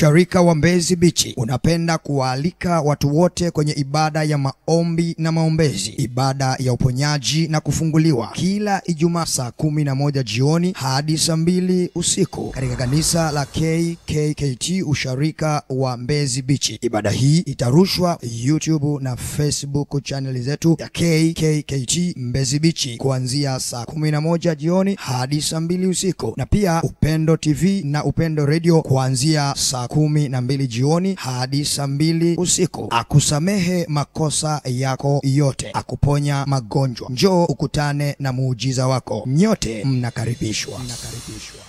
Usharika wa Mbezi Beach unapenda kuwaalika watu wote kwenye ibada ya maombi na maombezi, ibada ya uponyaji na kufunguliwa kila Ijumaa saa kumi na moja jioni hadi saa mbili usiku katika kanisa la KKKT usharika wa Mbezi Beach. Ibada hii itarushwa YouTube na Facebook channel zetu ya KKKT Mbezi Beach kuanzia saa kumi na moja jioni hadi saa mbili usiku na pia Upendo TV na Upendo Radio kuanzia saa kumi na mbili jioni hadi saa mbili usiku. Akusamehe makosa yako yote, akuponya magonjwa. Njoo ukutane na muujiza wako. Nyote mnakaribishwa, mnakaribishwa.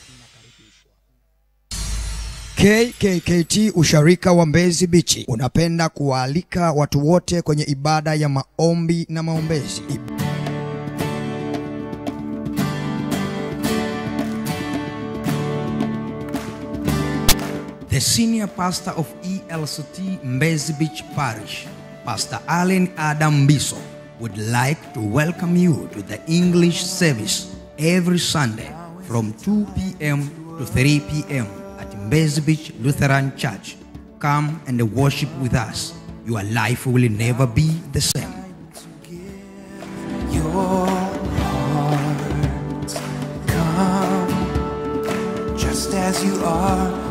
KKKT usharika wa Mbezi bichi unapenda kuwaalika watu wote kwenye ibada ya maombi na maombezi. The senior pastor of ELCT Mbezi Beach Parish, Pastor Allen Adam Biso, would like to welcome you to the English service every Sunday from 2 p.m. to 3 p.m. at Mbezi Beach Lutheran Church. Come and worship with us. Your life will never be the same. as you are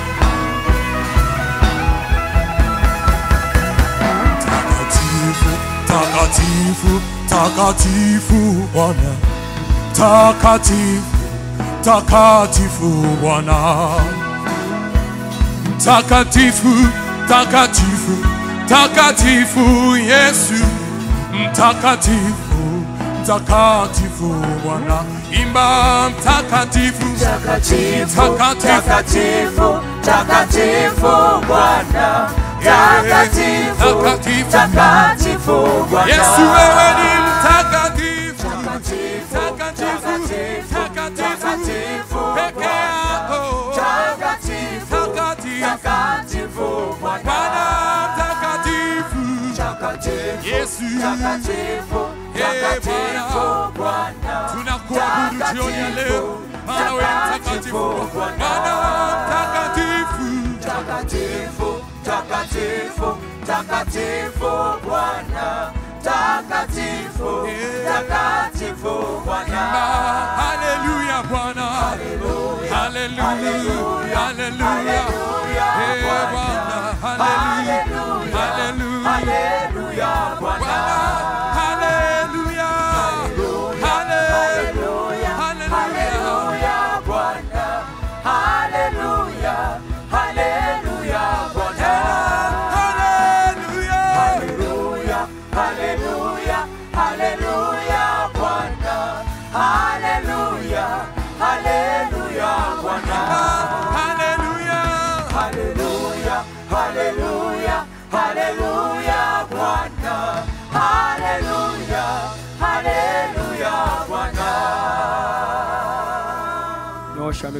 takatifu takatifu bwana takatifu takatifu bwana takatifu takatifu takatifu yesu mtakatifu mtakatifu bwana imba mtakatifu Takatifu, Takatifu. takatifu, takatifu Bwana. Yeah. Takatifu, Takatifu. takatifu Bwana. Yesu wewe ni mtakatifu. Mtakatifu, mtakatifu takatifu peke yako. Mtakatifu takatifu takatifu Bwana. Mtakatifu. Yesu. Bwana. tunakuabudu jioni ya leo. Maana wewe mtakatifu. Bwana. Mtakatifu. Takatifu, takatifu, takatifu Bwana. Takatifu, takatifu Bwana. haleluya Bwana. Haleluya haleluya haleluya Haleluya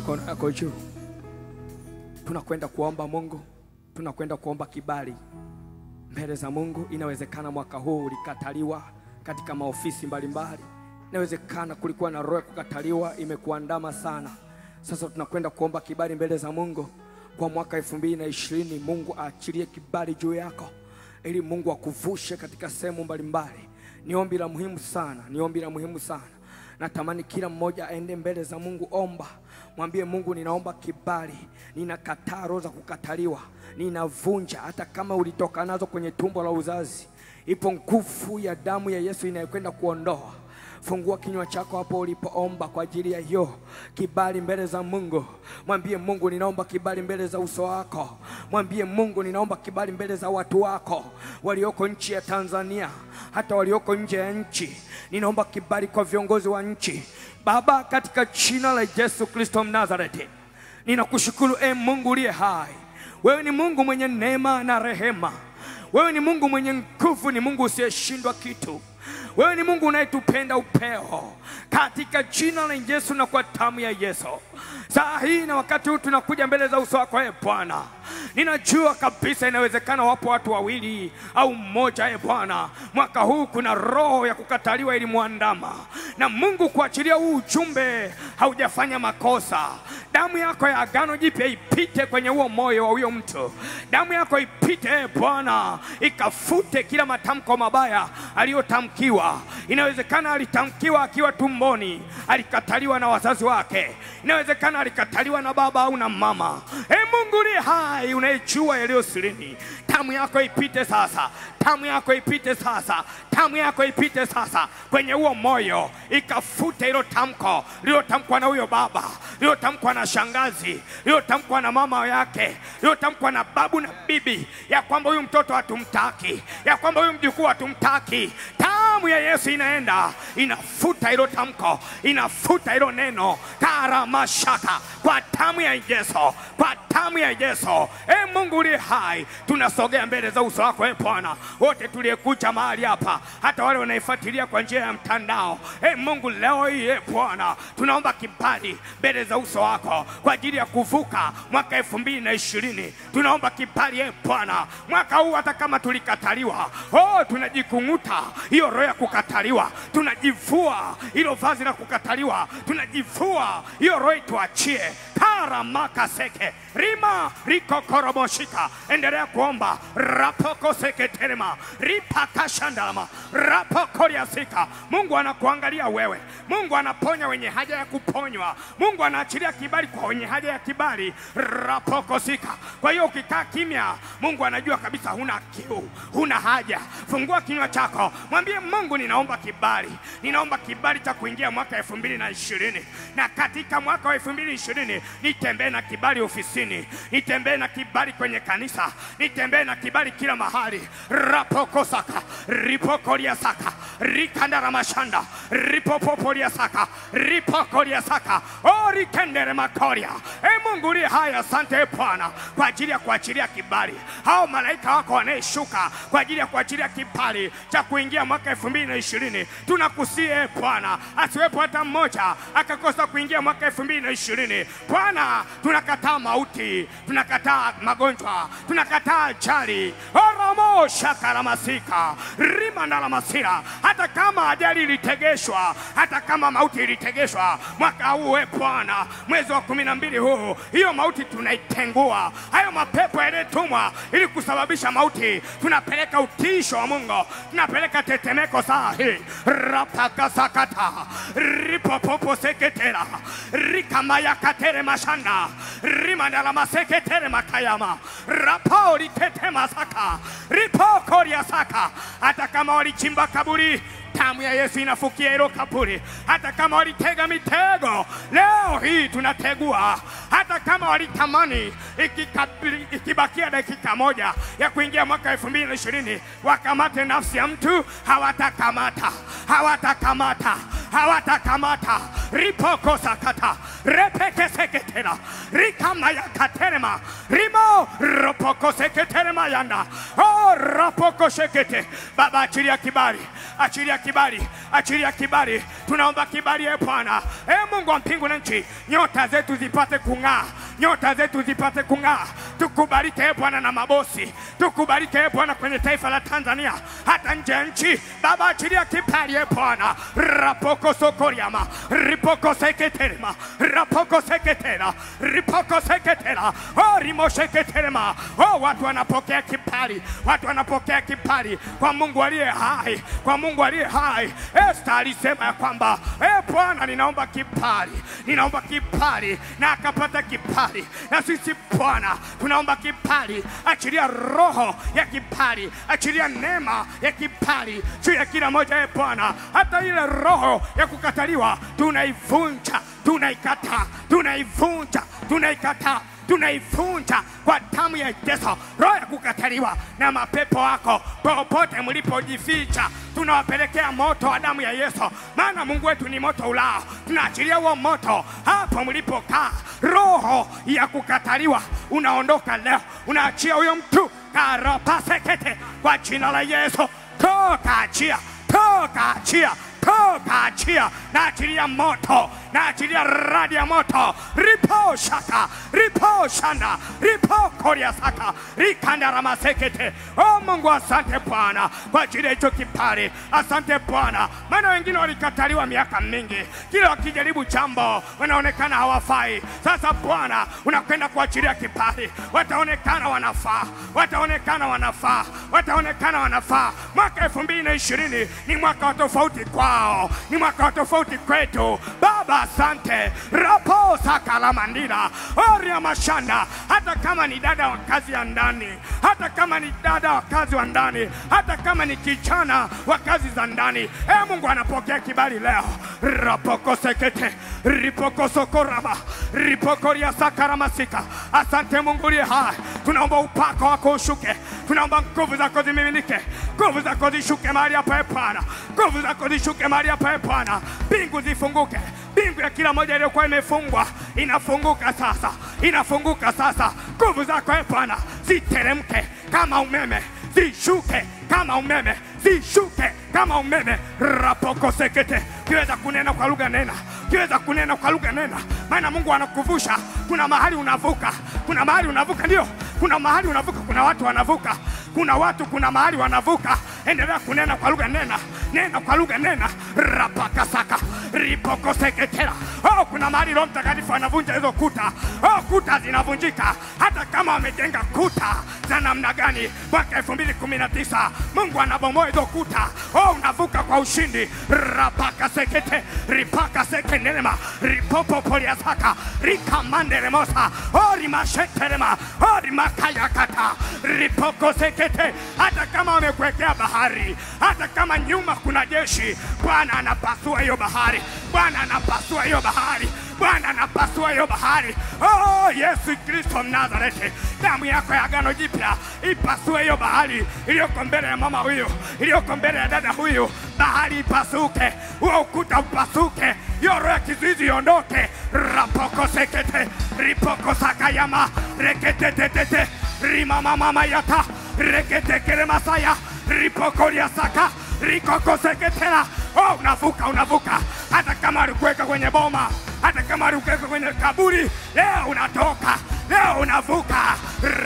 mikono yako juu. Tunakwenda kuomba Mungu, tunakwenda kuomba kibali mbele za Mungu. Inawezekana mwaka huu ulikataliwa katika maofisi mbalimbali, inawezekana kulikuwa na roho ya kukataliwa imekuandama sana. Sasa tunakwenda kuomba kibali mbele za Mungu kwa mwaka elfu mbili na ishirini. Mungu aachilie kibali juu yako ili Mungu akuvushe katika sehemu mbalimbali. Ni ombi la muhimu sana, ni ombi la muhimu sana. Natamani kila mmoja aende mbele za Mungu, omba, mwambie Mungu, ninaomba kibali, ninakataa roho za kukataliwa, ninavunja. Hata kama ulitoka nazo kwenye tumbo la uzazi, ipo nguvu ya damu ya Yesu inayokwenda kuondoa. Fungua kinywa chako hapo ulipoomba kwa ajili ya hiyo kibali mbele za Mungu. Mwambie Mungu, ninaomba kibali mbele za uso wako. Mwambie Mungu, ninaomba kibali mbele za watu wako walioko nchi ya Tanzania, hata walioko nje ya nchi. Ninaomba kibali kwa viongozi wa nchi. Baba, katika jina la Yesu Kristo Mnazareti, ninakushukuru e Mungu uliye hai Wewe ni Mungu mwenye neema na rehema. Wewe ni Mungu mwenye nguvu, ni Mungu usiyeshindwa kitu. Wewe ni Mungu unayetupenda upeo, katika jina la Yesu na kwa damu ya Yesu. Saa hii na wakati huu tunakuja mbele za uso wako, e Bwana. Ninajua kabisa inawezekana wapo watu wawili au mmoja, e Bwana, mwaka huu kuna roho ya kukataliwa ilimwandama, na Mungu kuachilia huu ujumbe, haujafanya makosa. Damu yako ya agano jipya ipite kwenye huo moyo wa huyo mtu, damu yako ipite, e Bwana, ikafute kila matamko mabaya aliyotamkiwa. Inawezekana alitamkiwa akiwa tumboni, alikataliwa na wazazi wake. Inawezekana alikataliwa na baba au na mama. E Mungu ni hai, unayejua yaliyo sirini, Tamu yako ipite sasa, tamu yako ipite sasa, tamu yako ipite sasa. Kwenye huo moyo, ikafute hilo tamko. Lililotamkwa na huyo baba, lililotamkwa na shangazi, lililotamkwa na mama yake, lililotamkwa na babu na bibi, ya kwamba huyu mtoto hatumtaki, ya kwamba huyu mjukuu hatumtaki. Damu ya Yesu inaenda inafuta hilo tamko, inafuta hilo neno karamashaka, kwa damu ya Yesu, kwa damu ya Yesu. E Mungu uliye hai, tunasogea mbele za uso wako e Bwana, wote tuliyekuja mahali hapa, hata wale wanaifuatilia kwa njia ya mtandao. E Mungu, leo hii e Bwana, tunaomba kibali mbele za uso wako kwa ajili ya kuvuka mwaka elfu mbili na ishirini. Tunaomba kibali e Bwana, mwaka huu hata kama tulikataliwa, oh, tunajikung'uta hiyo roho ya kukataliwa, tunajivua hilo vazi la kukataliwa, tunajivua hiyo roho ituachie. Karamaka seke. Rima rikokoroboshika. Endelea kuomba. Rapoko seketerema ripakashandalama rapokoriasika. Mungu anakuangalia wewe, Mungu anaponya wenye haja ya kuponywa, Mungu anaachilia kibali kwa wenye haja ya kibali. Rapokosika. Kwa hiyo ukikaa kimya, Mungu anajua kabisa huna kiu, huna haja. Fungua kinywa chako, mwambie Mungu, ninaomba kibali, ninaomba kibali cha kuingia mwaka elfu mbili na ishirini. Na katika mwaka wa elfu mbili ishirini nitembee na kibali ofisini, nitembee na kibali kwenye kanisa, nitembee na kibali kila mahali. rapokosaka ripokoliasaka rikandaramashanda ripopopoliasaka ripokoliasaka orikendere makoria. E Mungu uliye hai, asante e Bwana kwa ajili ya kuachilia kibali, hao malaika wako wanayeshuka kwa ajili ya kuachilia kibali cha kuingia mwaka elfu mbili na ishirini. Tunakusia e Bwana, asiwepo hata mmoja akakosa kuingia mwaka elfu mbili na ishirini. Bwana, tunakataa mauti, tunakataa magonjwa, tunakataa ajali oromo shakaramasika rimandalamasira. Hata kama ajali ilitegeshwa, hata kama mauti ilitegeshwa mwaka huu, e Bwana, mwezi wa kumi na mbili huu, hiyo mauti tunaitengua. Hayo mapepo yaliyotumwa ili kusababisha mauti, tunapeleka utisho wa Mungu, tunapeleka tetemeko saa hii rapakasakata ripopoposeketera rikamayakatere mashanda rimandala maseketere makayama rapori tete masaka ripokoria saka. Hata kama walichimba kaburi damu ya Yesu inafukia hilo kaburi. Hata kama walitega mitego, leo hii tunategua. Hata kama walitamani ikikabili- ikibakia dakika moja ya kuingia mwaka elfu mbili na ishirini wakamate nafsi ya mtu, hawatakamata, hawatakamata, hawatakamata. ripoko sakata. Repeke seketera rikamaya katerema rimo ropoko seketerema yanda oh, rapoko sekete. Baba, achilia kibali, achilia kibali, achilia kibali. Tunaomba kibali e Bwana, e Mungu wa mbingu na nchi, nyota zetu zipate kung'aa, nyota zetu zipate kung'aa. Tukubalike e Bwana na mabosi, tukubalike e Bwana kwenye taifa la Tanzania, hata nje ya nchi. Baba, achilia kibali e Bwana, rapoko sokoriama ripoko seketerema rapoko seketera ripoko seketera o rimo seketerema o, watu wanapokea kibali, watu wanapokea kibali kwa Mungu aliye hai, kwa Mungu aliye hai. Esta alisema ya kwamba e Bwana, ninaomba kibali, ninaomba kibali, na akapata kibali. Na sisi Bwana tunaomba kibali, achilia roho ya kibali, achilia neema ya kibali juu ya kila moja e Bwana, hata ile roho ya kukataliwa tunaivunja, tunaikataa, tunaivunja, tunaikataa tunaivunja kwa damu ya Yesu. Roho ya kukataliwa na mapepo wako popote mlipojificha, tunawapelekea moto wa damu ya Yesu, maana Mungu wetu ni moto ulao. Tunaachilia huo moto hapo mlipokaa. Roho ya kukataliwa unaondoka leo, unaachia huyo mtu karapasekete kwa jina la Yesu. Toka, achia, toka, achia toka achia, na achilia moto, na radi ya moto, ripo shaka, ripo shanda, ripo koria saka, rikanda ramasekete. O Mungu, asante Bwana kwa ajili ya hicho kibali, asante Bwana, maana wengine walikataliwa miaka mingi, kila wakijaribu jambo wanaonekana hawafai. Sasa Bwana, unakwenda kuachilia kibali, wataonekana wanafaa, wataonekana wanafaa, wataonekana wanafaa. Mwaka elfu mbili na ishirini ni mwaka wa tofauti kwao, ni mwaka tofauti kwetu. Baba, asante. Rapo sakalamandira oria mashanda, hata kama ni dada wa kazi ya ndani, hata kama ni dada wa kazi wa ndani, hata kama ni kichana wa kazi za ndani, e Mungu anapokea kibali leo. rapokosekete ripokosokoraba ripokoria sakaramasika. Asante Mungu uliye hai, tunaomba upako wako ushuke, tunaomba nguvu zako zimiminike, nguvu zako zishuke mahali hapa e Bwana, nguvu zako zishuke mahali hapa e Bwana, mbingu zifunguke, mbingu ya kila moja iliyokuwa imefungwa inafunguka sasa, inafunguka sasa. Nguvu zako e Bwana ziteremke kama umeme, zishuke kama umeme, zishuke kama umeme. rapoko sekete kiweza kunena kwa lugha nena, kiweza kunena kwa lugha nena, maana Mungu anakuvusha. Kuna mahali unavuka, kuna mahali unavuka, ndio kuna mahali unavuka, kuna watu wanavuka, kuna watu, kuna mahali wanavuka. Endelea kunena kwa lugha nena, nena kwa lugha nena, rapakasaka ripokoseketera. Oh, kuna mahali Roho Mtakatifu anavunja hizo kuta. Oh, kuta zinavunjika, hata kama wamejenga kuta za namna gani. Mwaka 2019 Mungu anabomoa hizo kuta. Oh, unavuka kwa ushindi. Rapaka sekete ripaka rapakasekete ripopo poliasaka rikamanderemosa oh, rimasheterema oh, rimakayakata ripokosekete. Hata kama wamekuwekea bahari, hata kama nyuma kuna jeshi, Bwana anapasua hiyo bahari, Bwana anapasua hiyo bahari, Bwana anapasua hiyo bahari. Oh, Yesu Kristo Mnazareti, damu yako ya agano jipya ipasue hiyo bahari iliyoko mbele ya mama huyu, iliyoko mbele ya dada huyu, bahari ipasuke, huo ukuta upasuke, hiyo roho ya kizuizi iondoke. rapokosekete ripokosakayama reketetetete rimamamamayata reketekeremasaya ripokoriasaka rikokoseketela. Oh, unavuka unavuka, hata kama alikuweka kwenye boma, hata kama rukeko kwenye kaburi, leo unatoka, leo unavuka.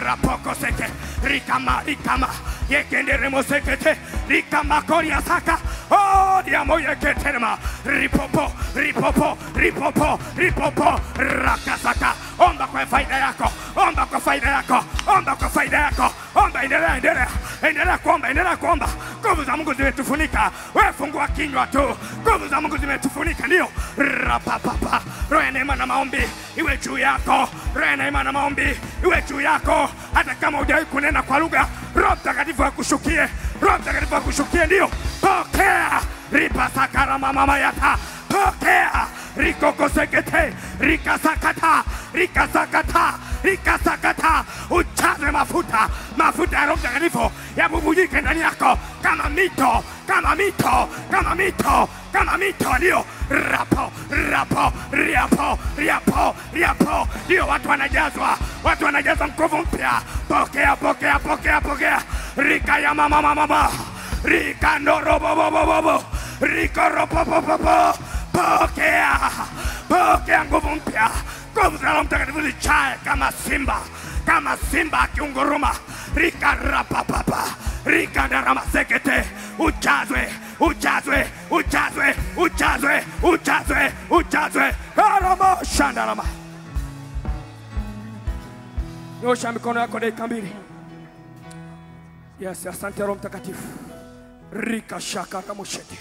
rapoko seke rikama rikama yekenderemosekete rikamakoriasaka oh, diamoyeketerema ripopo ripopo ripopo ripopo rakasaka. Omba kwa faida yako, omba kwa faida yako, omba kwa faida yako, omba, endelea, endelea, endelea kuomba, endelea kuomba. Nguvu za Mungu zimetufunika, fungua kinywa tu. Nguvu za Mungu zimetufunika, ndio rapapapa. Roho neema na maombi iwe juu yako, roho neema na maombi iwe juu yako, hata kama hujawahi kunena kwa lugha. Roho Mtakatifu akushukie, Roho Mtakatifu akushukie, ndio. Pokea. Ripasakaramamamayata pokea. Rikokosekete rikasakata. Rikasakata rikasakata, ujaze mafuta, mafuta ya Roho Mtakatifu yabubujike ndani yako. Kama mito, kama mito, kama mito, kama mito, ndio. Rapo rapo riapo riapo riapo, ndio watu wanajazwa, watu wanajazwa nguvu mpya. Pokea, pokea, pokea, pokea. Rika ya mama mama mama. Rika ndorobobobobobo rika ropopopopo pokea, pokea nguvu mpya, nguvu za Roho Mtakatifu zichae kama simba, kama simba akiunguruma, rikarapapapa rapapapa, rika daramasekete, ujazwe, ujazwe, ujazwe, ujazwe, ujazwe, ujazwe, arama shandarama. Nyosha mikono yako dakika mbili. Yes, asante Roho Mtakatifu. Rika shaka kamushete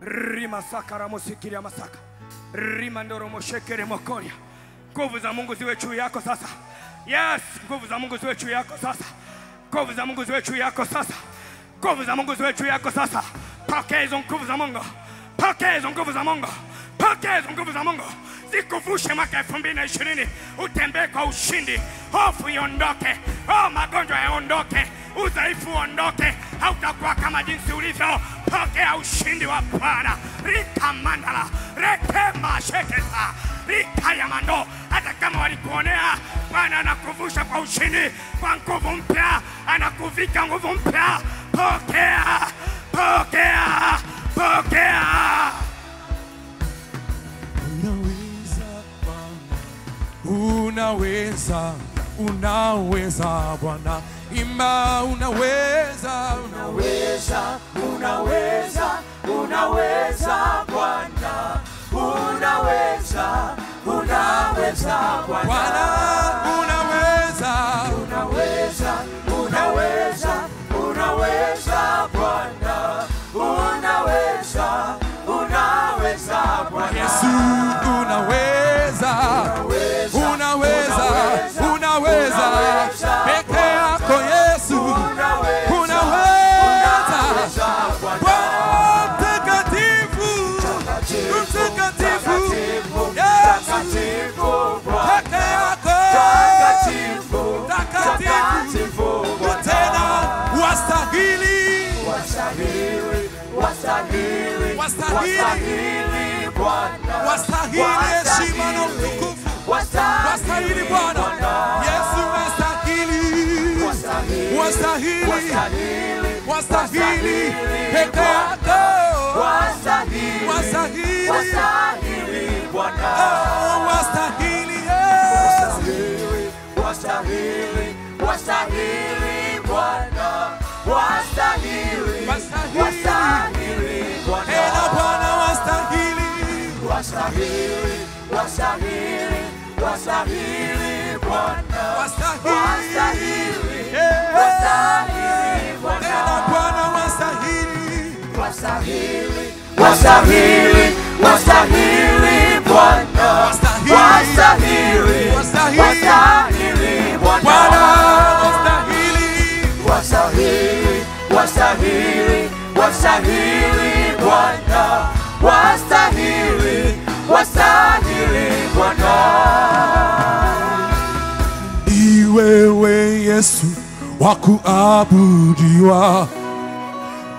rima saka ramusikiria masaka rima ndoro moshekere mokoria. Nguvu za Mungu ziwe juu yako sasa. Yes, nguvu za Mungu ziwe juu yako sasa. Nguvu za Mungu ziwe juu yako sasa. Nguvu za Mungu ziwe juu yako sasa. Pokea hizo nguvu za Mungu, pokea hizo nguvu za Mungu, pokea hizo nguvu za Mungu. zikuvushe mwaka elfu mbili na ishirini utembee kwa ushindi, hofu iondoke, oh, magonjwa yaondoke, udhaifu uondoke, hautakuwa kama jinsi ulivyo. Pokea ushindi wa Bwana. rika mandala rekema sheketa rika ya mando. Hata kama walikuonea, Bwana anakuvusha kwa ushini kwa nguvu mpya, anakuvika nguvu mpya. Pokea, pokea, pokea. Unaweza Bwana, unaweza, unaweza Bwana, imba unaweza, unaweza. Unaweza, unaweza, unaweza Bwana, unaweza, unaweza Bwana, unaweza, unaweza, unaweza, unaweza Bwana, unaweza, unaweza Bwana, Yesu wastahili, Wastahili. heshima na utukufu. Wastahili Bwana Yesu, wastahili, Wastahili, wastahili, peke yako, wastahili, wastahili, wastahili oh, wastahili, Wastahili. Tena Bwana wastahili, wastahili, wastahili, wastahili Bwana, wastahili, wastahili, tena Bwana. Wastahili, Wastahili, wastahili, wastahili Bwana, Wastahili. wastahili, Bwana wastahili, wastahili, wastahili, wastahili wastahili, wastahili Bwana. ni wewe Yesu wa kuabudiwa,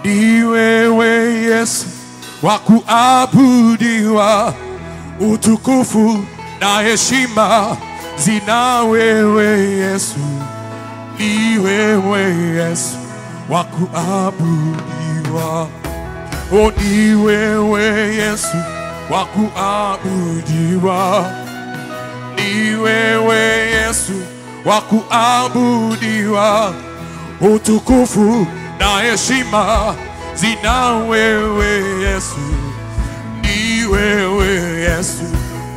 ni wewe Yesu wa kuabudiwa, utukufu na heshima zina wewe Yesu, ni wewe Yesu wa kuabudiwa. O, ni wewe Yesu wa kuabudiwa, ni wewe Yesu wa kuabudiwa, utukufu na heshima zina wewe Yesu, ni wewe Yesu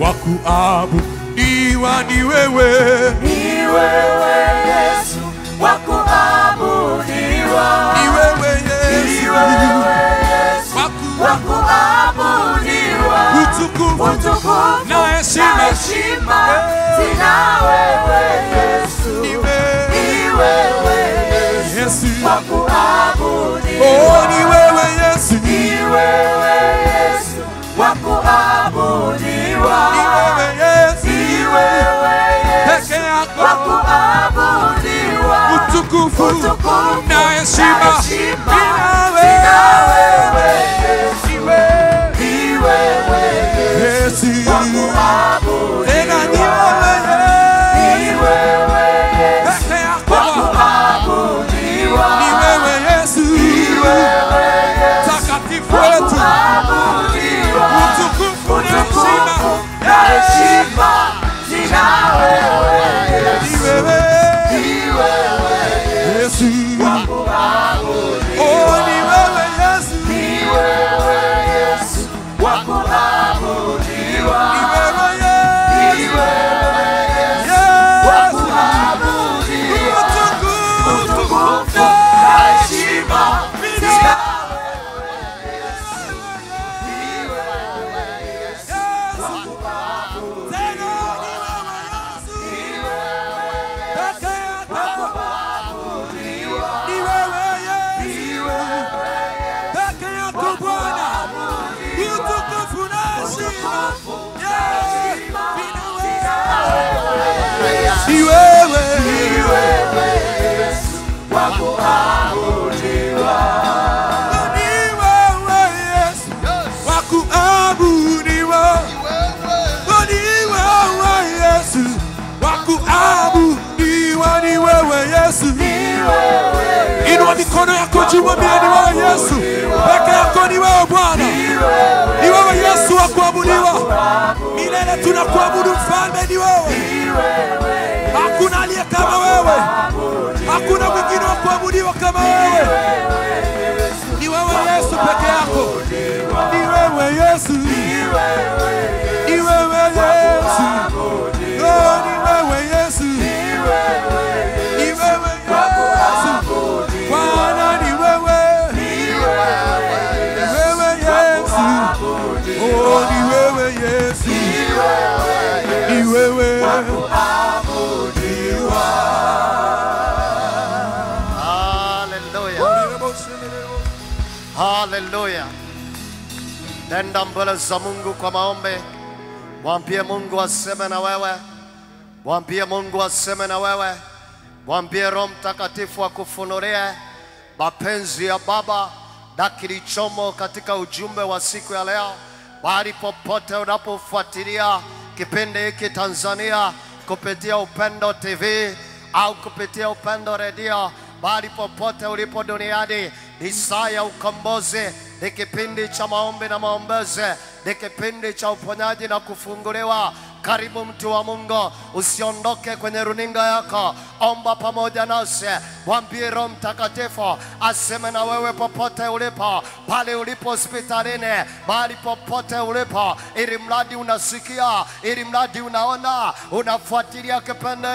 wa kuabudiwa, ni wewe. Ni wewe Yesu wa kuabudiwa, ni wewe ni Yesu wewe utukufu na heshima. zina wewe Yesu, ni wewe. Yesu. Yesu. wa kuabudiwa, Oh, ni wewe Yesu, ni wewe Yesu. Wa kuabudiwa, ni wewe Yesu, ni wewe Yesu. Wa kuabudiwa, utukufu na heshima. zina wewe Yesu, Yesu Yesu, wa yako ni wewe Yesu. Peke yako ni wewe Bwana. Ni wewe Yesu wa kuabudiwa. Milele tunakuabudu mfalme ni wewe. Hakuna aliye kama wewe. Hakuna mwingine wa kuabudiwa kama wewe Nenda mbele za Mungu kwa maombi. Mwambie Mungu aseme na wewe. Mwambie Mungu aseme na wewe. Mwambie Roho Mtakatifu akufunulie mapenzi ya Baba na kilichomo katika ujumbe wa siku ya leo. Mahali popote unapofuatilia kipindi hiki Tanzania kupitia Upendo TV au kupitia Upendo Redio, mahali popote ulipo duniani, ni saa ya ukombozi, ni kipindi cha maombi na maombezi, ni kipindi cha uponyaji na kufunguliwa. Karibu mtu wa Mungu, usiondoke kwenye runinga yako, omba pamoja nasi, mwambie Roho Mtakatifu aseme na wewe popote ulipo, pale ulipo hospitalini, mahali popote ulipo, ili mradi unasikia, ili mradi unaona, unafuatilia kipindi.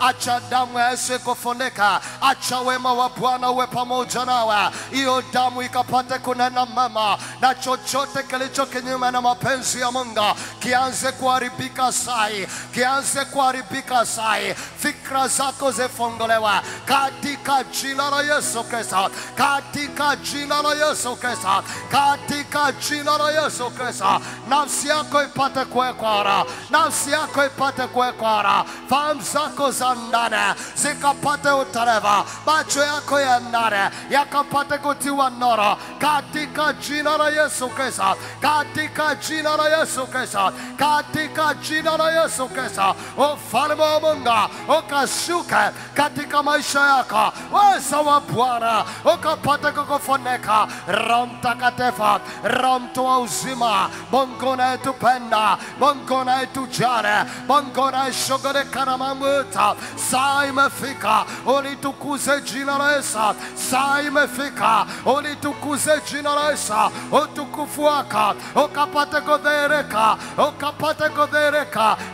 Acha damu ya Yesu ikufunika, acha wema wa Bwana uwe pamoja nawe, hiyo damu ikapate kunena mema, na chochote kilicho kinyume na mapenzi ya Mungu kianze kuharibika sai, kianze kuharibika sai, fikra zako zifungulewa katika jina la Yesu Kristo, katika jina la Yesu Kristo, katika jina la Yesu Kristo, nafsi yako ipate kuwekwa huru, nafsi yako ipate kuwekwa huru, fahamu zako za ndani zikapate utereva, macho yako ya ndani yakapate kutiwa nuru. Katika jina la Yesu Kristo, katika jina la Yesu Kristo, katika jina la Yesu Kristo, ufalme wa Mungu ukashuke katika maisha yako, weza wa Bwana ukapate kukufunika. Roho Mtakatifu, Roho mtoa uzima, Mungu unayetupenda, Mungu unayetujali, Mungu unayeshughulika na mambo yote, saa imefika ulitukuze jina la Yesu, saa imefika ulitukuze jina la Yesu, utukufu wako ukapate kudhihirika, ukapate kudhihirika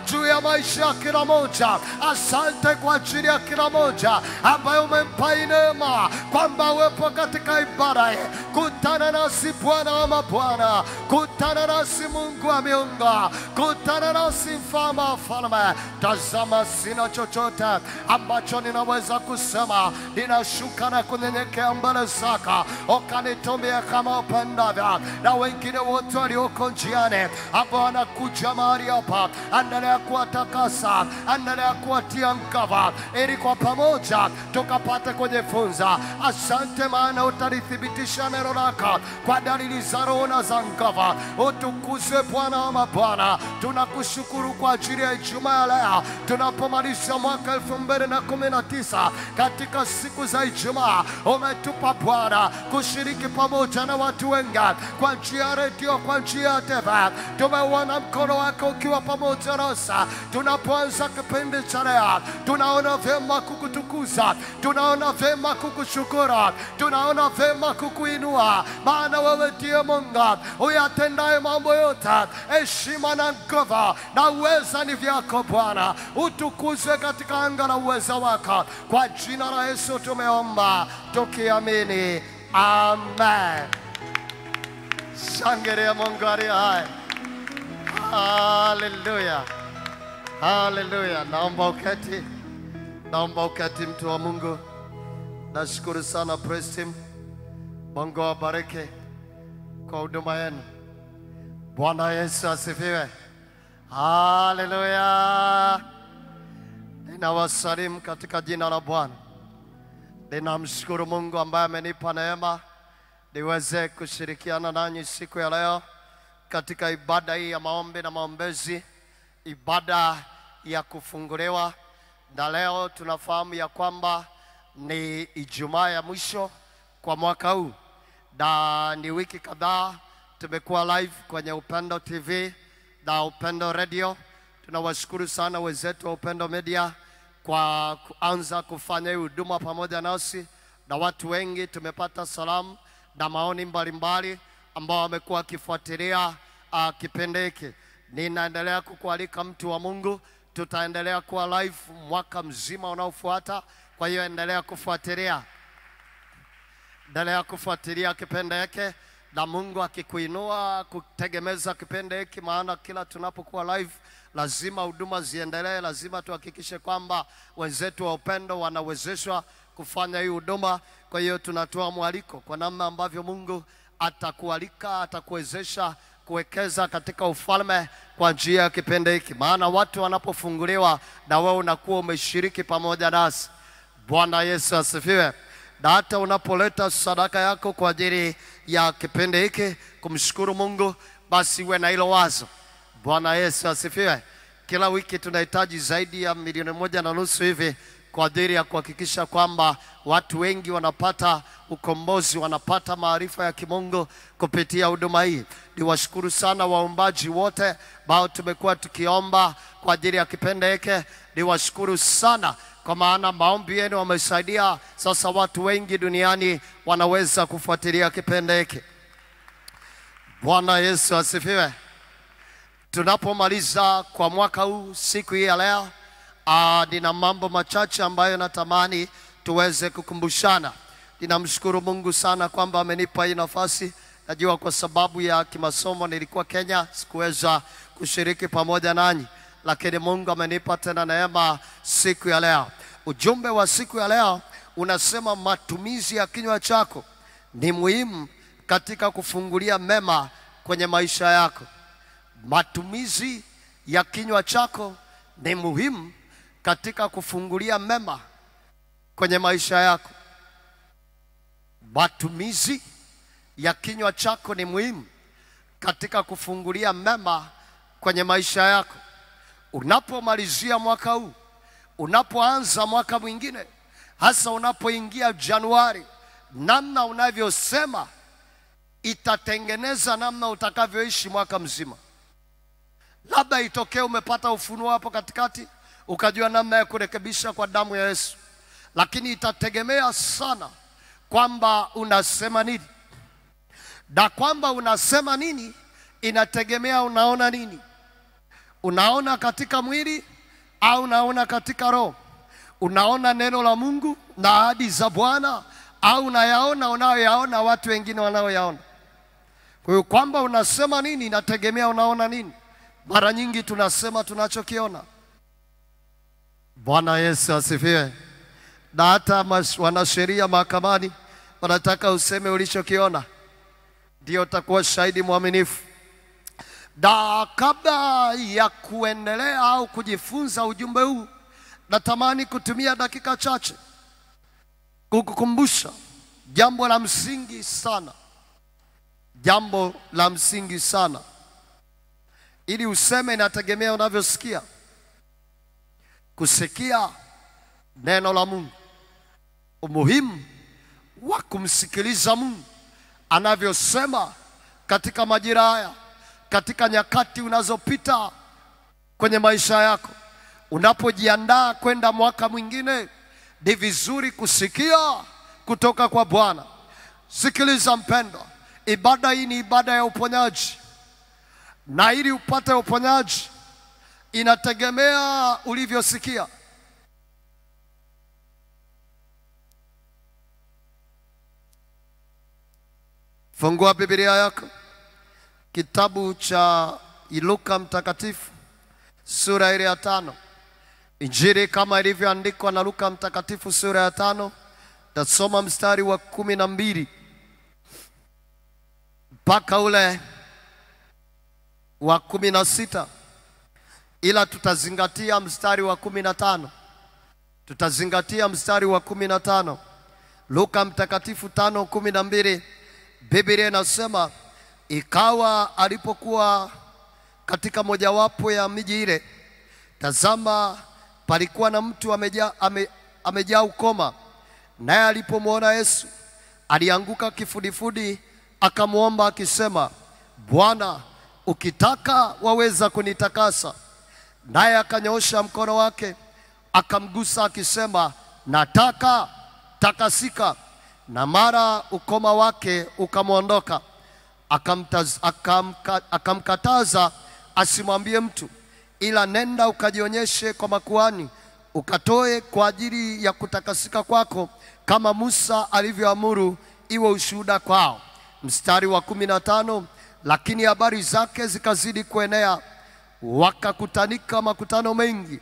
juu ya maisha ya kila moja. Asante kwa ajili ya kila moja ambaye umempa neema kwamba uwepo katika ibada hii. Kutana nasi Bwana wa mabwana, kutana nasi Mungu wa miungu, kutana nasi mfalme wa falme. Tazama, sina chochote ambacho ninaweza kusema, ninashuka na kunyenyekea mbele zako, ukanitumia kama upendavyo, na wengine wote walioko njiani ambao wanakuja mahali hapa, endelea kuwatakasa, endelea kuwatia nguvu, ili kwa pamoja tukapate kujifunza. Asante, maana utalithibitisha neno lako kwa dalili za roho na za nguvu. Utukuzwe Bwana wa mabwana, tunakushukuru kwa ajili ya Ijumaa ya leo tunapomaliza mwaka elfu mbili na kumi na tisa katika siku za Ijumaa umetupa Bwana kushiriki pamoja na watu wengi kwa njia ya redio, kwa njia ya TV. Tumeuona mkono wako ukiwa pamoja nasi tunapoanza kipindi cha leo. Tunaona vyema kukutukuza, tunaona vyema kukushukuru, tunaona vyema kukuinua, maana wewe ndiye Mungu uyatendaye mambo yote. Heshima na nguvu na uweza ni vyako Bwana, utukuzwe katika anga na uweza wako. Kwa jina la Yesu tumeomba tukiamini, amen. Shangilia Mungu aliye hai. Haleluya, haleluya. Naomba uketi, naomba uketi, mtu wa Mungu. Nashukuru sana praise team. Mungu awabariki kwa huduma yenu. Bwana Yesu asifiwe. Haleluya. Ninawasalimu katika jina la Bwana. Ninamshukuru Mungu ambaye amenipa neema niweze kushirikiana nanyi siku ya leo katika ibada hii ya maombi na maombezi, ibada ya kufunguliwa. Na leo tunafahamu ya kwamba ni Ijumaa ya mwisho kwa mwaka huu, na ni wiki kadhaa tumekuwa live kwenye Upendo TV na Upendo Radio. Tunawashukuru sana wenzetu wa Upendo Media kwa kuanza kufanya hii huduma pamoja nasi, na watu wengi tumepata salamu na maoni mbalimbali ambao wamekuwa wakifuatilia uh, kipindi hiki. Ninaendelea kukualika mtu wa Mungu, tutaendelea kuwa live mwaka mzima unaofuata. Kwa hiyo endelea kufuatilia, endelea kufuatilia kipindi hiki na Mungu akikuinua kutegemeza kipindi hiki, maana kila tunapokuwa live lazima huduma ziendelee, lazima tuhakikishe kwamba wenzetu wa upendo wanawezeshwa kufanya hii huduma. Kwa hiyo tunatoa mwaliko kwa namna ambavyo Mungu atakualika, atakuwezesha kuwekeza katika ufalme kwa njia ya kipindi hiki, maana watu wanapofunguliwa na wewe unakuwa umeshiriki pamoja nasi. Bwana Yesu asifiwe. Na hata unapoleta sadaka yako kwa ajili ya kipindi hiki kumshukuru Mungu, basi uwe na hilo wazo. Bwana Yesu asifiwe. Kila wiki tunahitaji zaidi ya milioni moja na nusu hivi kwa ajili ya kuhakikisha kwamba watu wengi wanapata ukombozi, wanapata maarifa ya kimungu kupitia huduma hii. Niwashukuru sana waombaji wote ambao tumekuwa tukiomba kwa ajili ya kipindi hiki. Niwashukuru sana kwa maana maombi yenu wamesaidia sasa watu wengi duniani wanaweza kufuatilia kipindi hiki. Bwana Yesu asifiwe. Tunapomaliza kwa mwaka huu siku hii ya leo, uh, nina mambo machache ambayo natamani tuweze kukumbushana. Ninamshukuru Mungu sana kwamba amenipa hii nafasi. Najua kwa sababu ya kimasomo nilikuwa Kenya, sikuweza kushiriki pamoja nanyi, lakini Mungu amenipa tena neema siku ya leo. Ujumbe wa siku ya leo unasema matumizi ya kinywa chako ni muhimu katika kufungulia mema kwenye maisha yako. Matumizi ya kinywa chako ni muhimu katika kufungulia mema kwenye maisha yako. Matumizi ya kinywa chako ni muhimu katika kufungulia mema kwenye maisha yako. Unapomalizia mwaka huu, unapoanza mwaka mwingine, hasa unapoingia Januari, namna unavyosema itatengeneza namna utakavyoishi mwaka mzima. Labda itokee umepata ufunuo hapo katikati, ukajua namna ya kurekebisha kwa damu ya Yesu, lakini itategemea sana kwamba unasema nini, na kwamba unasema nini inategemea unaona nini. Unaona katika mwili au unaona katika roho? Unaona neno la Mungu na ahadi za Bwana au unayaona unayoyaona watu wengine wanayoyaona? Kwa hiyo kwamba unasema nini inategemea unaona nini. Mara nyingi tunasema tunachokiona. Bwana Yesu asifiwe. Na hata wanasheria mahakamani wanataka useme ulichokiona, ndio utakuwa shahidi mwaminifu. Na kabla ya kuendelea au kujifunza ujumbe huu, natamani kutumia dakika chache kukukumbusha jambo la msingi sana, jambo la msingi sana, ili useme inategemea unavyosikia. Kusikia neno la Mungu, umuhimu wa kumsikiliza Mungu. Anavyosema katika majira haya, katika nyakati unazopita kwenye maisha yako, unapojiandaa kwenda mwaka mwingine, ni vizuri kusikia kutoka kwa Bwana. Sikiliza mpendwa, ibada hii ni ibada ya uponyaji, na ili upate uponyaji inategemea ulivyosikia. Fungua Biblia yako kitabu cha Luka Mtakatifu sura ile ya tano. Injili kama ilivyoandikwa na Luka Mtakatifu sura ya tano, tasoma mstari wa kumi na mbili mpaka ule wa kumi na sita ila tutazingatia mstari wa kumi na tano. Tutazingatia mstari wa kumi na tano. Luka mtakatifu tano kumi na mbili Biblia inasema ikawa alipokuwa katika mojawapo ya miji ile, tazama, palikuwa na mtu amejaa ame, amejaa ukoma, naye alipomwona Yesu alianguka kifudifudi, akamwomba akisema, Bwana, ukitaka waweza kunitakasa. Naye akanyoosha mkono wake akamgusa akisema, nataka takasika. Na mara ukoma wake ukamwondoka. Akamkataza akamka- Akamkataza asimwambie mtu, ila nenda ukajionyeshe kwa makuhani, ukatoe kwa ajili ya kutakasika kwako, kama Musa alivyoamuru, iwe ushuhuda kwao. Mstari wa kumi na tano lakini habari zake zikazidi kuenea, wakakutanika makutano mengi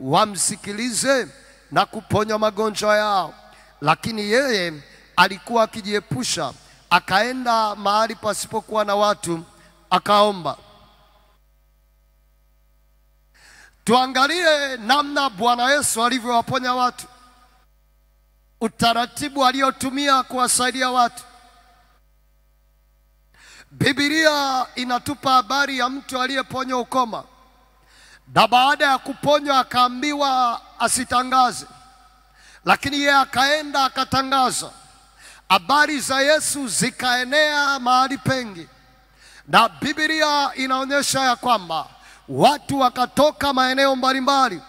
wamsikilize na kuponywa magonjwa yao. Lakini yeye alikuwa akijiepusha, akaenda mahali pasipokuwa na watu, akaomba. Tuangalie namna Bwana Yesu alivyowaponya watu, utaratibu aliotumia kuwasaidia watu. Biblia inatupa habari ya mtu aliyeponywa ukoma na baada ya kuponywa akaambiwa asitangaze, lakini yeye akaenda akatangaza. Habari za Yesu zikaenea mahali pengi, na Biblia inaonyesha ya kwamba watu wakatoka maeneo mbalimbali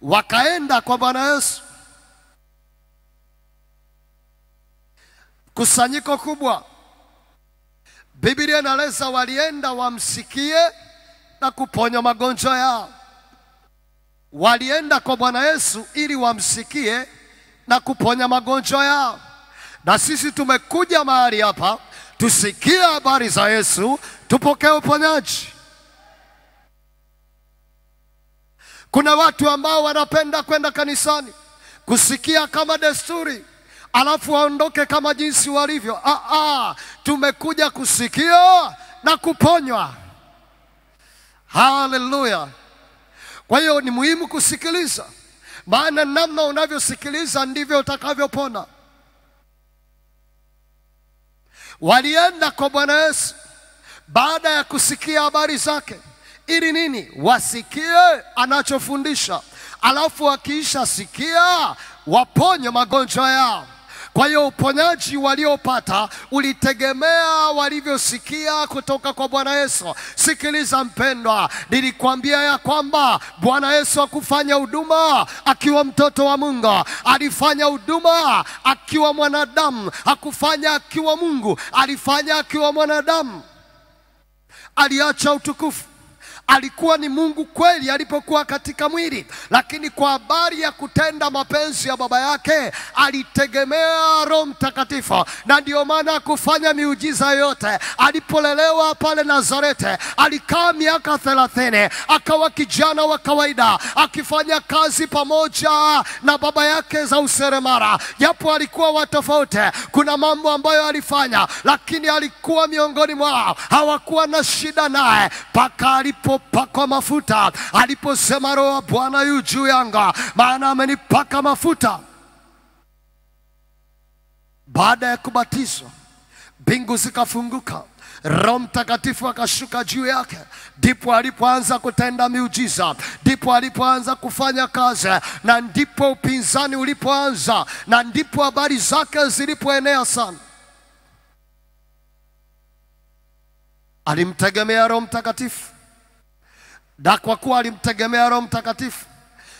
wakaenda kwa Bwana Yesu. Kusanyiko kubwa Biblia inaeleza walienda wamsikie na kuponya magonjwa yao. Walienda kwa Bwana Yesu ili wamsikie na kuponya magonjwa yao. Na sisi tumekuja mahali hapa tusikie habari za Yesu, tupokee uponyaji. Kuna watu ambao wanapenda kwenda kanisani kusikia kama desturi alafu waondoke kama jinsi walivyo. Ah, ah, tumekuja kusikia na kuponywa. Haleluya! Kwa hiyo ni muhimu kusikiliza, maana namna unavyosikiliza ndivyo utakavyopona. Walienda kwa Bwana Yesu baada ya kusikia habari zake, ili nini? Wasikie anachofundisha, alafu wakiisha sikia waponye magonjwa yao. Kwa hiyo uponyaji waliopata ulitegemea walivyosikia kutoka kwa Bwana Yesu. Sikiliza mpendwa, nilikwambia ya kwamba Bwana Yesu akufanya huduma akiwa mtoto wa Mungu, alifanya huduma akiwa mwanadamu. Hakufanya akiwa Mungu, alifanya akiwa mwanadamu. Aliacha utukufu alikuwa ni Mungu kweli alipokuwa katika mwili, lakini kwa habari ya kutenda mapenzi ya baba yake alitegemea Roho Mtakatifu, na ndio maana kufanya miujiza yote. Alipolelewa pale Nazareti, alikaa miaka thelathini, akawa kijana wa kawaida akifanya kazi pamoja na baba yake za useremara. Japo alikuwa wa tofauti, kuna mambo ambayo alifanya, lakini alikuwa miongoni mwao, hawakuwa na shida naye mpaka alipopakwa mafuta, aliposema Roho wa Bwana yu juu yanga, maana amenipaka mafuta. Baada ya kubatizwa, mbingu zikafunguka, Roho Mtakatifu akashuka juu yake, ndipo alipoanza kutenda miujiza, ndipo alipoanza kufanya kazi, na ndipo upinzani ulipoanza, na ndipo habari zake zilipoenea sana. Alimtegemea Roho Mtakatifu, na kwa kuwa alimtegemea Roho Mtakatifu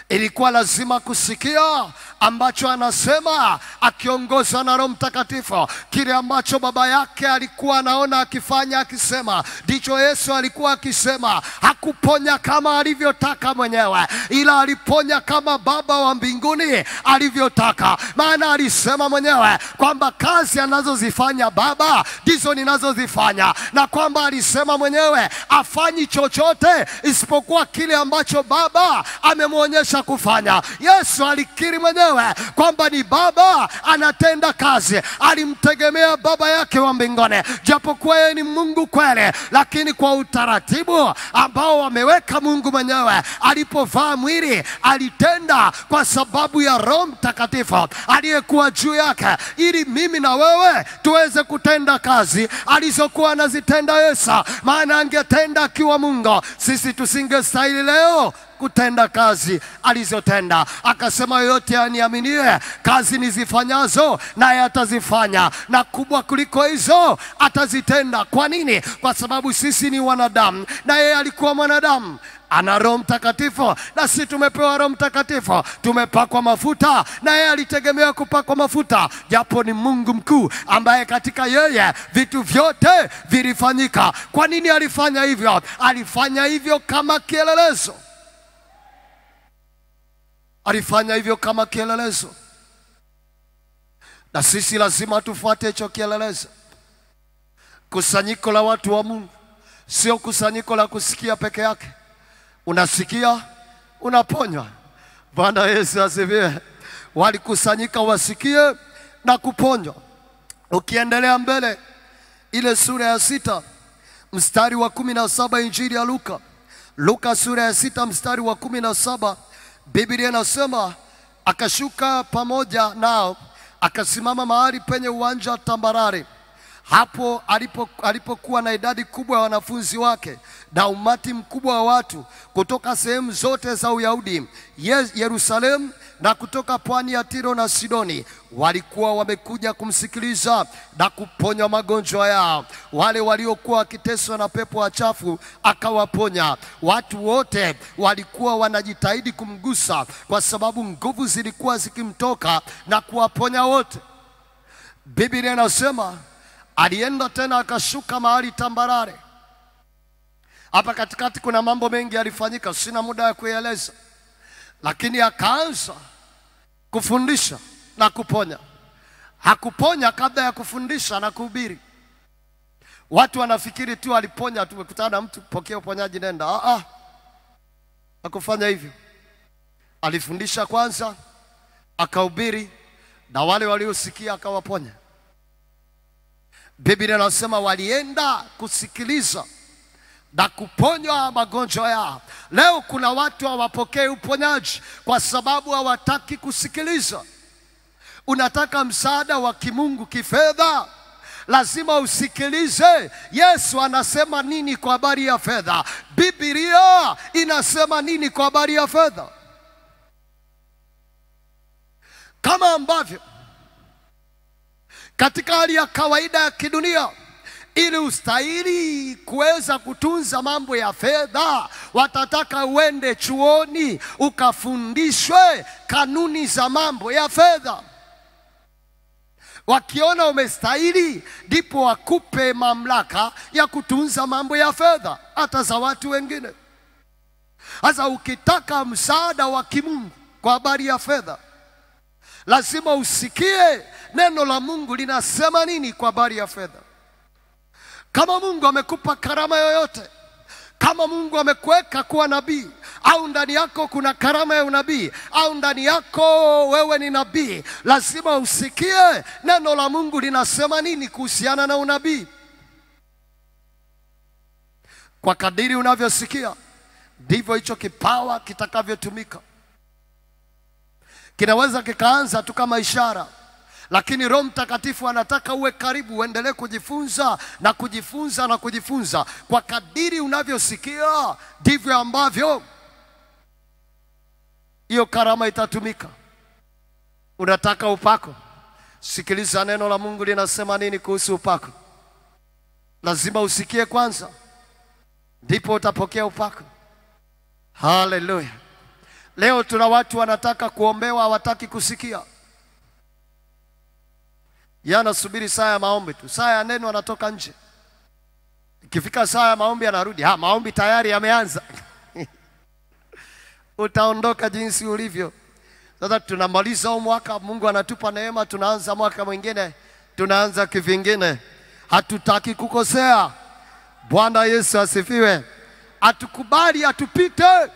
ilikuwa lazima kusikia ambacho anasema akiongozwa na Roho Mtakatifu. Kile ambacho baba yake alikuwa anaona akifanya akisema, ndicho Yesu alikuwa akisema. Hakuponya kama alivyotaka mwenyewe, ila aliponya kama Baba wa mbinguni alivyotaka, maana alisema mwenyewe kwamba kazi anazozifanya Baba ndizo ninazozifanya, na kwamba alisema mwenyewe afanyi chochote isipokuwa kile ambacho Baba amemwonyesha kufanya. Yesu alikiri mwenyewe mwenyewe kwamba ni baba anatenda kazi. Alimtegemea baba yake wa mbinguni, japokuwa yeye ni Mungu kweli, lakini kwa utaratibu ambao wameweka Mungu mwenyewe. Alipovaa mwili alitenda kwa sababu ya Roho Mtakatifu aliyekuwa juu yake, ili mimi na wewe tuweze kutenda kazi alizokuwa anazitenda Yesu, maana angetenda akiwa Mungu, sisi tusingestahili leo kutenda kazi alizotenda. Akasema, yoyote aniaminie, kazi nizifanyazo naye atazifanya, na kubwa kuliko hizo atazitenda. Kwa nini? Kwa sababu sisi ni wanadamu na yeye alikuwa mwanadamu ana Roho Mtakatifu na sisi tumepewa Roho Mtakatifu, tumepakwa mafuta na yeye alitegemea kupakwa mafuta, japo ni Mungu mkuu ambaye katika yeye vitu vyote vilifanyika. Kwa nini alifanya hivyo? Alifanya hivyo kama kielelezo, alifanya hivyo kama kielelezo, na sisi lazima tufuate hicho kielelezo. Kusanyiko la watu wa Mungu sio kusanyiko la kusikia peke yake unasikia unaponywa. Bwana Yesu asifiwe. Walikusanyika wasikie na kuponywa. Ukiendelea mbele, ile sura ya sita mstari wa kumi na saba Injili ya Luka, Luka sura ya sita mstari wa kumi na saba Biblia inasema akashuka pamoja nao, akasimama mahali penye uwanja tambarare. Hapo alipo, alipokuwa na idadi kubwa ya wanafunzi wake na umati mkubwa wa watu kutoka sehemu zote za Uyahudi, Yerusalemu na kutoka pwani ya Tiro na Sidoni, walikuwa wamekuja kumsikiliza na kuponywa magonjwa yao. Wale waliokuwa wakiteswa na pepo wachafu akawaponya. Watu wote walikuwa wanajitahidi kumgusa, kwa sababu nguvu zilikuwa zikimtoka na kuwaponya wote. Biblia inasema alienda tena akashuka mahali tambarare. Hapa katikati kuna mambo mengi yalifanyika, sina muda ya kueleza, lakini akaanza kufundisha na kuponya. Hakuponya kabla ya kufundisha na kuhubiri. Watu wanafikiri tu aliponya, tumekutana na mtu, pokea uponyaji, nenda. Ah, ah. Hakufanya hivyo. Alifundisha kwanza, akahubiri, na wale waliosikia akawaponya. Biblia inasema walienda kusikiliza na kuponywa magonjwa yao. Leo kuna watu hawapokei uponyaji kwa sababu hawataki kusikiliza. Unataka msaada wa kimungu kifedha, lazima usikilize Yesu anasema nini kwa habari ya fedha. Biblia inasema nini kwa habari ya fedha, kama ambavyo katika hali ya kawaida ya kidunia ili ustahili kuweza kutunza mambo ya fedha, watataka uende chuoni ukafundishwe kanuni za mambo ya fedha. Wakiona umestahili, ndipo wakupe mamlaka ya kutunza mambo ya fedha, hata za watu wengine. Sasa ukitaka msaada wa kimungu kwa habari ya fedha, lazima usikie neno la Mungu linasema nini kwa habari ya fedha. Kama Mungu amekupa karama yoyote, kama Mungu amekuweka kuwa nabii au ndani yako kuna karama ya unabii au ndani yako wewe ni nabii, lazima usikie neno la Mungu linasema nini kuhusiana na unabii. Kwa kadiri unavyosikia ndivyo hicho kipawa kitakavyotumika. Kinaweza kikaanza tu kama ishara lakini Roho Mtakatifu anataka uwe karibu, uendelee kujifunza na kujifunza na kujifunza. Kwa kadiri unavyosikia ndivyo ambavyo hiyo karama itatumika. Unataka upako? Sikiliza neno la Mungu linasema nini kuhusu upako. Lazima usikie kwanza, ndipo utapokea upako. Haleluya! Leo tuna watu wanataka kuombewa, hawataki kusikia yeye anasubiri saa ya maombi tu, saa ya neno anatoka nje. Ikifika saa ya maombi anarudi, ha, maombi tayari yameanza. Utaondoka jinsi ulivyo. Sasa tunamaliza huu mwaka, Mungu anatupa neema, tunaanza mwaka mwingine, tunaanza kivingine. Hatutaki kukosea. Bwana Yesu asifiwe. Atukubali atupite,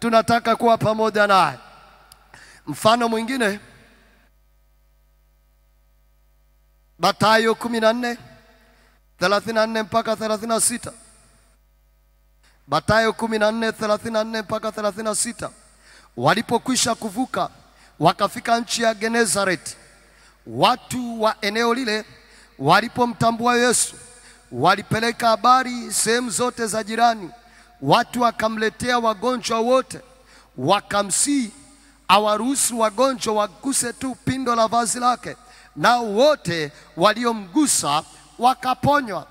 tunataka kuwa pamoja naye. Mfano mwingine Mathayo 14 34 mpaka 36. Mathayo 14 34 mpaka 36. Walipokwisha kuvuka wakafika nchi ya Genezareti. Watu wa eneo lile walipomtambua Yesu, walipeleka habari sehemu zote za jirani. Watu wakamletea wagonjwa wote, wakamsihi awaruhusu wagonjwa waguse tu pindo la vazi lake, nao wote waliomgusa wakaponywa.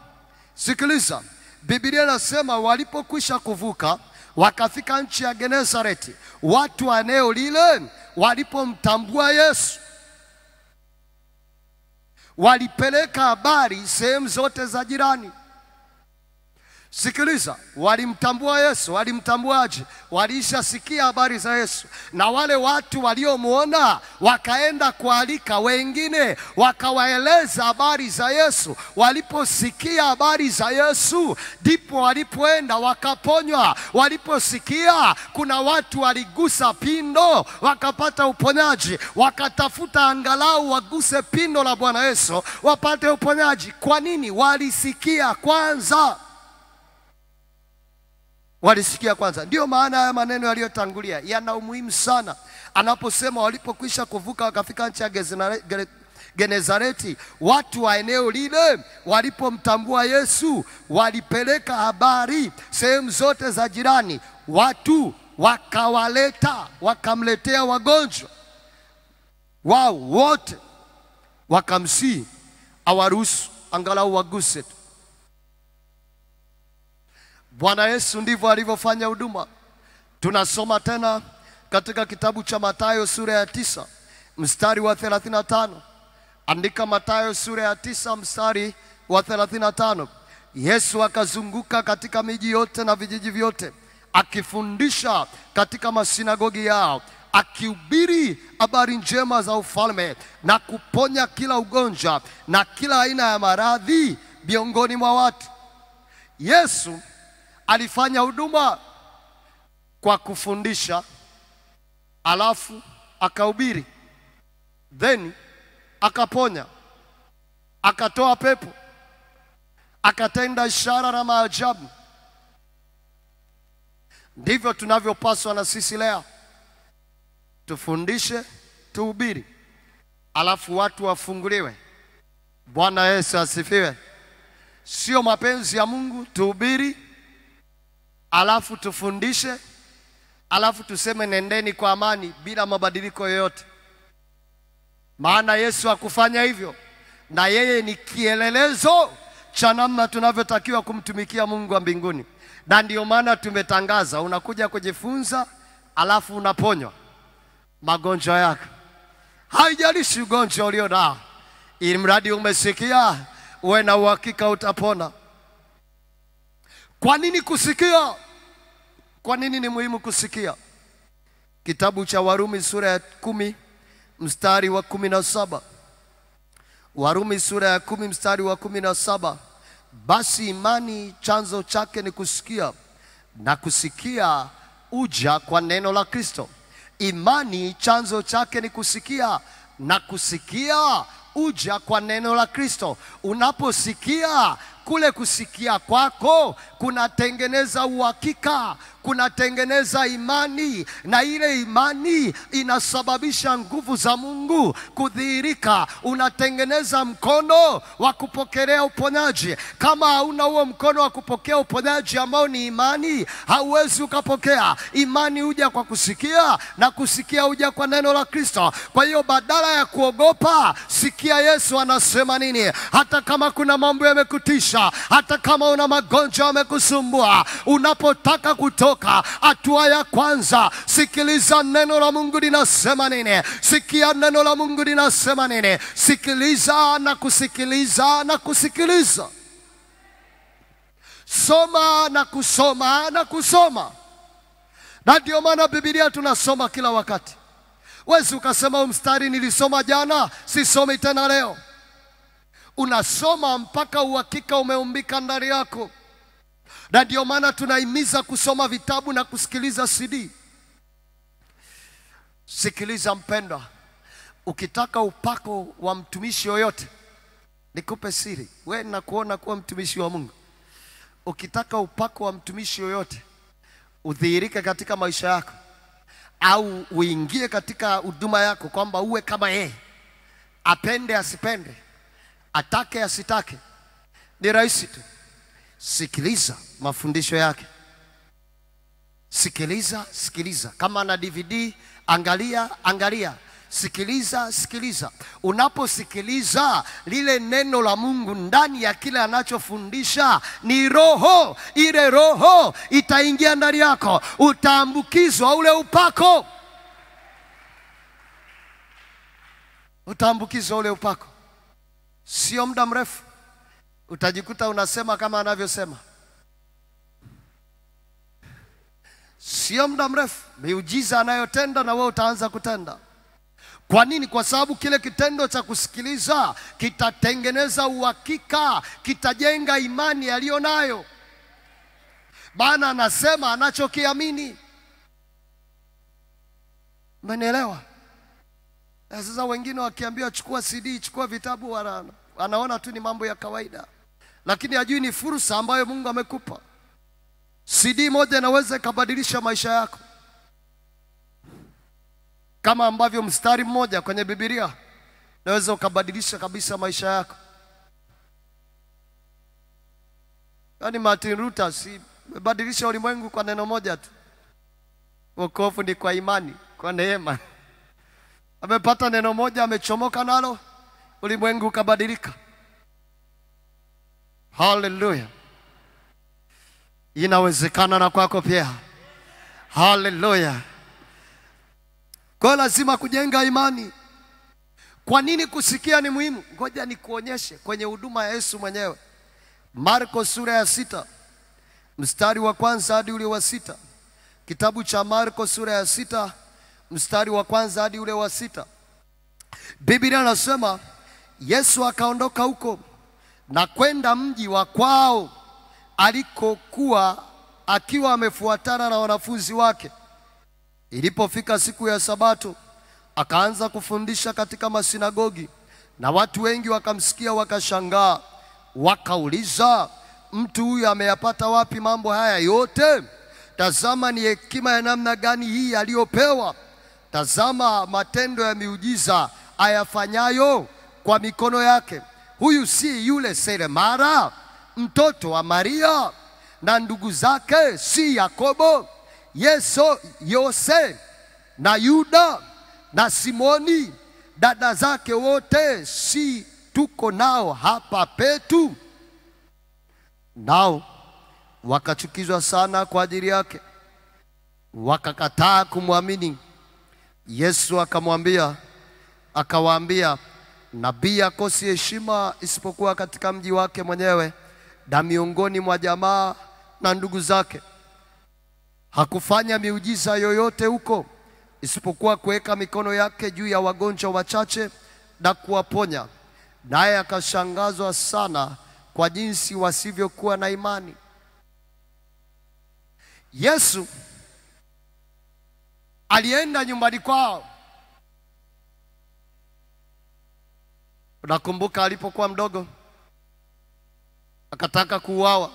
Sikiliza, Biblia inasema walipokwisha kuvuka wakafika nchi ya Genesareti, watu wa eneo lile walipomtambua Yesu walipeleka habari sehemu zote za jirani. Sikiliza, walimtambua Yesu. Walimtambuaje? Walishasikia habari za Yesu, na wale watu waliomwona wakaenda kualika wengine, wakawaeleza habari za Yesu. Waliposikia habari za Yesu, ndipo walipoenda wakaponywa. Waliposikia kuna watu waligusa pindo, wakapata uponyaji, wakatafuta angalau waguse pindo la Bwana Yesu wapate uponyaji. Kwa nini? Walisikia kwanza walisikia kwanza. Ndiyo maana haya maneno yaliyotangulia yana umuhimu sana, anaposema walipokwisha kuvuka wakafika nchi ya Genezareti, watu wa eneo lile walipomtambua Yesu walipeleka habari sehemu zote za jirani, watu wakawaleta, wakamletea wagonjwa wao wote, wakamsii awaruhusu angalau waguse tu. Bwana Yesu ndivyo alivyofanya huduma. Tunasoma tena katika kitabu cha Mathayo sura ya tisa mstari wa 35. Andika Mathayo sura ya tisa mstari wa 35. Yesu akazunguka katika miji yote na vijiji vyote akifundisha katika masinagogi yao akihubiri habari njema za ufalme na kuponya kila ugonjwa na kila aina ya maradhi miongoni mwa watu. Yesu alifanya huduma kwa kufundisha, alafu akahubiri, then akaponya, akatoa pepo, akatenda ishara na maajabu. Ndivyo tunavyopaswa na sisi leo, tufundishe, tuhubiri, alafu watu wafunguliwe. Bwana Yesu asifiwe. Sio mapenzi ya Mungu tuhubiri alafu tufundishe, alafu tuseme nendeni kwa amani bila mabadiliko yoyote. Maana Yesu hakufanya hivyo, na yeye ni kielelezo cha namna tunavyotakiwa kumtumikia Mungu wa mbinguni, na ndio maana tumetangaza, unakuja kujifunza, alafu unaponywa magonjwa yako. Haijalishi ugonjwa ulio nao, ili mradi umesikia, uwe na uhakika utapona. Kwa nini kusikia? Kwa nini ni muhimu kusikia? Kitabu cha Warumi sura ya kumi mstari wa kumi na saba. Warumi sura ya kumi mstari wa kumi na saba. Basi imani chanzo chake ni kusikia, na kusikia uja kwa neno la Kristo. Imani chanzo chake ni kusikia, na kusikia uja kwa neno la Kristo. Unaposikia kule kusikia kwako kunatengeneza uhakika, kunatengeneza imani, na ile imani inasababisha nguvu za Mungu kudhihirika. Unatengeneza mkono wa kupokelea uponyaji. Kama hauna huo mkono wa kupokea uponyaji ambao ni imani, hauwezi ukapokea. Imani huja kwa kusikia, na kusikia huja kwa neno la Kristo. Kwa hiyo badala ya kuogopa, sikia Yesu anasema nini. Hata kama kuna mambo yamekutisha, hata kama una magonjwa yamekusumbua, unapotaka kutoka hatua ya kwanza, sikiliza neno la Mungu linasema nini. Sikia neno la Mungu linasema nini. Sikiliza na kusikiliza na kusikiliza, soma na kusoma na kusoma, na ndio maana Biblia tunasoma kila wakati. Wezi ukasema huu mstari nilisoma jana, sisomi tena leo. Unasoma mpaka uhakika umeumbika ndani yako, na ndio maana tunahimiza kusoma vitabu na kusikiliza CD. Sikiliza mpendwa, ukitaka upako wa mtumishi yoyote, nikupe siri, we nakuona kuwa mtumishi wa Mungu. Ukitaka upako wa mtumishi yoyote udhihirike katika maisha yako, au uingie katika huduma yako, kwamba uwe kama yeye, apende asipende, atake asitake, ni rahisi tu. Sikiliza mafundisho yake, sikiliza, sikiliza. Kama na DVD, angalia, angalia, sikiliza, sikiliza. Unaposikiliza lile neno la Mungu ndani ya kile anachofundisha, ni roho. Ile roho itaingia ndani yako, utaambukizwa ule upako, utaambukizwa ule upako. Sio muda mrefu utajikuta unasema kama anavyosema. Sio muda mrefu, miujiza anayotenda na wewe utaanza kutenda. Kwa nini? Kwa sababu kile kitendo cha kusikiliza kitatengeneza uhakika, kitajenga imani aliyo nayo, Bana anasema anachokiamini. Umenielewa? Na sasa wengine wakiambiwa chukua CD, chukua vitabu, wana, anaona tu ni mambo ya kawaida, lakini hajui ni fursa ambayo Mungu amekupa. CD moja inaweza ikabadilisha maisha yako, kama ambavyo mstari mmoja kwenye Biblia unaweza ukabadilisha kabisa maisha yako. Yaani Martin Luther si badilisha ulimwengu kwa neno moja tu, wokovu ni kwa imani, kwa neema. Amepata neno moja, amechomoka nalo, ulimwengu ukabadilika. Haleluya! Inawezekana na kwako pia. Haleluya! Kwa lazima kujenga imani. Kwa nini kusikia ni muhimu? Ngoja nikuonyeshe kwenye huduma ya Yesu mwenyewe. Marko sura ya sita mstari wa kwanza hadi ule wa sita. Kitabu cha Marko sura ya sita mstari wa kwanza hadi ule wa sita. Biblia anasema Yesu akaondoka huko na kwenda mji wa kwao alikokuwa akiwa amefuatana na wanafunzi wake. Ilipofika siku ya Sabato, akaanza kufundisha katika masinagogi, na watu wengi wakamsikia, wakashangaa, wakauliza, mtu huyu ameyapata wapi mambo haya yote? Tazama, ni hekima ya namna gani hii aliyopewa! Tazama matendo ya miujiza ayafanyayo kwa mikono yake. Huyu si yule seremara mtoto wa Maria, na ndugu zake si Yakobo, Yeso, Yose na Yuda na Simoni, dada zake wote si tuko nao hapa petu? Nao wakachukizwa sana kwa ajili yake, wakakataa kumwamini. Yesu akamwambia akawaambia, nabii akosi heshima isipokuwa katika mji wake mwenyewe na miongoni mwa jamaa na ndugu zake. Hakufanya miujiza yoyote huko isipokuwa kuweka mikono yake juu ya wagonjwa wachache na kuwaponya. Naye akashangazwa sana kwa jinsi wasivyokuwa na imani. Yesu alienda nyumbani kwao. Unakumbuka alipokuwa mdogo akataka kuuawa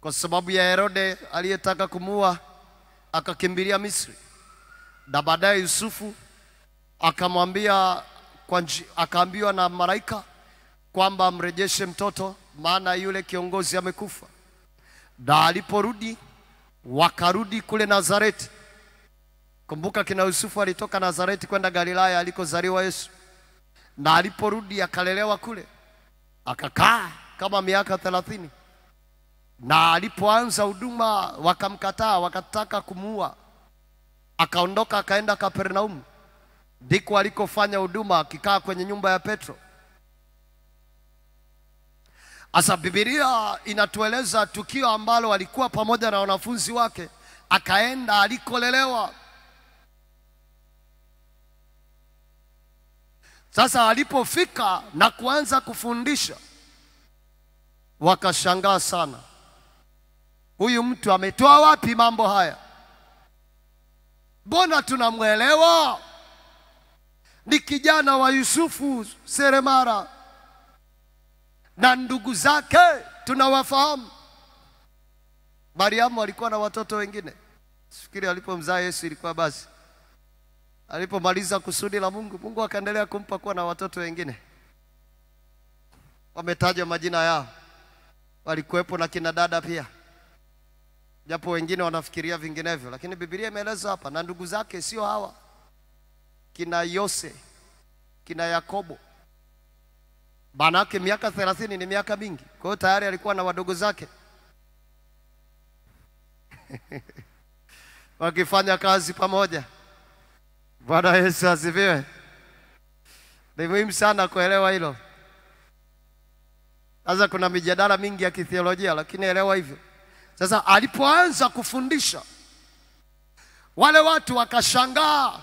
kwa sababu ya Herode aliyetaka kumuua, akakimbilia Misri, na baadaye Yusufu akamwambia akaambiwa na malaika kwamba amrejeshe mtoto, maana yule kiongozi amekufa. Na aliporudi wakarudi kule Nazareti. Kumbuka kina Yusufu alitoka Nazareti kwenda Galilaya alikozaliwa Yesu, na aliporudi akalelewa kule, akakaa kama miaka thelathini na alipoanza huduma wakamkataa, wakataka kumuua. Akaondoka akaenda Kapernaumu, ndiko alikofanya huduma, akikaa kwenye nyumba ya Petro. Asa Biblia inatueleza tukio ambalo alikuwa pamoja na wanafunzi wake, akaenda alikolelewa. Sasa alipofika na kuanza kufundisha, wakashangaa sana, huyu mtu ametoa wapi mambo haya? mbona tunamwelewa? Ni kijana wa yusufu seremara. Na ndugu zake tunawafahamu. Mariamu alikuwa na watoto wengine. Sifikiri alipomzaa yesu ilikuwa basi alipomaliza kusudi la mungu mungu akaendelea kumpa kuwa na watoto wengine. Wametajwa majina yao. Walikuwepo na kina dada pia. Japo wengine wanafikiria vinginevyo lakini Biblia imeeleza hapa na ndugu zake sio hawa. Kina yose kina yakobo. Maanake miaka thelathini ni miaka mingi. Kwa hiyo tayari alikuwa na wadogo zake. Wakifanya kazi pamoja bwana yesu asifiwe. Ni muhimu sana kuelewa hilo. Sasa kuna mijadala mingi ya kithiolojia lakini elewa hivyo. Sasa alipoanza kufundisha wale watu wakashangaa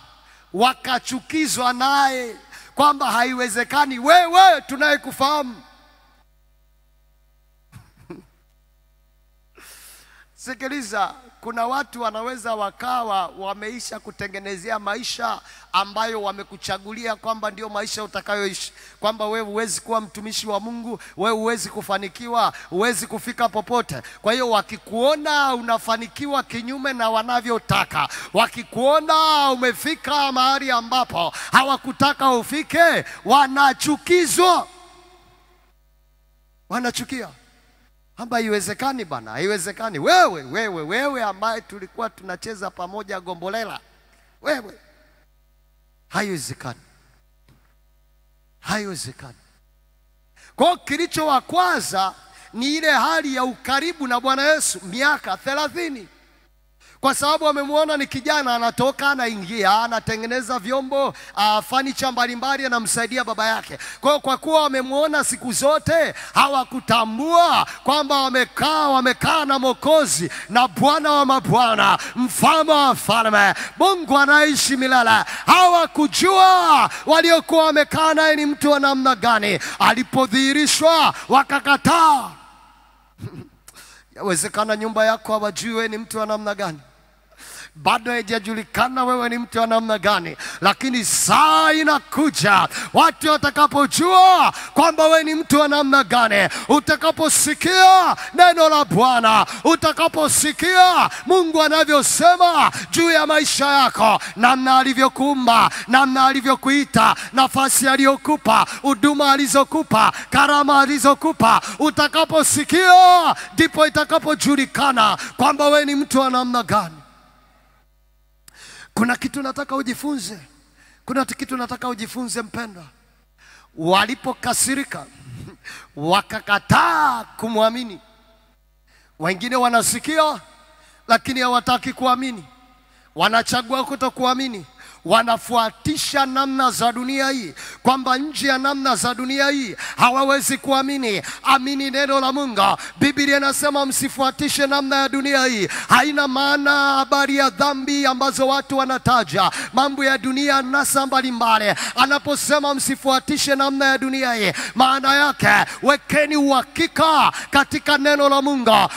wakachukizwa naye kwamba haiwezekani wewe tunayekufahamu. Sikiliza kuna watu wanaweza wakawa wameisha kutengenezea maisha ambayo wamekuchagulia kwamba ndio maisha utakayoishi. Kwamba wewe huwezi kuwa mtumishi wa mungu wewe huwezi kufanikiwa huwezi kufika popote. Kwa hiyo wakikuona unafanikiwa kinyume na wanavyotaka wakikuona umefika mahali ambapo hawakutaka ufike wanachukizwa. Wanachukia kwamba haiwezekani bana, haiwezekani. Wewe wewe wewe ambaye tulikuwa tunacheza pamoja gombolela, wewe, haiwezekani, haiwezekani. Kwa hiyo kilichowakwaza ni ile hali ya ukaribu na Bwana Yesu miaka thelathini kwa sababu amemwona ni kijana anatoka anaingia anatengeneza vyombo uh, fanicha mbalimbali anamsaidia baba yake. Kwa hiyo kwa kuwa wamemwona siku zote hawakutambua kwamba wamekaa wamekaa na mokozi na bwana wa mabwana mfalme wa wafalme mungu anaishi milele. Hawakujua waliokuwa wamekaa naye ni mtu wa namna gani. Alipodhihirishwa wakakataa. Yawezekana nyumba yako hawajui wewe ni mtu wa namna gani bado haijajulikana wewe ni mtu wa namna gani, lakini saa inakuja watu watakapojua kwamba wewe ni mtu wa namna gani, utakaposikia neno la Bwana, utakaposikia Mungu anavyosema juu ya maisha yako, namna alivyokuumba, namna alivyokuita, nafasi aliyokupa, huduma alizokupa, karama alizokupa, utakaposikia ndipo itakapojulikana kwamba wewe ni mtu wa namna gani. Kuna kitu nataka ujifunze, kuna kitu nataka ujifunze mpendwa. Walipokasirika wakakataa kumwamini, wengine wanasikia lakini hawataki kuamini, wanachagua kutokuamini wanafuatisha namna za dunia hii, kwamba nje ya namna za dunia hii hawawezi kuamini. Amini neno la Mungu. Biblia inasema msifuatishe namna ya dunia hii. Haina maana habari ya dhambi ambazo watu wanataja, mambo ya dunia, nasa mbalimbali. Anaposema msifuatishe namna ya dunia hii, maana yake wekeni uhakika katika neno la Mungu.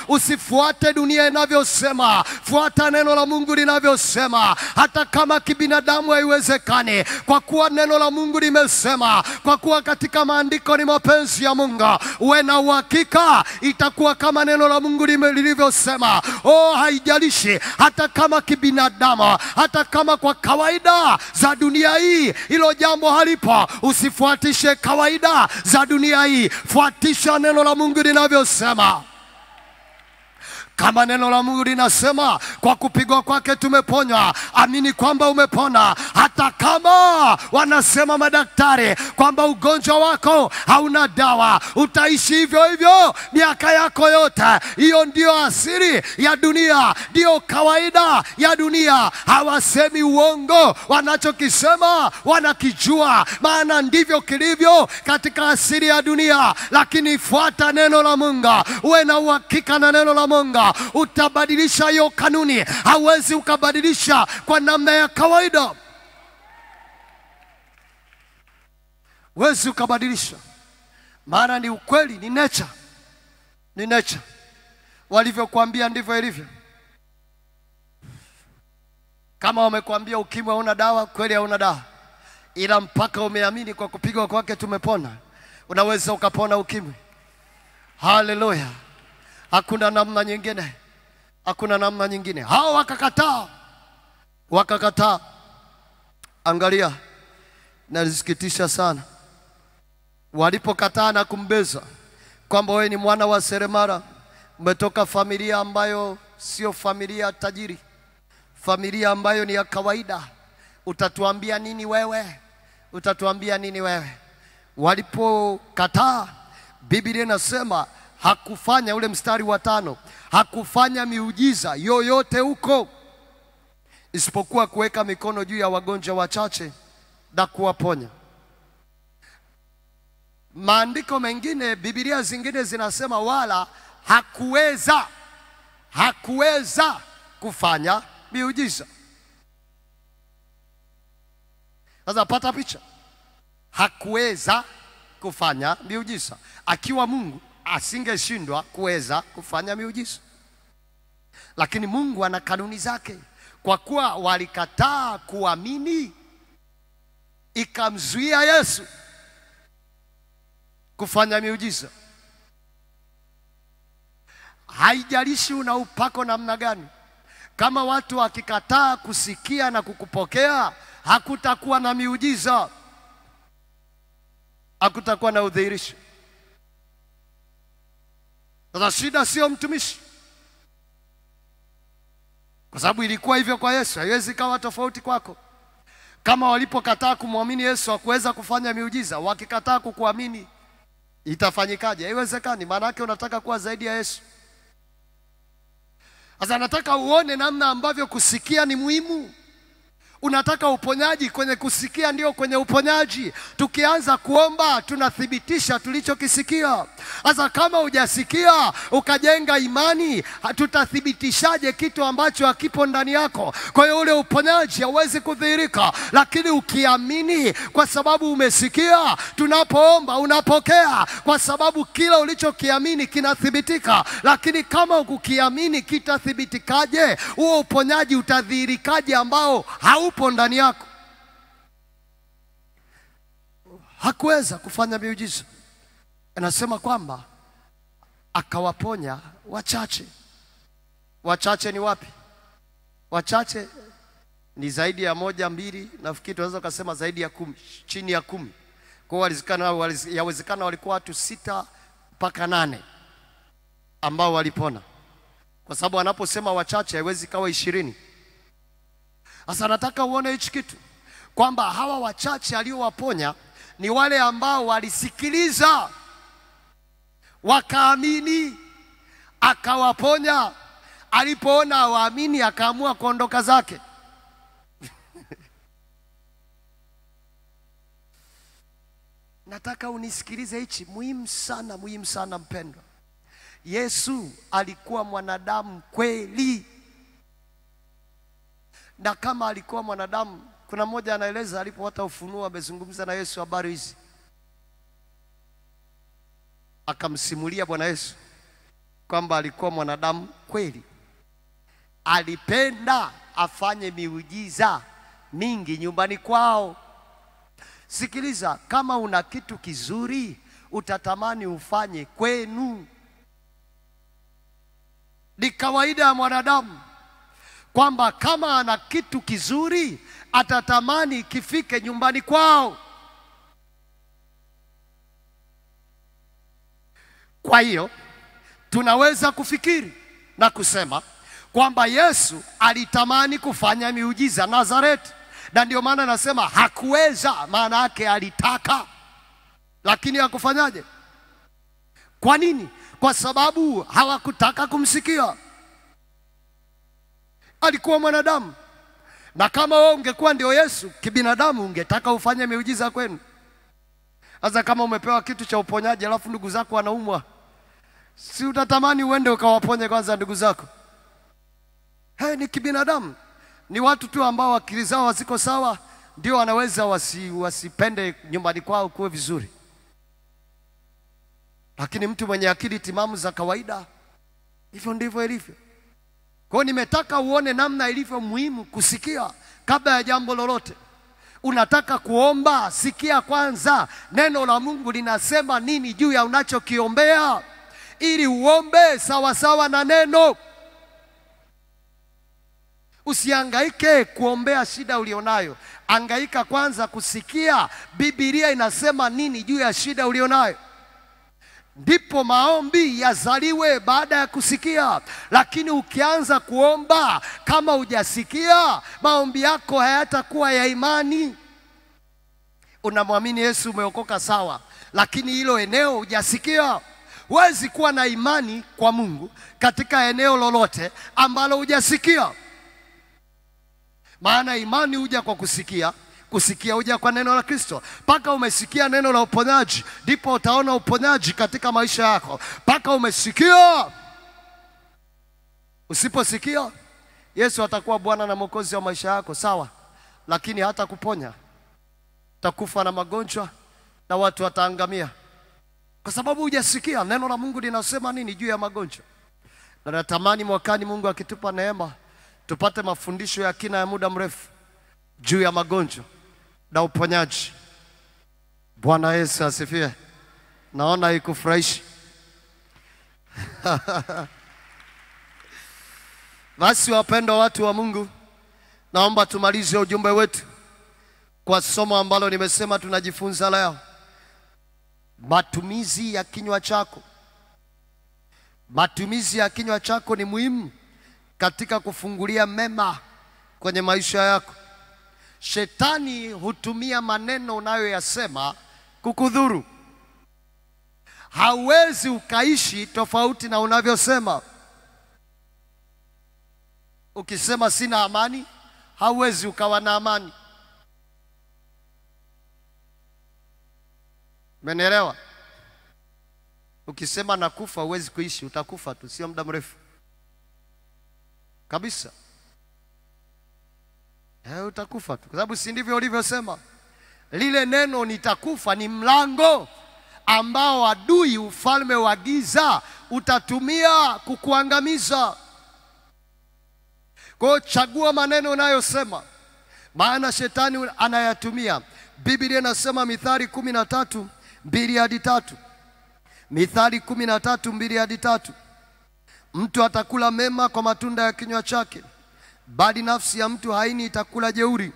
Usifuate dunia inavyosema, fuata neno la Mungu linavyosema, hata kama kibinadamu binadamu haiwezekani, kwa kuwa neno la Mungu limesema, kwa kuwa katika maandiko ni mapenzi ya Mungu. Uwe na uhakika itakuwa kama neno la Mungu lilivyosema. Oh, haijalishi hata kama kibinadamu, hata kama kwa kawaida za dunia hii hilo jambo halipo, usifuatishe kawaida za dunia hii, fuatisha neno la Mungu linavyosema kama neno la Mungu linasema kwa kupigwa kwake tumeponywa, amini kwamba umepona. Hata kama wanasema madaktari kwamba ugonjwa wako hauna dawa, utaishi hivyo hivyo miaka yako yote. Hiyo ndio asiri ya dunia, ndiyo kawaida ya dunia. Hawasemi uongo, wanachokisema wanakijua, maana ndivyo kilivyo katika asiri ya dunia. Lakini fuata neno la Mungu, uwe na uhakika na neno la Mungu utabadilisha hiyo kanuni. Hauwezi ukabadilisha kwa namna ya kawaida, huwezi ukabadilisha, maana ni ukweli, ni nature, ni nature. Walivyokuambia ndivyo ilivyo. Kama wamekuambia ukimwi hauna dawa, kweli hauna dawa, ila mpaka umeamini kwa kupigwa kwake tumepona, unaweza ukapona ukimwi. Haleluya! Hakuna namna nyingine, hakuna namna nyingine. Hao wakakataa, wakakataa. Angalia, nalisikitisha sana walipokataa na kumbeza kwamba wewe ni mwana wa seremara, umetoka familia ambayo sio familia tajiri, familia ambayo ni ya kawaida. Utatuambia nini wewe? Utatuambia nini wewe? Walipokataa, Biblia inasema hakufanya, ule mstari wa tano, hakufanya miujiza yoyote huko isipokuwa kuweka mikono juu ya wagonjwa wachache na kuwaponya. Maandiko mengine, Biblia zingine zinasema wala hakuweza, hakuweza kufanya miujiza. Sasa pata picha, hakuweza kufanya miujiza. Akiwa Mungu asingeshindwa kuweza kufanya miujizo, lakini Mungu ana kanuni zake. Kwa kuwa walikataa kuamini, ikamzuia Yesu kufanya miujizo. Haijalishi una upako namna gani, kama watu wakikataa kusikia na kukupokea, hakutakuwa na miujiza, hakutakuwa na udhihirisho. Sasa shida sio mtumishi, kwa sababu ilikuwa hivyo kwa Yesu, haiwezi kawa tofauti kwako. Kama walipokataa kumwamini Yesu hakuweza kufanya miujiza, wakikataa kukuamini itafanyikaje? Haiwezekani. Maana yake unataka kuwa zaidi ya Yesu. Sasa nataka uone namna ambavyo kusikia ni muhimu. Unataka uponyaji, kwenye kusikia ndio kwenye uponyaji. Tukianza kuomba tunathibitisha tulichokisikia. Sasa kama hujasikia ukajenga imani, tutathibitishaje kitu ambacho hakipo ndani yako? Kwa hiyo ule uponyaji hauwezi kudhihirika, lakini ukiamini, kwa sababu umesikia, tunapoomba unapokea, kwa sababu kila ulichokiamini kinathibitika. Lakini kama ukukiamini, kitathibitikaje? Huo uponyaji utadhihirikaje ambao haupo ndani yako? Hakuweza kufanya miujiza. Anasema kwamba akawaponya wachache. Wachache ni wapi? Wachache ni zaidi ya moja, mbili, nafikiri tunaweza kusema zaidi ya kumi, chini ya kumi. Kwa hiyo yawezekana walikuwa watu sita mpaka nane ambao walipona, kwa sababu anaposema wachache haiwezi kawa ishirini. Sasa nataka uone hichi kitu kwamba hawa wachache aliowaponya ni wale ambao walisikiliza wakaamini, akawaponya. Alipoona hawaamini, akaamua kuondoka zake. Nataka unisikilize hichi, muhimu sana, muhimu sana mpendwa. Yesu alikuwa mwanadamu kweli, na kama alikuwa mwanadamu, kuna mmoja anaeleza alipopata ufunuo, amezungumza na Yesu habari hizi akamsimulia Bwana Yesu kwamba alikuwa mwanadamu kweli, alipenda afanye miujiza mingi nyumbani kwao. Sikiliza, kama una kitu kizuri utatamani ufanye kwenu. Ni kawaida ya mwanadamu kwamba kama ana kitu kizuri atatamani kifike nyumbani kwao. Kwa hiyo tunaweza kufikiri na kusema kwamba Yesu alitamani kufanya miujiza Nazareti, na ndio maana anasema hakuweza, maana yake alitaka, lakini hakufanyaje? Kwa nini? Kwa sababu hawakutaka kumsikia. Alikuwa mwanadamu, na kama wewe ungekuwa ndio Yesu kibinadamu, ungetaka ufanye miujiza kwenu. Sasa kama umepewa kitu cha uponyaji alafu ndugu zako wanaumwa, si utatamani uende ukawaponye kwanza ndugu zako? Hey, ni kibinadamu, ni watu tu ambao akili zao haziko sawa, ndio wanaweza wasi, wasipende nyumbani kwao kuwe vizuri, lakini mtu mwenye akili timamu za kawaida, hivyo ndivyo ilivyo. Kwa nimetaka uone namna ilivyo muhimu kusikia kabla ya jambo lolote. Unataka kuomba, sikia kwanza. Neno la Mungu linasema nini juu ya unachokiombea, ili uombe sawasawa sawa na neno. usiangaike kuombea shida ulionayo, angaika kwanza kusikia. Biblia inasema nini juu ya shida ulionayo ndipo maombi yazaliwe baada ya kusikia. Lakini ukianza kuomba kama hujasikia, maombi yako hayatakuwa ya imani. Unamwamini Yesu, umeokoka sawa, lakini hilo eneo hujasikia. Huwezi kuwa na imani kwa Mungu katika eneo lolote ambalo hujasikia, maana imani huja kwa kusikia kusikia uja kwa neno la Kristo. Mpaka umesikia neno la uponyaji, ndipo utaona uponyaji katika maisha yako. Mpaka umesikia. Usiposikia, Yesu atakuwa Bwana na Mwokozi wa maisha yako, sawa, lakini hata kuponya, utakufa na magonjwa na watu wataangamia kwa sababu hujasikia neno la Mungu linasema nini juu ya magonjwa. Na natamani mwakani Mungu akitupa neema tupate mafundisho ya kina ya muda mrefu juu ya magonjwa na uponyaji. Bwana Yesu asifiwe. Naona ikufurahishi Basi wapendwa watu wa Mungu, naomba tumalize ujumbe wetu kwa somo ambalo nimesema tunajifunza leo, matumizi ya kinywa chako. Matumizi ya kinywa chako ni muhimu katika kufungulia mema kwenye maisha yako. Shetani hutumia maneno unayoyasema kukudhuru. Hauwezi ukaishi tofauti na unavyosema. Ukisema sina amani, hauwezi ukawa na amani. Umenielewa? Ukisema nakufa, huwezi kuishi, utakufa tu, sio muda mrefu kabisa. Eh, utakufa tu, kwa sababu si ndivyo ulivyosema. Lile neno nitakufa ni mlango ambao adui, ufalme wa giza, utatumia kukuangamiza. Kwa hiyo chagua maneno unayosema, maana shetani anayatumia. Biblia inasema Mithali kumi na tatu mbili hadi tatu Mithali kumi na tatu mbili hadi tatu Mtu atakula mema kwa matunda ya kinywa chake, bali nafsi ya mtu haini itakula jeuri.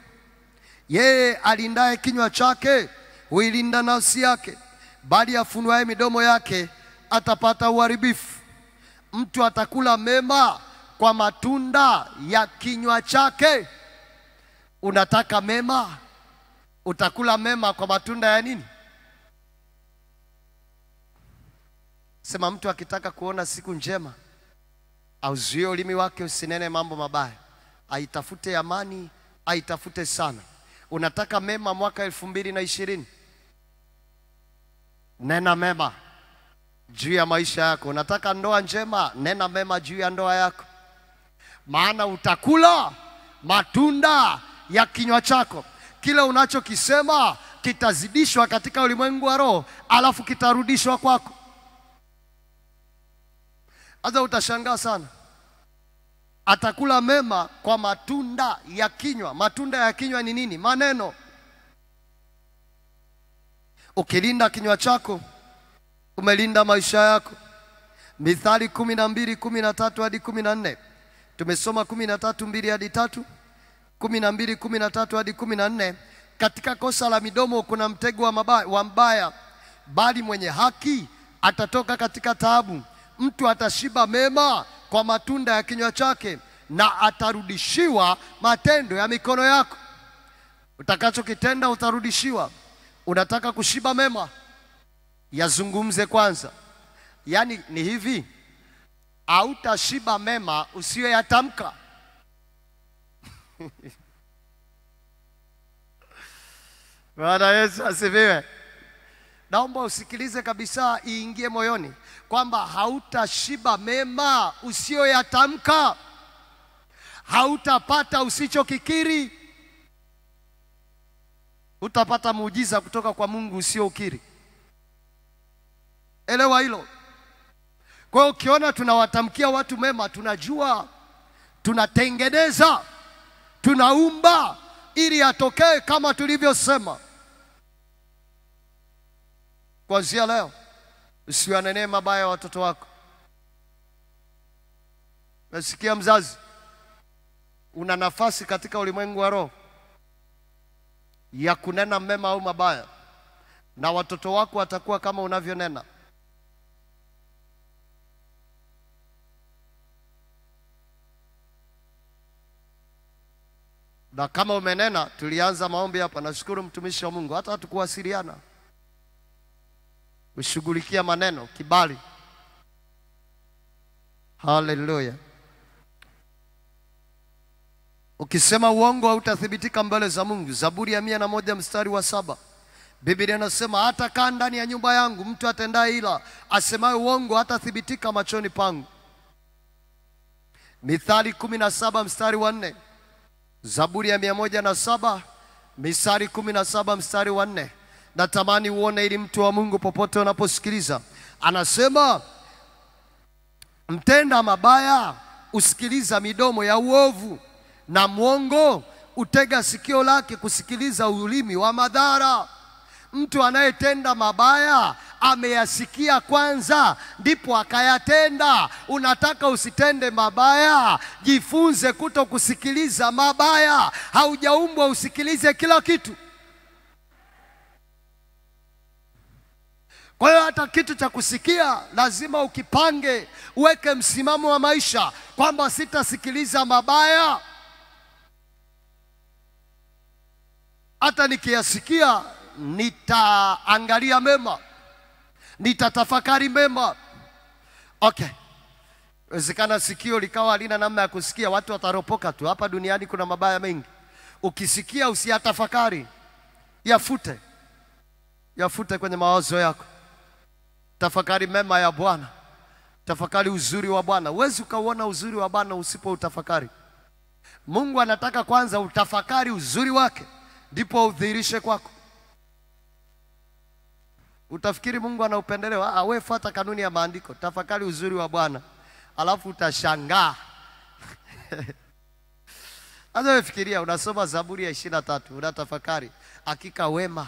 Yeye alindaye kinywa chake huilinda nafsi yake, bali afunuaye midomo yake atapata uharibifu. Mtu atakula mema kwa matunda ya kinywa chake. Unataka mema, utakula mema kwa matunda ya nini? Sema, mtu akitaka kuona siku njema auzuie ulimi wake usinene mambo mabaya, aitafute amani, aitafute sana. Unataka mema mwaka elfu mbili na ishirini, nena mema juu ya maisha yako. Unataka ndoa njema, nena mema juu ya ndoa yako, maana utakula matunda ya kinywa chako. Kile unachokisema kitazidishwa katika ulimwengu wa roho, alafu kitarudishwa kwako. aza utashangaa sana, atakula mema kwa matunda ya kinywa. Matunda ya kinywa ni nini? Maneno. Ukilinda kinywa chako, umelinda maisha yako. Mithali kumi na mbili kumi na tatu hadi kumi na nne tumesoma kumi na tatu mbili hadi tatu kumi na mbili kumi na tatu hadi kumi na nne Katika kosa la midomo kuna mtego wa, mabaya, mbaya, bali mwenye haki atatoka katika taabu. Mtu atashiba mema kwa matunda ya kinywa chake, na atarudishiwa matendo ya mikono yako. Utakachokitenda utarudishiwa. Unataka kushiba mema, yazungumze kwanza. Yaani ni hivi, hautashiba mema usiyoyatamka. Bwana Yesu asifiwe. Naomba usikilize kabisa, iingie moyoni kwamba hautashiba mema usiyoyatamka, hautapata usichokikiri, utapata muujiza kutoka kwa Mungu usiokiri. Elewa hilo. Kwa hiyo ukiona tunawatamkia watu mema, tunajua tunatengeneza, tunaumba ili atokee kama tulivyosema. Kuanzia leo usiwanenee mabaya watoto wako. Nasikia mzazi, una nafasi katika ulimwengu wa roho ya kunena mema au mabaya, na watoto wako watakuwa kama unavyonena. Na kama umenena, tulianza maombi hapa. Nashukuru mtumishi wa Mungu, hata hatukuwasiliana, ushughulikia maneno kibali. Haleluya! Ukisema uongo hautathibitika mbele za Mungu. Zaburi ya mia na moja mstari wa saba Biblia inasema hata kaa ndani ya nyumba yangu mtu atendaye ila asemaye uongo hatathibitika machoni pangu. Mithali kumi na saba mstari wa nne Zaburi ya mia moja na saba mistari kumi na saba mstari wa nne Natamani uone ili mtu wa Mungu popote unaposikiliza, anasema mtenda mabaya usikiliza midomo ya uovu, na mwongo utega sikio lake kusikiliza ulimi wa madhara. Mtu anayetenda mabaya ameyasikia kwanza, ndipo akayatenda. Unataka usitende mabaya, jifunze kuto kusikiliza mabaya. Haujaumbwa usikilize kila kitu. Kwa hiyo hata kitu cha kusikia lazima ukipange, uweke msimamo wa maisha kwamba sitasikiliza mabaya, hata nikiyasikia nitaangalia mema, nitatafakari mema. Okay, wezekana sikio likawa halina namna ya kusikia, watu wataropoka tu. Hapa duniani kuna mabaya mengi, ukisikia usiyatafakari, yafute, yafute kwenye mawazo yako. Tafakari mema ya Bwana, tafakari uzuri wa Bwana. Huwezi ukauona uzuri wa Bwana usipo utafakari. Mungu anataka kwanza utafakari uzuri wake, ndipo udhihirishe kwako. Utafikiri Mungu ana upendeleo? Ah, wewe fuata kanuni ya maandiko, tafakari uzuri wa Bwana, alafu utashangaa. Sasa wewe unasoma Zaburi ya ishirini na tatu unatafakari, hakika wema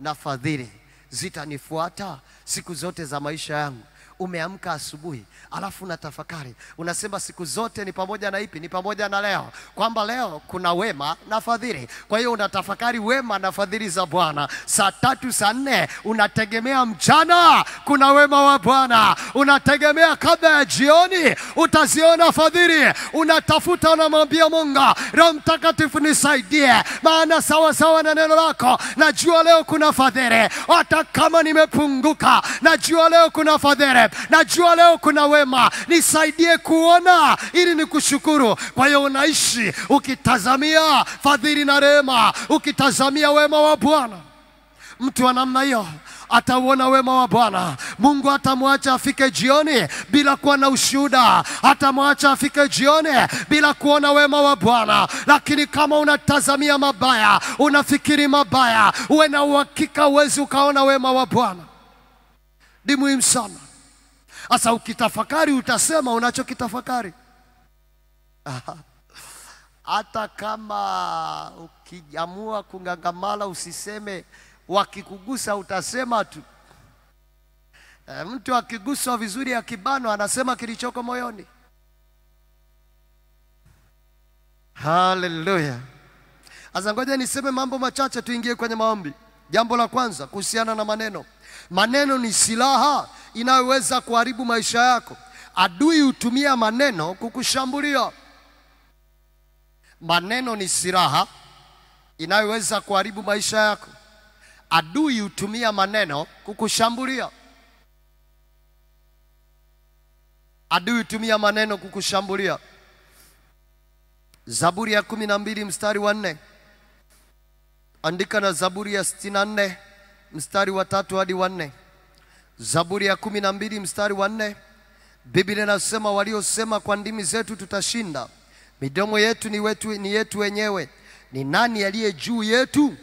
na fadhili zitanifuata siku zote za maisha yangu. Umeamka asubuhi, alafu na tafakari, unasema siku zote ni pamoja na ipi? Ni pamoja na leo, kwamba leo kuna wema na fadhili. Kwa hiyo unatafakari wema na fadhili za Bwana. Saa tatu saa nne unategemea mchana kuna wema wa Bwana, unategemea kabla ya jioni utaziona fadhili. Unatafuta, unamwambia Mungu, Roho Mtakatifu nisaidie, maana sawa sawa na neno lako najua leo kuna fadhili, hata kama nimepunguka, najua leo kuna fadhili, najua leo kuna wema, nisaidie kuona ili nikushukuru. Kwa hiyo unaishi ukitazamia fadhili na rehema, ukitazamia wema wa Bwana. Mtu wa namna hiyo atauona wema wa Bwana. Mungu atamwacha afike jioni bila kuwa na ushuhuda, atamwacha afike jioni bila kuona wema wa Bwana. Lakini kama unatazamia mabaya, unafikiri mabaya, uwe na uhakika uwezi ukaona wema wa Bwana. Ni muhimu sana. Sasa ukitafakari, utasema unachokitafakari hata kama ukiamua kungangamala usiseme, wakikugusa utasema tu. E, mtu akiguswa vizuri akibano anasema kilichoko moyoni. Haleluya! Sasa ngoja niseme mambo machache, tuingie kwenye maombi. Jambo la kwanza kuhusiana na maneno. Maneno ni silaha inayoweza kuharibu maisha yako. Adui hutumia maneno kukushambulia. Maneno ni silaha inayoweza kuharibu maisha yako. Adui hutumia maneno kukushambulia. Adui hutumia maneno kukushambulia. Zaburi ya kumi na mbili mstari wa nne andika na Zaburi ya sitini na nne mstari wa tatu hadi wa nne Zaburi ya kumi na mbili mstari wa nne. Biblia inasema waliosema kwa ndimi zetu tutashinda, midomo yetu ni, wetu, ni yetu wenyewe, ni nani aliye juu yetu?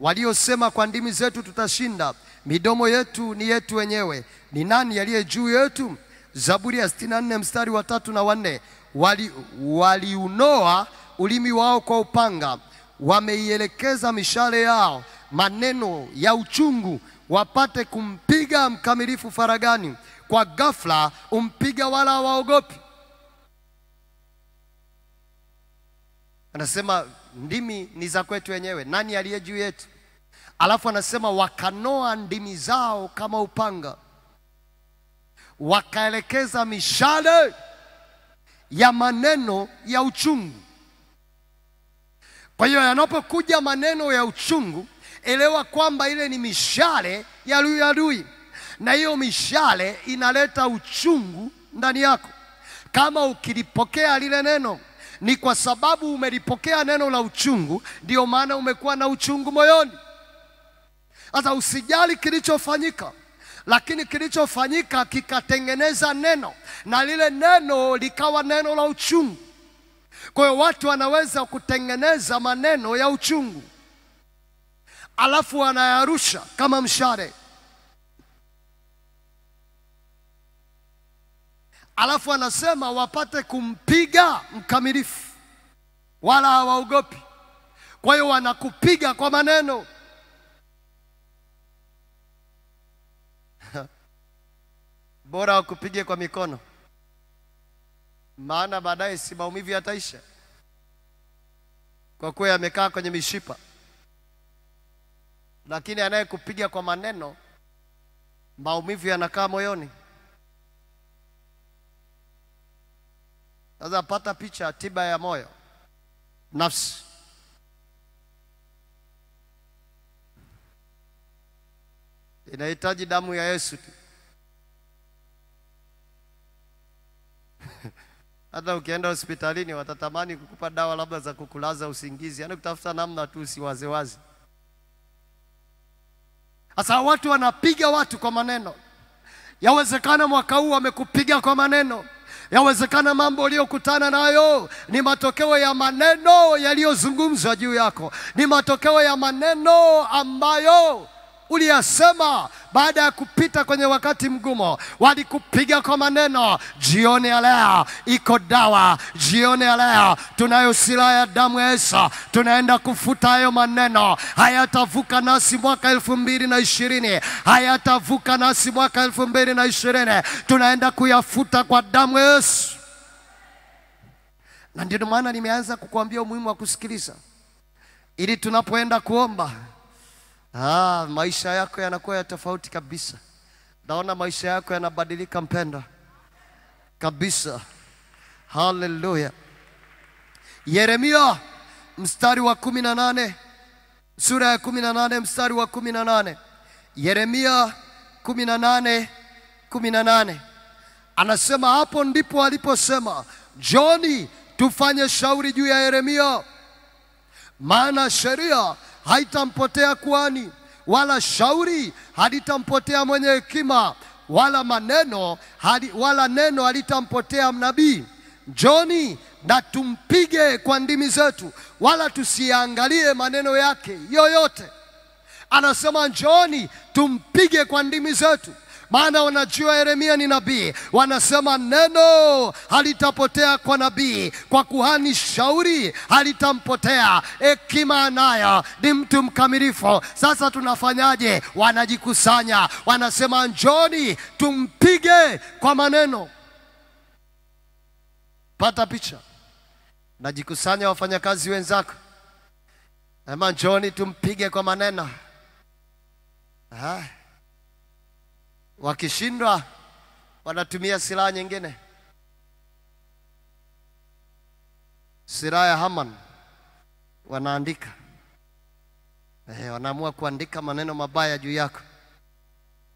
Waliosema kwa ndimi zetu tutashinda, midomo yetu ni yetu wenyewe, ni nani aliye juu yetu? Zaburi ya 64 mstari wa tatu na wanne wali, waliunoa ulimi wao kwa upanga, wameielekeza mishale yao. Maneno ya uchungu, wapate kumpiga mkamilifu faragani. Kwa ghafla umpiga wala waogopi Anasema ndimi ni za kwetu wenyewe, nani aliye juu yetu? Alafu anasema wakanoa ndimi zao kama upanga, wakaelekeza mishale ya maneno ya uchungu. Kwa hiyo yanapokuja maneno ya uchungu, elewa kwamba ile ni mishale ya adui adui, na hiyo mishale inaleta uchungu ndani yako. Kama ukilipokea lile neno, ni kwa sababu umelipokea neno la uchungu, ndiyo maana umekuwa na uchungu moyoni. Sasa usijali kilichofanyika, lakini kilichofanyika kikatengeneza neno, na lile neno likawa neno la uchungu. Kwa hiyo watu wanaweza kutengeneza maneno ya uchungu, alafu anayarusha kama mshale, alafu anasema wapate kumpiga mkamilifu, wala hawaogopi. Kwa hiyo wanakupiga kwa maneno. Bora wakupige kwa mikono, maana baadaye si maumivu yataisha, kwa kuwa yamekaa kwenye mishipa. Lakini anayekupiga kwa maneno, maumivu yanakaa moyoni. Sasa pata picha, tiba ya moyo, nafsi. Inahitaji damu ya Yesu tu. Hata ukienda hospitalini watatamani kukupa dawa labda za kukulaza usingizi, yaani kutafuta namna tu usiwazewazi. Sasa watu wanapiga watu kwa maneno. Yawezekana mwaka huu wamekupiga kwa maneno. Yawezekana mambo uliyokutana nayo ni matokeo ya maneno yaliyozungumzwa juu yako, ni matokeo ya maneno ambayo uliyasema baada ya kupita kwenye wakati mgumu. Walikupiga kwa maneno. Jioni ya leo iko dawa. Jioni ya leo tunayo silaha ya damu ya Yesu, tunaenda kufuta hayo maneno. Hayatavuka nasi mwaka elfu mbili na ishirini, hayatavuka nasi mwaka elfu mbili na ishirini. Tunaenda kuyafuta kwa damu ya Yesu, na ndio maana nimeanza kukuambia umuhimu wa kusikiliza, ili tunapoenda kuomba Ah, maisha yako yanakuwa ya tofauti kabisa. Naona maisha yako yanabadilika mpendwa, kabisa. Haleluya. Yeremia mstari wa kumi na nane sura ya kumi na nane mstari wa kumi na nane Yeremia kumi na nane kumi na nane anasema hapo ndipo aliposema, Joni, tufanye shauri juu ya Yeremia, maana sheria haitampotea kuhani, wala shauri halitampotea mwenye hekima, wala maneno hali, wala neno halitampotea mnabii. Njoni na tumpige kwa ndimi zetu, wala tusiangalie maneno yake yoyote. Anasema njoni tumpige kwa ndimi zetu maana wanajua Yeremia ni nabii. Wanasema neno halitapotea kwa nabii, kwa kuhani shauri halitampotea. Hekima anayo, ni mtu mkamilifu. Sasa tunafanyaje? Wanajikusanya, wanasema njoni tumpige kwa maneno. Pata picha, najikusanya wafanyakazi wenzako, ama njoni tumpige kwa maneno. Ah. Wakishindwa wanatumia silaha nyingine, silaha ya Haman, wanaandika eh, wanaamua kuandika maneno mabaya juu yako.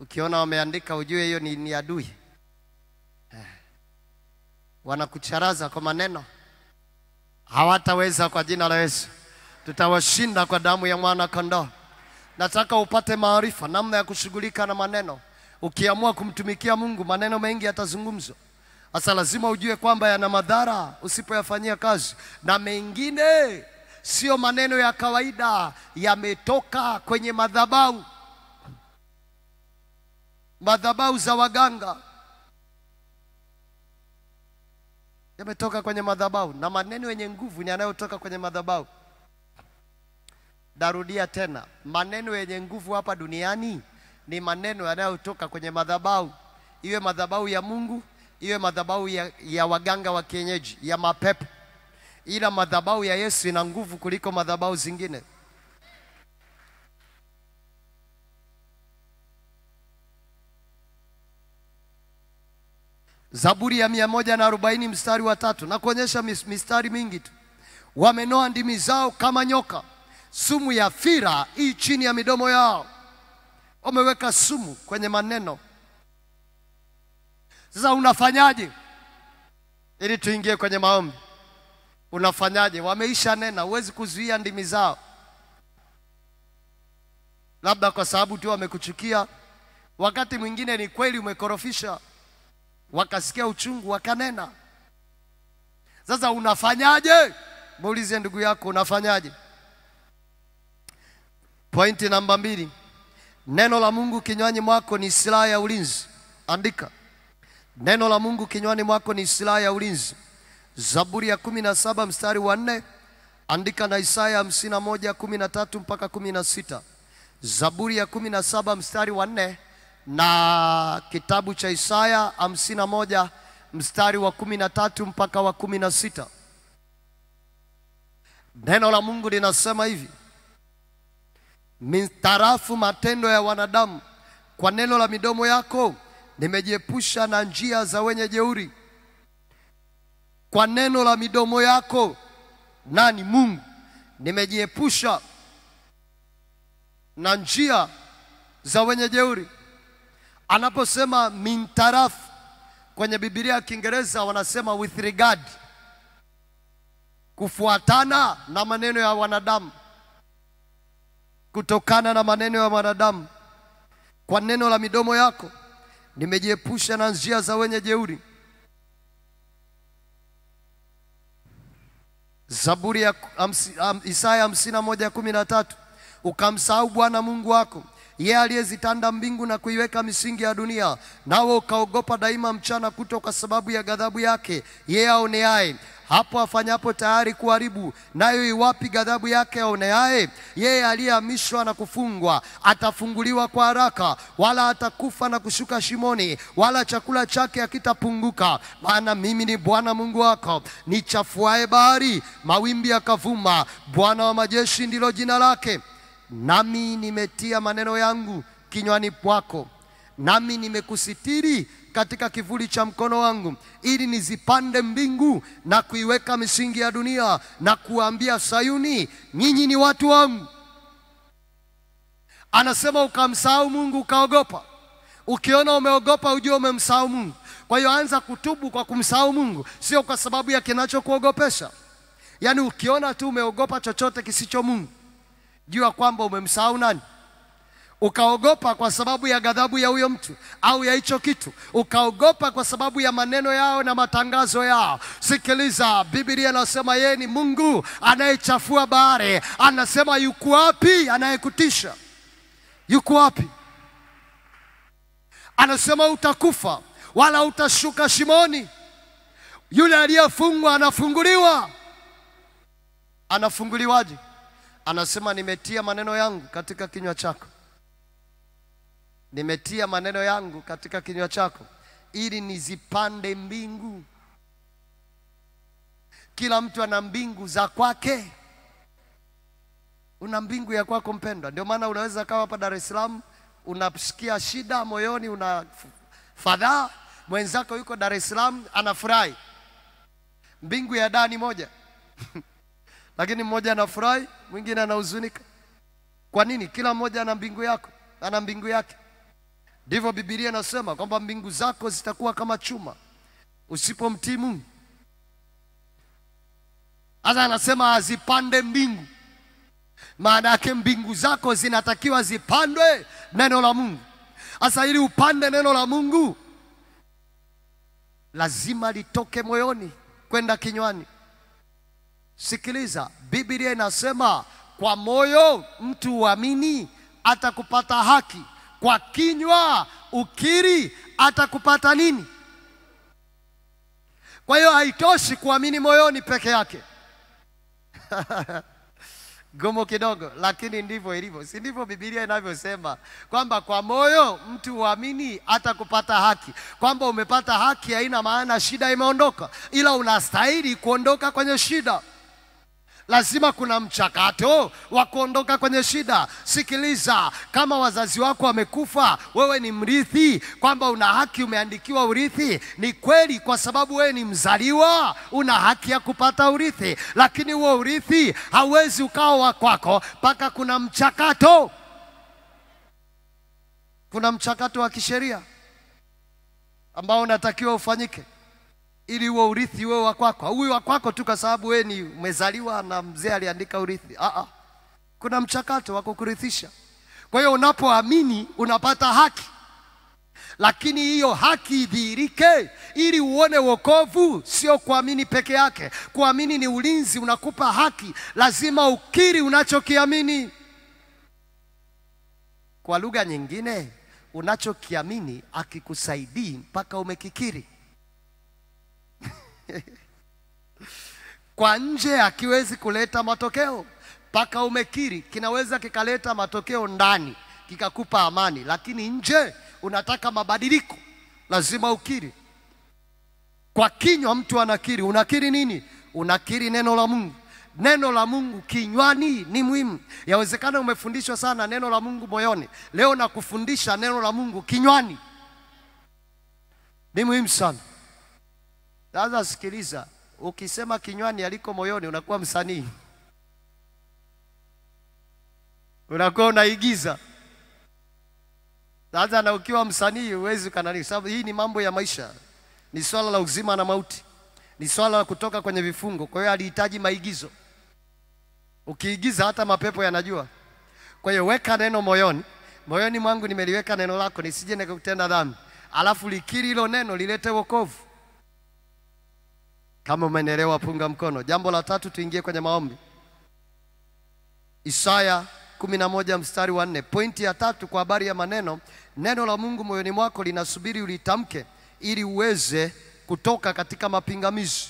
Ukiona wameandika, ujue hiyo ni, ni adui eh, wanakucharaza kwa maneno. Hawataweza kwa jina la Yesu, tutawashinda kwa damu ya mwana kondoo. Nataka upate maarifa namna ya kushughulika na maneno. Ukiamua kumtumikia Mungu, maneno mengi yatazungumzwa. Sasa lazima ujue kwamba yana madhara usipoyafanyia kazi, na mengine sio maneno ya kawaida, yametoka kwenye madhabahu, madhabahu za waganga. yametoka kwenye madhabahu, na maneno yenye nguvu ni yanayotoka kwenye madhabahu. Darudia tena, maneno yenye nguvu hapa duniani ni maneno yanayotoka kwenye madhabahu, iwe madhabahu ya Mungu, iwe madhabahu ya, ya waganga wa kienyeji, ya mapepo, ila madhabahu ya Yesu ina nguvu kuliko madhabahu zingine. Zaburi ya mia moja na arobaini mstari wa tatu na kuonyesha mis- mistari mingi tu. Wamenoa ndimi zao kama nyoka, sumu ya fira hii chini ya midomo yao. Wameweka sumu kwenye maneno. Sasa unafanyaje ili tuingie kwenye maombi? Unafanyaje? Wameisha nena, huwezi kuzuia ndimi zao, labda kwa sababu tu wamekuchukia. Wakati mwingine ni kweli umekorofisha wakasikia uchungu wakanena. Sasa unafanyaje? Muulize ndugu yako, unafanyaje? Pointi namba mbili, neno la Mungu kinywani mwako ni silaha ya ulinzi. Andika, neno la Mungu kinywani mwako ni silaha ya ulinzi. Zaburi ya kumi na saba mstari wa nne. Andika na Isaya hamsini na moja kumi na tatu mpaka kumi na sita. Zaburi ya kumi na saba mstari wa nne na kitabu cha Isaya hamsini na moja mstari wa kumi na tatu mpaka wa kumi na sita. Neno la Mungu linasema hivi: mintarafu matendo ya wanadamu, kwa neno la midomo yako nimejiepusha na njia za wenye jeuri. Kwa neno la midomo yako, nani? Mungu, nimejiepusha na njia za wenye jeuri. Anaposema mintarafu kwenye Biblia ya Kiingereza wanasema with regard, kufuatana na maneno ya wanadamu, kutokana na maneno ya mwanadamu. Kwa neno la midomo yako nimejiepusha na njia za wenye jeuri. Zaburi ya Isaya hamsini na moja kumi na tatu ukamsahau Bwana Mungu wako yeye aliyezitanda mbingu na kuiweka misingi ya dunia, nawe ukaogopa daima mchana kuto kwa sababu ya ghadhabu yake yeye aoneaye hapo afanyapo tayari kuharibu, nayo iwapi ghadhabu yake aoneaye? Yeye aliyehamishwa na kufungwa atafunguliwa kwa haraka, wala atakufa na kushuka shimoni, wala chakula chake hakitapunguka. Maana mimi ni Bwana Mungu wako, nichafuae bahari, mawimbi yakavuma. Bwana wa majeshi ndilo jina lake nami nimetia maneno yangu kinywani pwako, nami nimekusitiri katika kivuli cha mkono wangu, ili nizipande mbingu na kuiweka misingi ya dunia, na kuambia Sayuni, nyinyi ni watu wangu. Anasema ukamsahau Mungu ukaogopa. Ukiona umeogopa, ujue umemsahau Mungu. Kwa hiyo anza kutubu kwa kumsahau Mungu, sio kwa sababu ya kinachokuogopesha. Yaani ukiona tu umeogopa chochote kisicho Mungu jua kwamba umemsahau nani. Ukaogopa kwa sababu ya ghadhabu ya huyo mtu au ya hicho kitu, ukaogopa kwa sababu ya maneno yao na matangazo yao. Sikiliza, Biblia inasema yeye ni Mungu anayechafua bahari. Anasema yuko wapi anayekutisha? Yuko wapi? Anasema utakufa wala utashuka shimoni. Yule aliyefungwa anafunguliwa. Anafunguliwaje? Anasema nimetia maneno yangu katika kinywa chako, nimetia maneno yangu katika kinywa chako ili nizipande mbingu. Kila mtu ana mbingu za kwake. Una mbingu ya kwako mpendwa. Ndio maana unaweza kawa hapa Dar es Salaam unasikia shida moyoni, una fadhaa, mwenzako yuko Dar es Salaam anafurahi. Mbingu ya dani moja lakini mmoja anafurahi, mwingine anahuzunika. Kwa nini? Kila mmoja ana mbingu yako, ana mbingu yake. Ndivyo Biblia inasema kwamba mbingu zako zitakuwa kama chuma usipomtii Mungu. Sasa anasema azipande mbingu, maana yake mbingu zako zinatakiwa zipandwe neno la Mungu. Sasa ili upande neno la Mungu, lazima litoke moyoni kwenda kinywani. Sikiliza, Biblia inasema kwa moyo mtu uamini atakupata haki, kwa kinywa ukiri atakupata nini? Kwa hiyo haitoshi kuamini moyoni peke yake. Gumu kidogo, lakini ndivyo ilivyo. Si ndivyo Biblia inavyosema kwamba kwa moyo mtu huamini hata kupata haki, kwamba umepata haki haina maana shida imeondoka, ila unastahili kuondoka kwenye shida. Lazima kuna mchakato wa kuondoka kwenye shida. Sikiliza, kama wazazi wako wamekufa, wewe ni mrithi, kwamba una haki, umeandikiwa urithi. Ni kweli, kwa sababu wewe ni mzaliwa, una haki ya kupata urithi, lakini huo urithi hauwezi ukawa wa kwako mpaka kuna mchakato. Kuna mchakato wa kisheria ambao unatakiwa ufanyike ili huo urithi uwe wa kwako. Huyu wa kwako tu kwa sababu wewe ni umezaliwa na mzee aliandika urithi. Ah, ah. Kuna mchakato wa kukurithisha. Kwa hiyo unapoamini unapata haki, lakini hiyo haki idhihirike ili uone wokovu, sio kuamini peke yake. Kuamini ni ulinzi, unakupa haki, lazima ukiri unachokiamini. Kwa lugha nyingine, unachokiamini akikusaidii mpaka umekikiri. kwa nje hakiwezi kuleta matokeo mpaka umekiri. Kinaweza kikaleta matokeo ndani kikakupa amani, lakini nje unataka mabadiliko, lazima ukiri. Kwa kinywa mtu anakiri. Unakiri nini? Unakiri neno la Mungu. Neno la Mungu kinywani ni muhimu. Yawezekana umefundishwa sana neno la Mungu moyoni, leo nakufundisha neno la Mungu kinywani, ni muhimu sana. Sasa sikiliza, ukisema kinywani aliko moyoni unakuwa msanii, unakuwa unaigiza. Sasa na ukiwa msanii huwezi ukanani, sababu hii ni mambo ya maisha, ni swala la uzima na mauti, ni swala la kutoka kwenye vifungo. Kwa hiyo alihitaji maigizo. Ukiigiza hata mapepo yanajua. Kwa hiyo weka neno moyoni, moyoni mwangu nimeliweka neno lako, nisije nikakutenda dhambi, alafu likiri hilo neno lilete wokovu. Kama umenielewa, punga mkono. Jambo la tatu, tuingie kwenye maombi. Isaya kumi na moja mstari wa nne. Pointi ya tatu kwa habari ya maneno, neno la Mungu moyoni mwako linasubiri ulitamke ili uweze kutoka katika mapingamizi.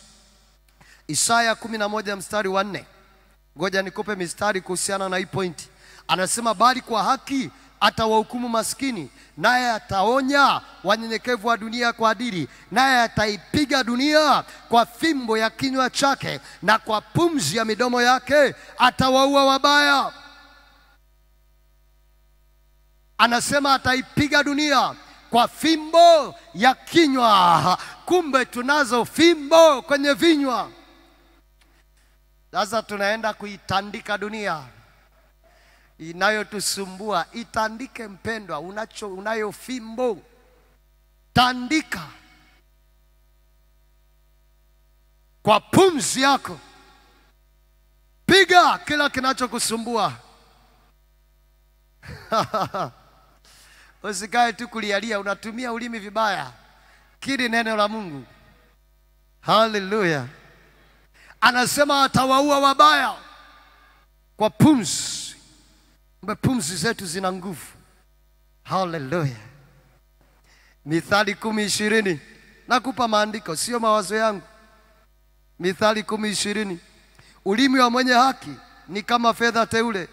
Isaya kumi na moja mstari wa nne. Ngoja nikupe mistari kuhusiana na hii pointi. Anasema, bali kwa haki atawahukumu maskini, naye ataonya wanyenyekevu wa dunia kwa adili, naye ataipiga dunia kwa fimbo ya kinywa chake, na kwa pumzi ya midomo yake atawaua wabaya. Anasema ataipiga dunia kwa fimbo ya kinywa. Kumbe tunazo fimbo kwenye vinywa. Sasa tunaenda kuitandika dunia inayotusumbua. Itandike mpendwa, unacho unayo fimbo, tandika kwa pumzi yako, piga kila kinachokusumbua. Usikae tu kulialia, unatumia ulimi vibaya. Kiri neno la Mungu. Haleluya! Anasema atawaua wabaya kwa pumzi. Kumbe pumzi zetu zina nguvu. Haleluya! Mithali kumi ishirini. Nakupa maandiko, sio mawazo yangu. Mithali kumi ishirini. Ulimi wa mwenye haki ni kama fedha teule,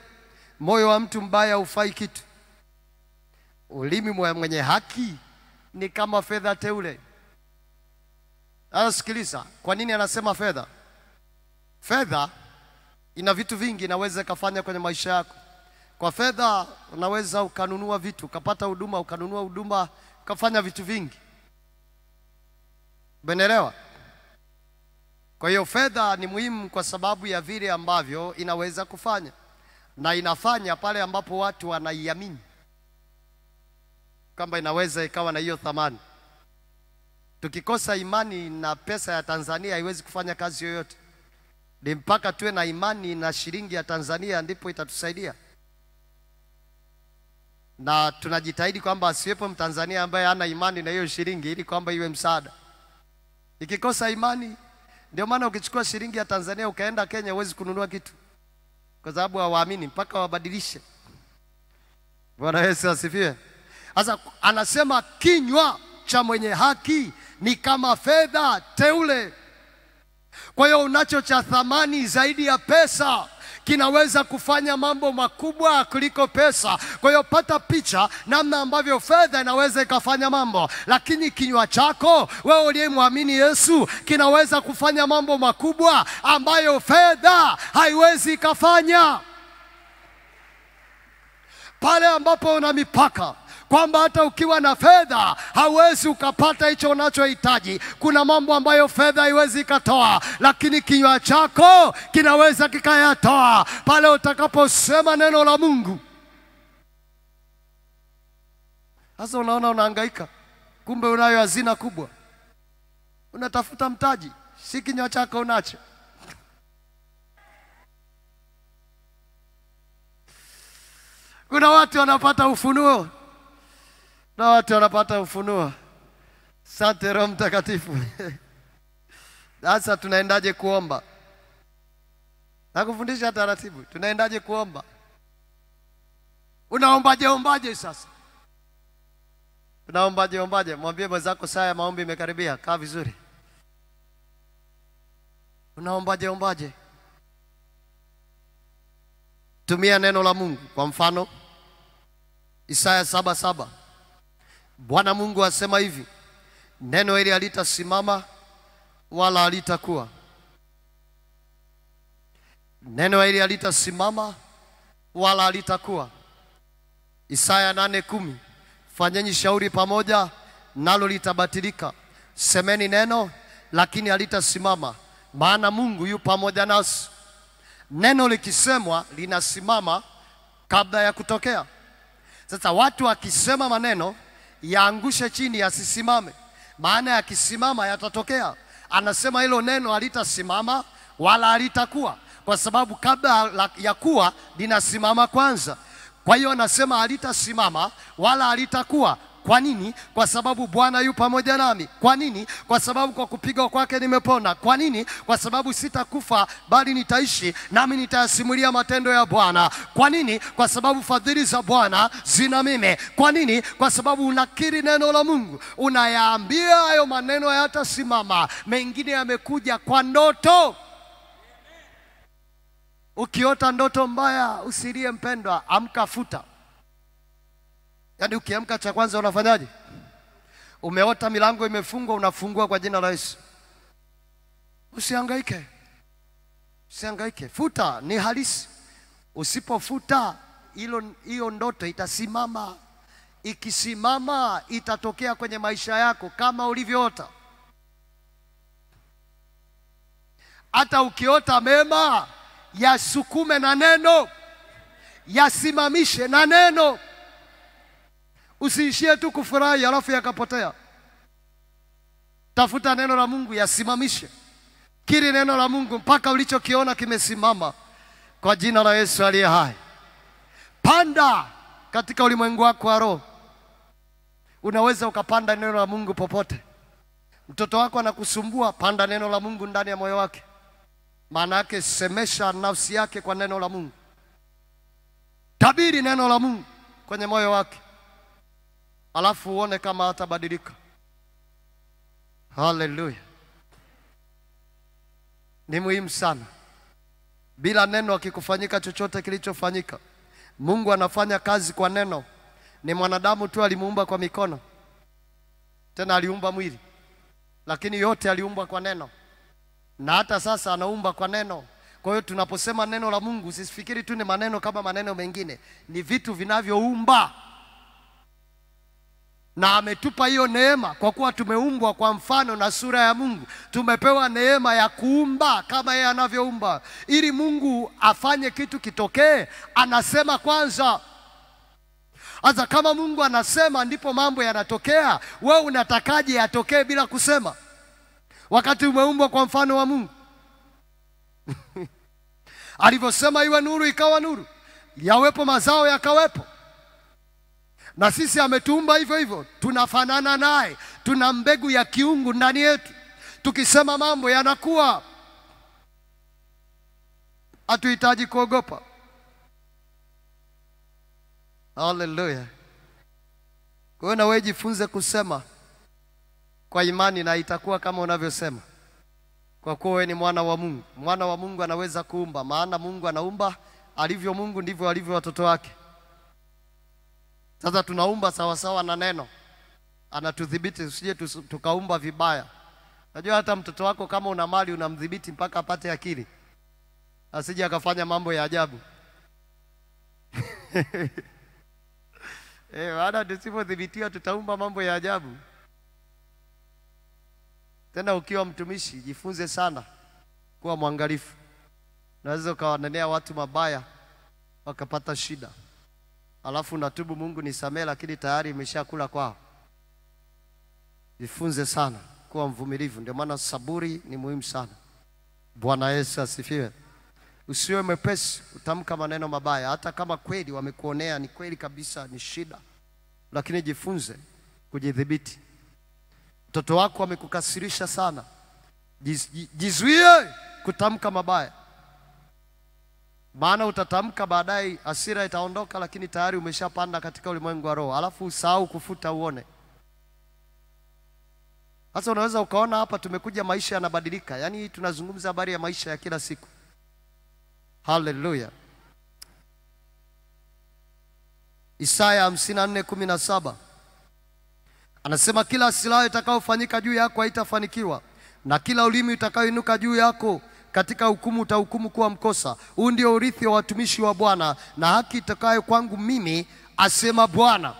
moyo wa mtu mbaya hufai kitu. Ulimi wa mwenye haki ni kama fedha teule. Sasa sikiliza, kwa nini anasema fedha? Fedha ina vitu vingi inaweza ikafanya kwenye maisha yako. Kwa fedha unaweza ukanunua vitu, ukapata huduma, ukanunua huduma, ukafanya vitu vingi. Umeelewa? Kwa hiyo fedha ni muhimu kwa sababu ya vile ambavyo inaweza kufanya, na inafanya pale ambapo watu wanaiamini kwamba inaweza ikawa na hiyo thamani. Tukikosa imani na pesa ya Tanzania haiwezi kufanya kazi yoyote. Ni mpaka tuwe na imani na shilingi ya Tanzania ndipo itatusaidia, na tunajitahidi kwamba asiwepo Mtanzania ambaye hana imani na hiyo shilingi ili kwamba iwe msaada. Ikikosa imani, ndio maana ukichukua shilingi ya Tanzania ukaenda Kenya huwezi kununua kitu, kwa sababu hawaamini mpaka wabadilishe. Bwana Yesu asifiwe. Sasa anasema kinywa cha mwenye haki ni kama fedha teule. Kwa hiyo unacho cha thamani zaidi ya pesa kinaweza kufanya mambo makubwa kuliko pesa. Kwa hiyo pata picha namna ambavyo fedha inaweza ikafanya mambo, lakini kinywa chako wewe uliyemwamini Yesu kinaweza kufanya mambo makubwa ambayo fedha haiwezi ikafanya. Pale ambapo una mipaka kwamba hata ukiwa na fedha hauwezi ukapata hicho unachohitaji. Kuna mambo ambayo fedha haiwezi ikatoa, lakini kinywa chako kinaweza kikayatoa pale utakaposema neno la Mungu. Sasa unaona unahangaika, kumbe unayo hazina kubwa, unatafuta mtaji, si kinywa chako unacho. Kuna watu wanapata ufunuo na watu wanapata ufunuo. Sante Roho Mtakatifu. Sasa tunaendaje kuomba? Nakufundisha taratibu, tunaendaje kuomba? Unaombaje ombaje sasa? Unaombaje ombaje? Mwambie mwenzako saa ya maombi imekaribia, kaa vizuri. Unaombaje ombaje? Tumia neno la Mungu. Kwa mfano, Isaya saba saba Bwana Mungu asema hivi, neno hili halitasimama wala halitakuwa. Neno hili halitasimama wala halitakuwa. Isaya nane kumi fanyeni shauri pamoja, nalo litabatilika. Semeni neno, lakini halitasimama, maana Mungu yu pamoja nasi. Neno likisemwa linasimama kabla ya kutokea. Sasa watu wakisema maneno yaangushe chini, yasisimame, maana yakisimama yatatokea. Anasema hilo neno halitasimama wala halitakuwa, kwa sababu kabla ya kuwa linasimama kwanza. Kwa hiyo anasema halitasimama wala halitakuwa. Kwa nini? Kwa sababu Bwana yu pamoja nami. Kwa nini? Kwa sababu kwa kupigwa kwake nimepona. Kwa nini? Kwa sababu sitakufa bali nitaishi, nami nitayasimulia matendo ya Bwana. Kwa nini? Kwa sababu fadhili za Bwana zina mime. Kwa nini? Kwa sababu unakiri neno la Mungu, unayaambia hayo maneno hayatasimama. Mengine yamekuja kwa ndoto. Ukiota ndoto mbaya, usilie mpendwa, amka, futa. Yaani ukiamka cha kwanza unafanyaje? Umeota milango imefungwa, unafungua kwa jina la Yesu. Usihangaike, usihangaike, futa, ni halisi. Usipofuta hilo, hiyo ndoto itasimama. Ikisimama itatokea kwenye maisha yako kama ulivyoota. Hata ukiota mema, yasukume na neno, yasimamishe na neno. Usiishie tu kufurahi alafu yakapotea. Tafuta neno la Mungu, yasimamishe. Kiri neno la Mungu mpaka ulichokiona kimesimama, kwa jina la Yesu aliye hai. Panda katika ulimwengu wako wa roho. Unaweza ukapanda neno la Mungu popote. Mtoto wako anakusumbua, panda neno la Mungu ndani ya moyo wake. Maana yake semesha nafsi yake kwa neno la Mungu. Tabiri neno la Mungu kwenye moyo wake, alafu uone kama atabadilika. Haleluya! Ni muhimu sana. Bila neno akikufanyika chochote kilichofanyika. Mungu anafanya kazi kwa neno. Ni mwanadamu tu alimuumba kwa mikono, tena aliumba mwili, lakini yote aliumba kwa neno, na hata sasa anaumba kwa neno. Kwa hiyo tunaposema neno la Mungu, sisifikiri tu ni maneno kama maneno mengine, ni vitu vinavyoumba na ametupa hiyo neema kwa kuwa tumeumbwa kwa mfano na sura ya Mungu. Tumepewa neema ya kuumba kama yeye anavyoumba. Ili Mungu afanye kitu kitokee, anasema kwanza. Sasa kama Mungu anasema ndipo mambo yanatokea, wewe unatakaje yatokee bila kusema, wakati umeumbwa kwa mfano wa Mungu? Alivyosema iwe nuru, ikawa nuru, yawepo mazao, yakawepo na sisi ametuumba hivyo hivyo, tunafanana naye, tuna mbegu ya kiungu ndani yetu. Tukisema mambo yanakuwa, hatuhitaji kuogopa. Haleluya! Kwa hiyo na wewe jifunze kusema, kwa imani na itakuwa kama unavyosema, kwa kuwa wewe ni mwana wa Mungu. Mwana wa Mungu anaweza kuumba, maana Mungu anaumba alivyo Mungu ndivyo alivyo watoto wake. Sasa tunaumba sawasawa na neno, anatudhibiti usije tukaumba vibaya. Najua hata mtoto wako kama una mali unamdhibiti mpaka apate akili, asije akafanya mambo ya ajabu. Eh, maana tusipodhibitiwa tutaumba mambo ya ajabu. Tena ukiwa mtumishi, jifunze sana kuwa mwangalifu. Unaweza ukawanenea watu mabaya wakapata shida, alafu natubu Mungu nisamee, lakini tayari imeshakula kwao. Jifunze sana kuwa mvumilivu, ndio maana saburi ni muhimu sana. Bwana Yesu asifiwe. Usiwe mwepesi utamka maneno mabaya, hata kama kweli wamekuonea, ni kweli kabisa, ni shida, lakini jifunze kujidhibiti. Mtoto wako amekukasirisha sana, jizuie kutamka mabaya, maana utatamka baadaye, asira itaondoka, lakini tayari umeshapanda katika ulimwengu wa roho, alafu usahau kufuta uone. Sasa unaweza ukaona hapa tumekuja, maisha yanabadilika, yaani tunazungumza habari ya maisha ya kila siku. Haleluya. Isaya 54:17 anasema, kila silaha itakayofanyika juu yako haitafanikiwa, na kila ulimi utakayoinuka juu yako katika hukumu utahukumu kuwa mkosa. Huu ndio urithi wa watumishi wa Bwana na haki itakayo kwangu mimi, asema Bwana.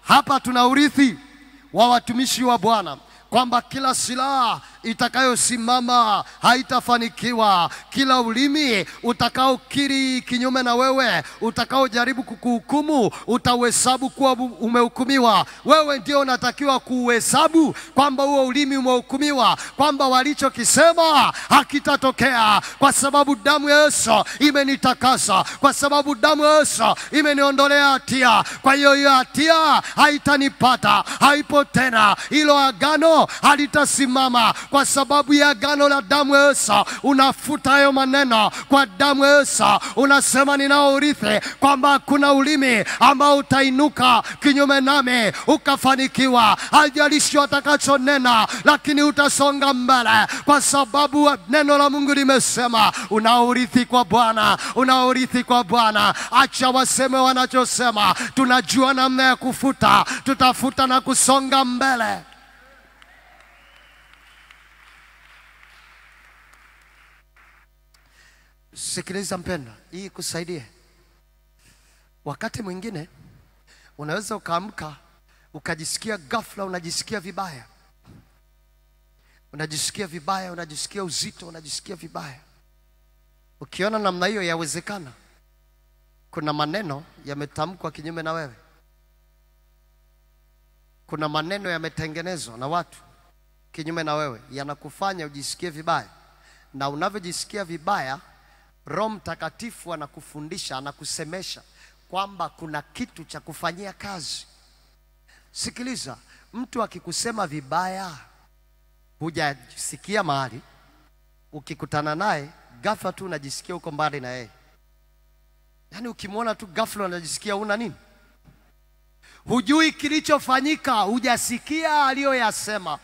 Hapa tuna urithi wa watumishi wa Bwana kwamba kila silaha itakayosimama haitafanikiwa. Kila ulimi utakaokiri kinyume na wewe, utakaojaribu kukuhukumu, utauhesabu kuwa umehukumiwa. Wewe ndio unatakiwa kuuhesabu kwamba huo ulimi umehukumiwa, kwamba walichokisema hakitatokea, kwa sababu damu ya Yesu imenitakasa, kwa sababu damu ya Yesu imeniondolea hatia. Kwa hiyo hiyo hatia haitanipata, haipo tena. Hilo agano halitasimama kwa sababu ya agano la damu ya Yesu. Unafuta hayo maneno kwa damu ya Yesu, unasema ninao urithi kwamba hakuna ulimi ambao utainuka kinyume nami ukafanikiwa. Haijalishi watakachonena, lakini utasonga mbele kwa sababu neno la Mungu limesema unao urithi kwa Bwana, unao urithi kwa Bwana. Acha waseme wanachosema, tunajua namna ya kufuta, tutafuta na kusonga mbele. Sikiliza mpendwa, hii kusaidie. Wakati mwingine unaweza ukaamka ukajisikia ghafla, unajisikia vibaya, unajisikia vibaya, unajisikia uzito, unajisikia vibaya. Ukiona namna hiyo, yawezekana kuna maneno yametamkwa kinyume na wewe, kuna maneno yametengenezwa na watu kinyume na wewe, yanakufanya ujisikie vibaya, na unavyojisikia vibaya Roho Mtakatifu anakufundisha, anakusemesha kwamba kuna kitu cha kufanyia kazi. Sikiliza, mtu akikusema vibaya, hujasikia mahali, ukikutana naye ghafla tu unajisikia uko mbali na yeye. Yaani ukimwona tu ghafla unajisikia una nini, hujui kilichofanyika, hujasikia aliyoyasema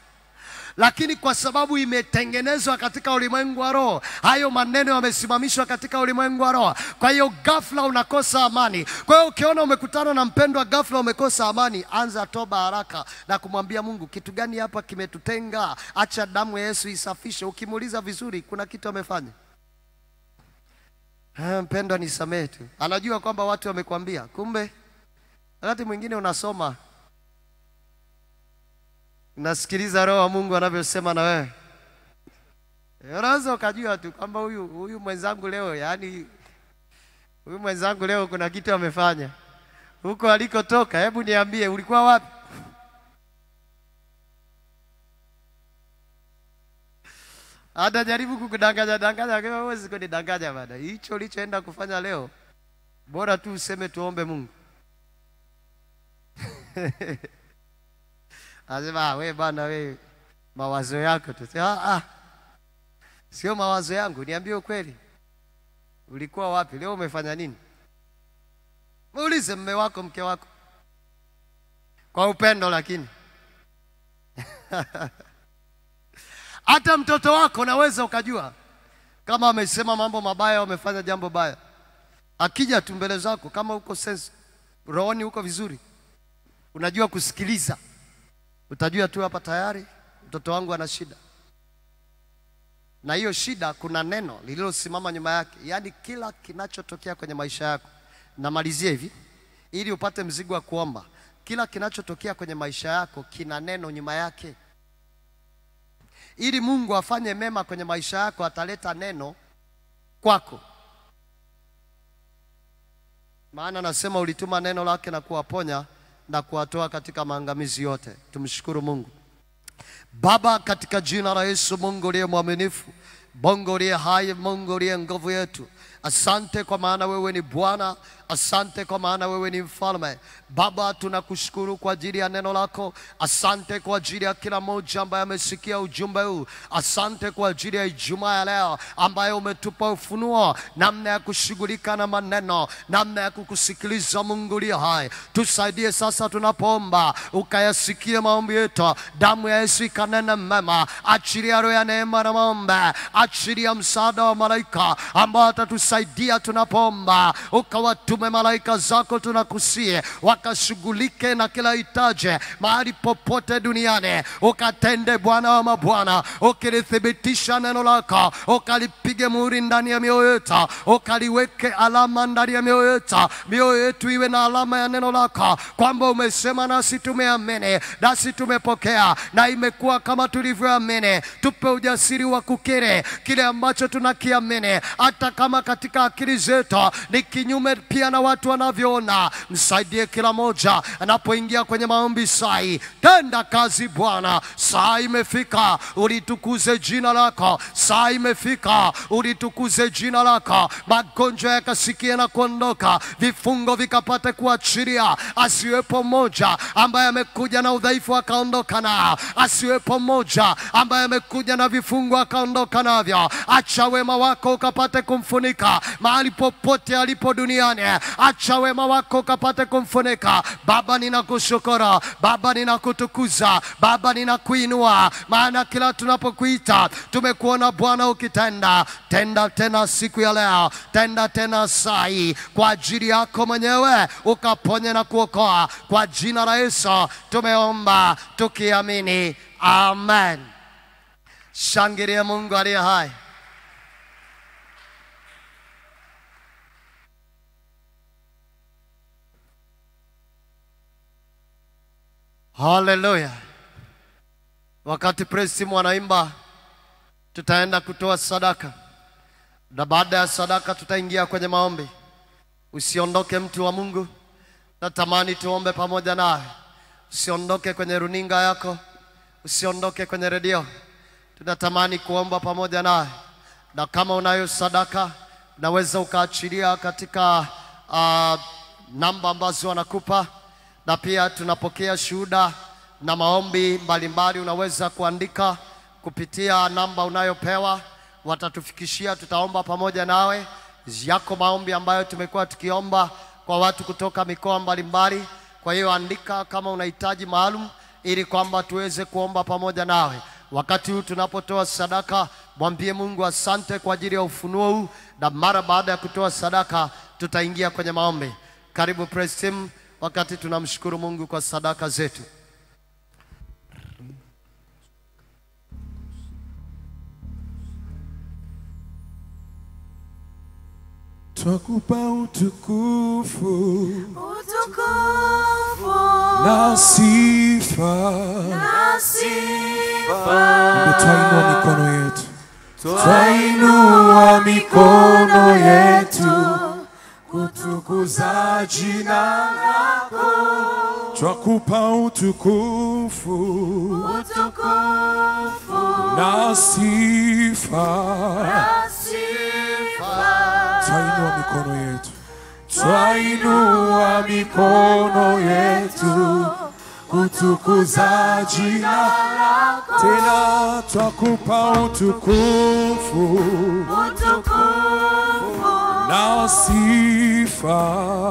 lakini kwa sababu imetengenezwa katika ulimwengu wa roho, hayo maneno yamesimamishwa katika ulimwengu wa roho. Kwa hiyo ghafla unakosa amani. Kwa hiyo ukiona umekutana na mpendwa ghafla umekosa amani, anza toba haraka na kumwambia Mungu, kitu gani hapa kimetutenga? Acha damu ya Yesu isafishe. Ukimuuliza vizuri, kuna kitu amefanya. Ha, Mpendwa, nisamehe tu. Anajua kwamba watu wamekwambia, kumbe wakati mwingine unasoma unasikiliza roho wa Mungu anavyosema na wewe. Unaweza ukajua tu kwamba huyu huyu mwenzangu leo, yani huyu mwenzangu leo kuna kitu amefanya huko alikotoka. Hebu niambie, ulikuwa wapi? Atajaribu kukudanganya danganya, kama huwezi kunidanganya bana. Hicho ulichoenda kufanya leo, bora tu useme tuombe Mungu. Anasema "Ah, we bana, we mawazo yako tu. Ah, ah, sio mawazo yangu, niambie ukweli, ulikuwa wapi leo? Umefanya nini? Muulize mme wako, mke wako, kwa upendo, lakini Hata mtoto wako unaweza ukajua kama amesema mambo mabaya, amefanya jambo baya, akija tu mbele zako, kama uko sense rohoni, uko vizuri, unajua kusikiliza, utajua tu hapa tayari mtoto wangu ana shida, na hiyo shida kuna neno lililosimama nyuma yake. Yaani kila kinachotokea kwenye maisha yako, namalizia hivi ili upate mzigo wa kuomba. Kila kinachotokea kwenye maisha yako kina neno nyuma yake. Ili Mungu afanye mema kwenye maisha yako, ataleta neno kwako. Maana anasema ulituma neno lake na kuwaponya na kuwatoa katika maangamizi yote. Tumshukuru Mungu. Baba, katika jina la Yesu, Mungu uliye mwaminifu, Mungu uliye hai, Mungu uliye nguvu yetu, asante kwa maana wewe ni Bwana, asante kwa maana wewe ni mfalme. Baba, tunakushukuru kwa ajili ya neno lako, asante kwa ajili ya kila mmoja ambaye amesikia ujumbe huu, asante kwa ajili ya Ijumaa ya leo ambayo umetupa ufunuo, namna ya kushughulika na maneno, namna ya kukusikiliza. Mungu uliye hai, tusaidie sasa tunapoomba, ukayasikie maombi yetu, damu ya Yesu ikanene mema. Achilia roho ya neema na maombi, achilia msaada wa malaika ambao atatusaidia tunapoomba, ukawatume malaika zako, tunakusie wakashughulike na kila hitaji mahali popote duniani, ukatende Bwana wa mabwana, ukilithibitisha neno lako, ukalipige muhuri ndani ya mioyo yetu, ukaliweke alama ndani ya mioyo yetu, mioyo yetu iwe na alama ya neno lako, kwamba umesema nasi tumeamini, nasi tumepokea, na imekuwa kama tulivyoamini. Tupe ujasiri wa kukiri kile ambacho tunakiamini, hata kama katika akili zetu ni kinyume pia na watu wanavyoona. Msaidie kila moja anapoingia kwenye maombi sai, tenda kazi Bwana. Saa imefika ulitukuze jina lako, saa imefika ulitukuze jina lako, magonjwa yakasikia na kuondoka, vifungo vikapate kuachilia. Asiwepo mmoja ambaye amekuja na udhaifu akaondoka nao, asiwepo mmoja ambaye amekuja na vifungo akaondoka navyo. Acha wema wako ukapate kumfunika mahali popote alipo duniani, acha wema wako kapate kumfunika. Baba, ninakushukuru Baba, ninakutukuza Baba, ninakuinua, maana kila tunapokuita tumekuona Bwana ukitenda. Tenda tena siku ya leo, tenda tena sai kwa ajili yako mwenyewe, ukaponye na kuokoa. Kwa jina la Yesu tumeomba tukiamini, amen. Shangilia Mungu aliye hai. Haleluya! Wakati praise team wanaimba, tutaenda kutoa sadaka, na baada ya sadaka tutaingia kwenye maombi. Usiondoke mtu wa Mungu, natamani tuombe pamoja naye Usiondoke kwenye runinga yako, usiondoke kwenye redio, tunatamani kuomba pamoja naye na kama unayo sadaka unaweza ukaachilia katika uh, namba ambazo wanakupa na pia tunapokea shuhuda na maombi mbalimbali. mbali. Unaweza kuandika kupitia namba unayopewa, watatufikishia, tutaomba pamoja nawe yako maombi ambayo tumekuwa tukiomba kwa watu kutoka mikoa mbalimbali. Kwa hiyo andika kama unahitaji maalum, ili kwamba tuweze kuomba pamoja nawe. Wakati huu tunapotoa sadaka, mwambie Mungu asante kwa ajili ya ufunuo huu, na mara baada ya kutoa sadaka tutaingia kwenye maombi. Karibu praise team wakati tunamshukuru Mungu kwa sadaka zetu. Twakupa utukufu Utukufu na sifa. na sifa. Twainua mikono yetu, twainua mikono yetu kutukuza jina lako. Twakupa utukufu Utukufu na sifa. na sifa. Twainua mikono yetu, twainua mikono yetu kutukuza jina lako. Tena twakupa utukufu Utukufu na sifa,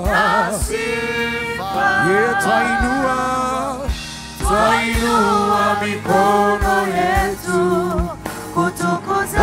na sifa. Ye twainua, twainua mikono yetu kutukuza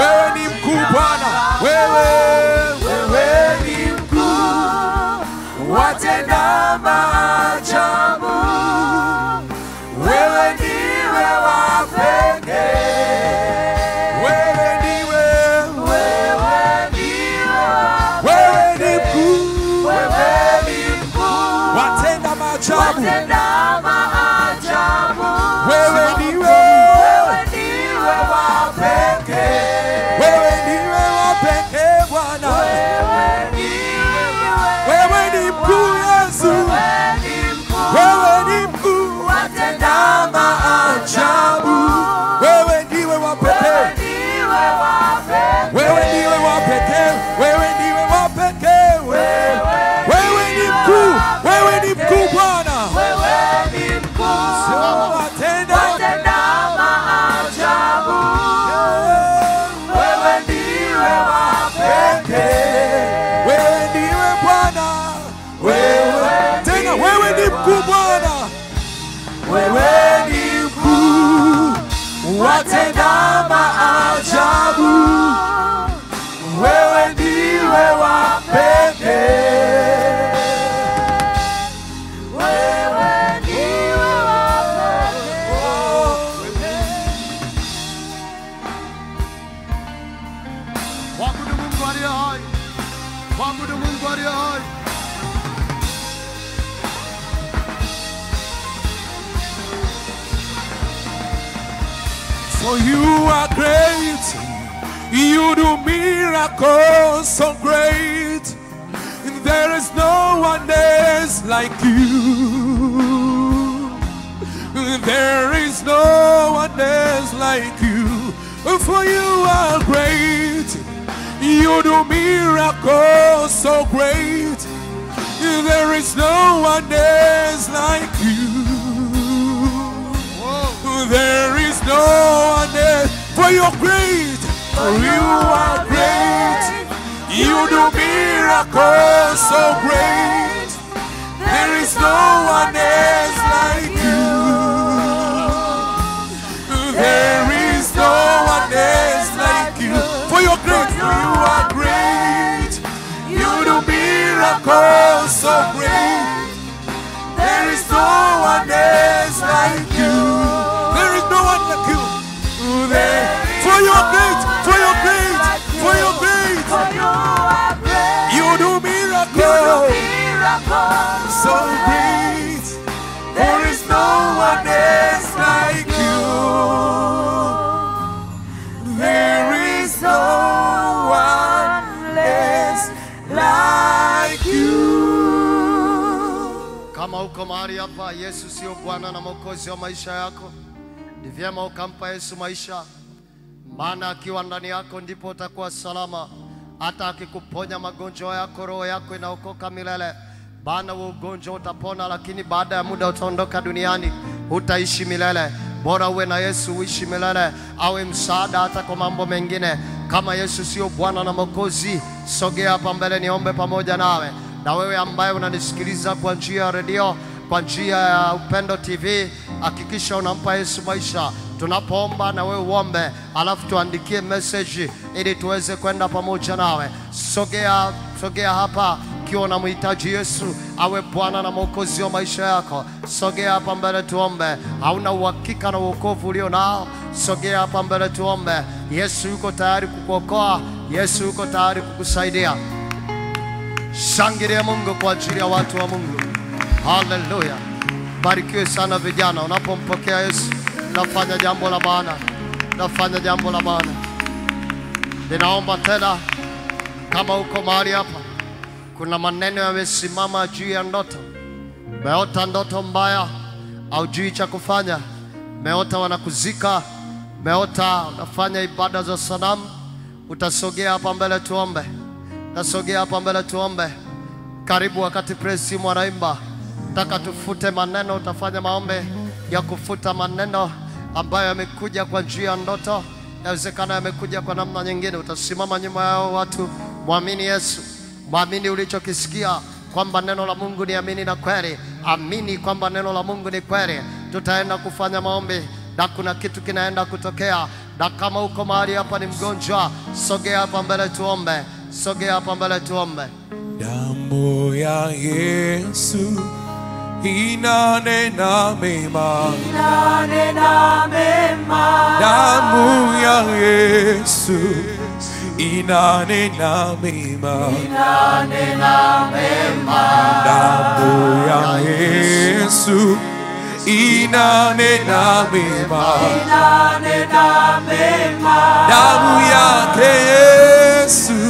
you do miracles so great. There is no one else like you. There is no one else for your great. For you are great. You do miracles so great. There is no one else hapa, Yesu sio Bwana na Mwokozi wa maisha yako, ni vyema ukampa Yesu maisha, maana akiwa ndani yako ndipo utakuwa salama. Hata akikuponya magonjwa yako, roho yako inaokoka milele. Bana wa ugonjwa utapona, lakini baada ya muda utaondoka duniani, hutaishi milele. Bora uwe na Yesu uishi milele, awe msaada hata kwa mambo mengine. Kama Yesu sio Bwana na Mwokozi, sogea hapa mbele niombe pamoja nawe na wewe ambaye unanisikiliza kwa njia ya redio, kwa njia ya Upendo TV, hakikisha unampa Yesu maisha. Tunapoomba na wewe uombe, alafu tuandikie message ili tuweze kwenda pamoja nawe. Sogea, sogea hapa ukiwa unamhitaji Yesu awe Bwana na Mwokozi wa maisha yako. Sogea hapa mbele tuombe. Hauna uhakika na uokovu ulio nao, sogea hapa mbele tuombe. Yesu yuko tayari kukuokoa, Yesu yuko tayari kukusaidia. Shangilia Mungu kwa ajili ya watu wa Mungu. Haleluya. Barikiwe sana vijana, unapompokea Yesu nafanya jambo la maana, nafanya jambo la maana. Ninaomba tena, kama uko mahali hapa, kuna maneno yamesimama juu ya ndoto, meota ndoto mbaya, au juu cha kufanya, meota wanakuzika, meota unafanya ibada za sanamu, utasogea hapa mbele tuombe, utasogea hapa mbele tuombe. Karibu wakati praise team wanaimba, taka tufute maneno, utafanya maombi ya kufuta maneno ambayo yamekuja kwa njia ya ndoto, yawezekana yamekuja kwa namna nyingine. Utasimama nyuma yao watu, mwamini Yesu, mwamini ulichokisikia kwamba neno la Mungu ni amini na kweli. Amini kwamba neno la Mungu ni kweli. Tutaenda kufanya maombi na kuna kitu kinaenda kutokea, na kama uko mahali hapa ni mgonjwa, sogea hapa mbele tuombe, sogea hapa mbele tuombe. Damu ya Yesu inanena mema, Inanena mema. damu ya Yesu. Inanena mema, Inanena mema. damu ya Yesu. Yesu inanena mema, inanena mema, damu yake Yesu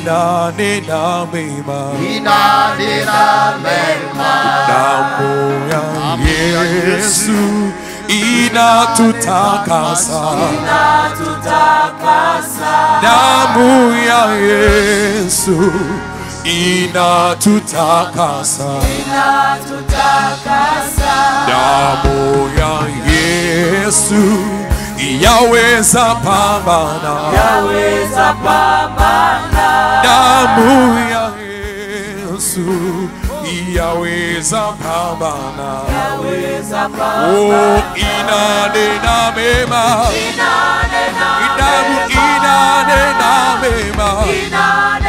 inanena mema, inanena mema, damu ya Yesu. inatutakasa, inatutakasa, damu ya Yesu inatutakasa, inatutakasa, damu ya Yesu yaweza pambana, yaweza pambana, damu ya Yesu. Yaweza pambana. yaweza pambana, Oh, inanena mema, inanena damu inanena mema, inanena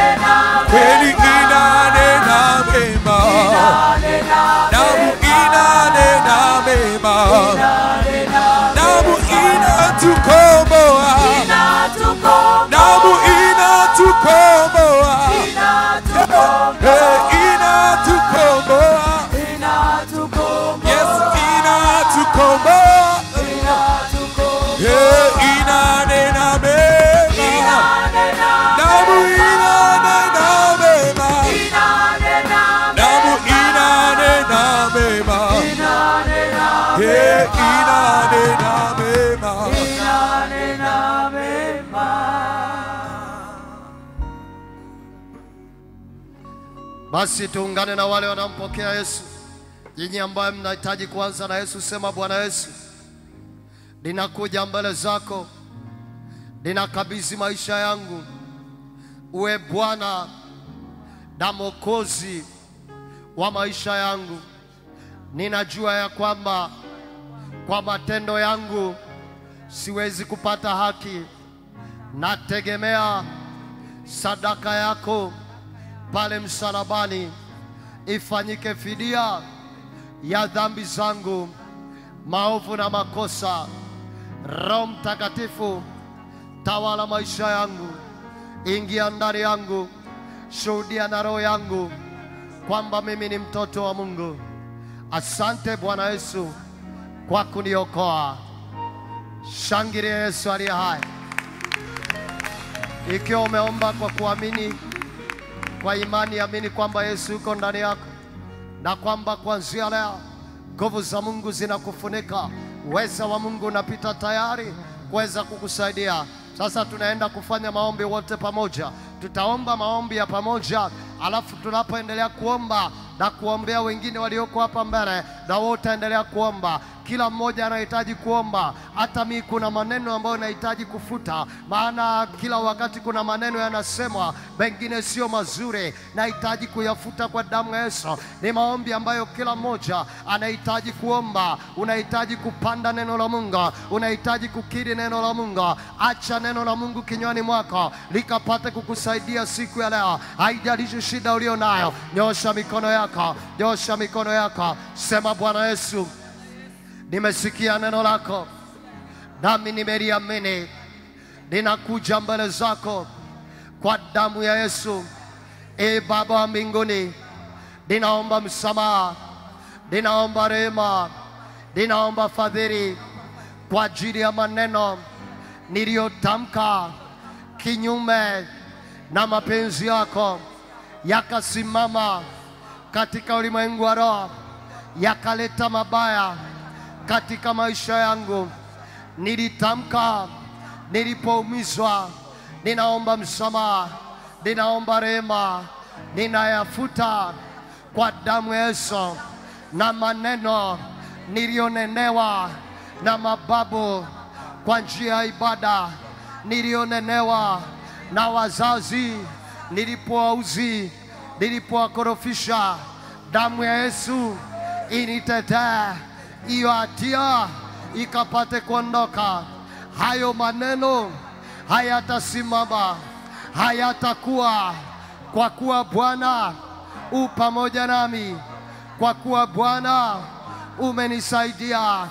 Basi tuungane na wale wanaompokea Yesu. Nyinyi ambaye mnahitaji kuanza na Yesu, sema Bwana Yesu, ninakuja mbele zako, ninakabidhi maisha yangu, uwe Bwana na Mwokozi wa maisha yangu. Ninajua ya kwamba kwa matendo yangu siwezi kupata haki, nategemea sadaka yako pale msalabani ifanyike fidia ya dhambi zangu, maovu na makosa. Roho Mtakatifu, tawala maisha yangu, ingia ndani yangu, shuhudia na roho yangu kwamba mimi ni mtoto wa Mungu. Asante Bwana Yesu kwa kuniokoa. Shangilia Yesu aliye hai. Ikiwa umeomba kwa kuamini kwa imani, amini kwamba Yesu yuko ndani yako na kwamba kuanzia leo nguvu za Mungu zinakufunika, uweza wa Mungu unapita tayari kuweza kukusaidia. Sasa tunaenda kufanya maombi wote pamoja, tutaomba maombi ya pamoja, alafu tunapoendelea kuomba na kuombea wengine walioko hapa mbele, na wewe utaendelea kuomba. Kila mmoja anahitaji kuomba. Hata mi kuna maneno ambayo nahitaji kufuta, maana kila wakati kuna maneno yanasemwa, mengine sio mazuri, nahitaji kuyafuta kwa damu ya Yesu. Ni maombi ambayo kila mmoja anahitaji kuomba. Unahitaji kupanda neno la Mungu, unahitaji kukiri neno la Mungu. Acha neno la Mungu kinywani mwako likapate kukusaidia siku ya leo. Haijalishi shida ulio nayo, nyosha mikono yako, nyosha mikono yako, sema Bwana Yesu, nimesikia neno lako nami nimeliamini. Ninakuja mbele zako kwa damu ya Yesu. E Baba wa mbinguni, ninaomba msamaha, ninaomba rehema, ninaomba fadhili kwa ajili ya maneno niliyotamka kinyume na mapenzi yako, yakasimama katika ulimwengu wa roho, yakaleta mabaya katika maisha yangu. Nilitamka nilipoumizwa, ninaomba msamaha, ninaomba rehema, ninayafuta kwa damu ya Yesu, na maneno nilionenewa na mababu kwa njia ya ibada, nilionenewa na wazazi nilipowauzi, nilipowakorofisha, damu ya Yesu initetee hiyo hatia ikapate kuondoka. Hayo maneno hayatasimama, hayatakuwa, kwa kuwa Bwana u pamoja nami, kwa kuwa Bwana umenisaidia.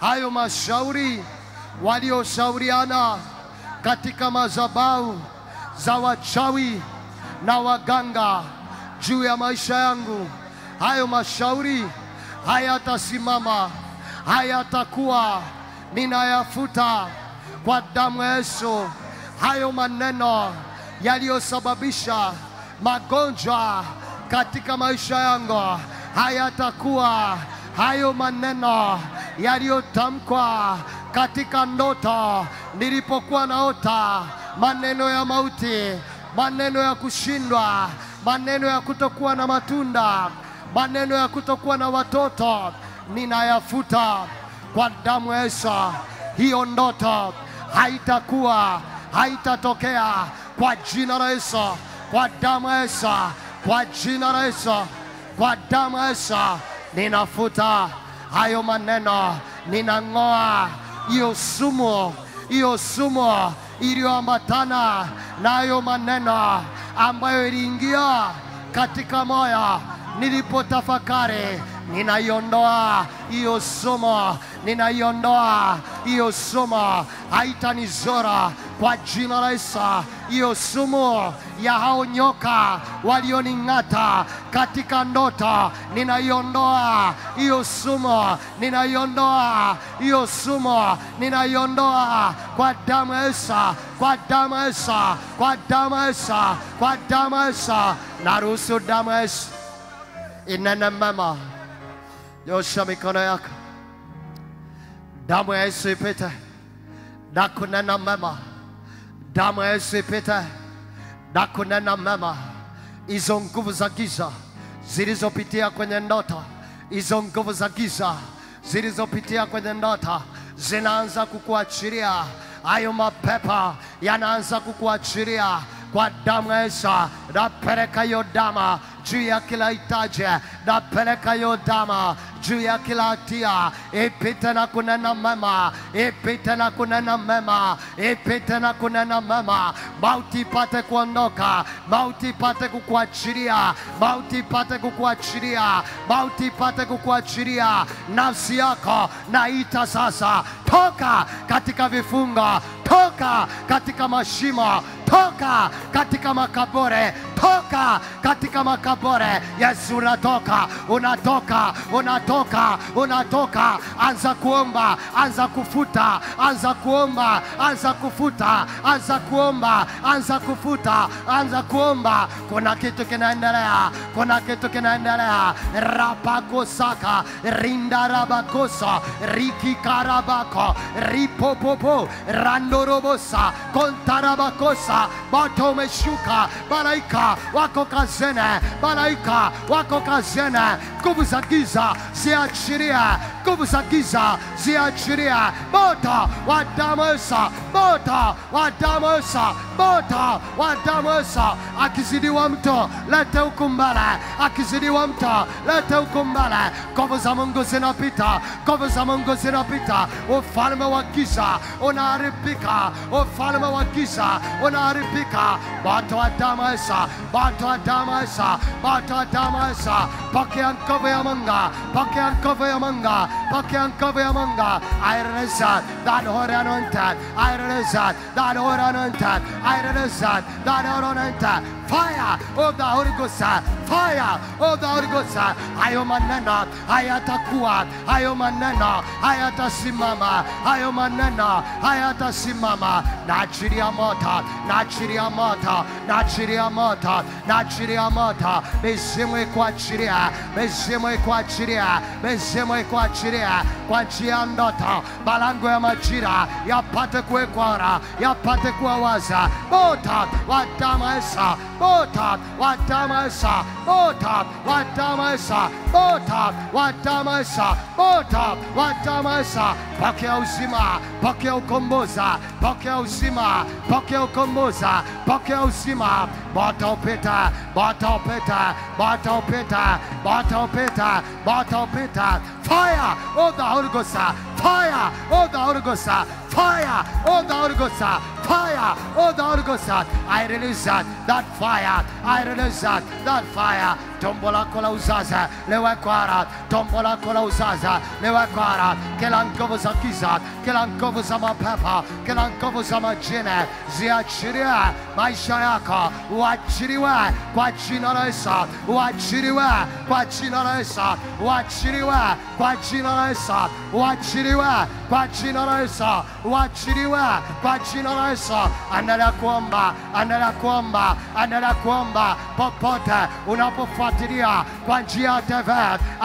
Hayo mashauri walioshauriana katika madhabahu za wachawi na waganga juu ya maisha yangu, hayo mashauri hayatasimama, hayatakuwa. Ninayafuta kwa damu ya Yesu hayo maneno yaliyosababisha magonjwa katika maisha yangu, hayatakuwa. Hayo maneno yaliyotamkwa katika ndoto nilipokuwa naota, maneno ya mauti, maneno ya kushindwa, maneno ya kutokuwa na matunda, maneno ya kutokuwa na watoto, ninayafuta kwa damu ya Yesu. Hiyo ndoto haitakuwa, haitatokea kwa jina la Yesu, kwa damu ya Yesu, kwa jina la Yesu, kwa damu ya Yesu. Ninafuta hayo maneno, ninang'oa hiyo sumu, hiyo sumu iliyoambatana na hayo maneno ambayo iliingia katika moyo nilipotafakari ninaiondoa hiyo sumu, ninaiondoa hiyo sumu, haitanizora kwa jina la Yesu. Hiyo sumu ya hao nyoka walioning'ata katika ndoto, ninaiondoa. Hiyo sumu, ninaiondoa. Hiyo sumu, ninaiondoa. Kwa damu ya Yesu, kwa damu ya Yesu, kwa damu ya Yesu, kwa damu ya Yesu. Naruhusu damu ya Yesu inene mema. Nyosha mikono yako, damu ya Yesu ipite na kunena mema, damu ya Yesu ipite na kunena mema. Hizo nguvu za giza zilizopitia kwenye ndoto, hizo nguvu za giza zilizopitia kwenye ndoto zinaanza kukuachilia. Hayo mapepa yanaanza kukuachilia kwa damu ya Yesu. Napeleka hiyo damu juu ya kila hitaji, napeleka hiyo damu juu ya kila hatia, ipite na kunena mema, ipite na kunena mema, ipite na kunena mema. Mauti ipate kuondoka, mauti ipate kukuachilia, mauti ipate kukuachilia, mauti ipate kukuachilia. Nafsi yako naita sasa, toka katika vifungo, toka katika mashimo, toka katika makabore, toka katika makabore. Yesu, unatoka, unatoka, unatoka, unatoka. Anza kuomba, anza kufuta, anza kuomba, anza kufuta, anza kuomba, anza kufuta, anza kuomba. Kuna kitu kinaendelea, kuna kitu kinaendelea. Rapakosaka rindarabakosa rikikarabako ripopopo randorobosa kontarabakosa moto umeshuka, malaika wako kazene, malaika wako kazene. Nguvu za giza ziachirie, nguvu za giza ziachirie. Moto wa damu Yesu, moto wa damu Yesu, moto wa damu Yesu. Akizidiwa mto lete huku mbele, akizidiwa mto lete huku mbele. Nguvu za Mungu zinapita, nguvu za Mungu zinapita. Ufalme wa giza ufalme wa ya ya pokea nguvu ya Mungu. I release that holy anointing, I release that holy anointing, I release that holy anointing. Fire of the Holy Ghost, fire of the Holy Ghost. Hayo maneno hayatakuwa, hayo maneno hayatasimama, hayo maneno hayatasimama. Naachilia moto, naachilia moto, naachilia moto, naachilia moto. Mizimu ikuachilia, mizimu ikuachilia, mizimu ikuachilia ah, kwa njia ndoto. Malango ya majira yapate kuwekwa huru, yapate kuwa wazi. Moto wa damu ya Yesu, moto wa moto wa moto wa moto wa damu ya Yesu. Pokea uzima, pokea ukomboza, pokea uzima, pokea ukomboza, pokea uzima. Moto upita, moto upita, moto upita, moto upita, moto upita. Fire of the Holy Ghost, fire of the Holy Ghost, Fire, oh the Holy fire, oh the Holy I release that, that fire, I release that, that fire, tombola kola uzaza, lewa kwara, tombola kola uzaza, lewa kwara, kelankovo za kizat, kelankovo za mapepa, kelankovo za majine, ziachiria, maisha yako, uachiriwe, kwa jina la Yesu, uachiriwe, kwa jina la Yesu, uachiriwe, kwa jina la Yesu, uachiriwe, kwa jina la Yesu, uachiliwe kwa jina la Yesu. Endelea kuomba, endelea kuomba, endelea kuomba. Popote unapofuatilia kwa njia ya TV,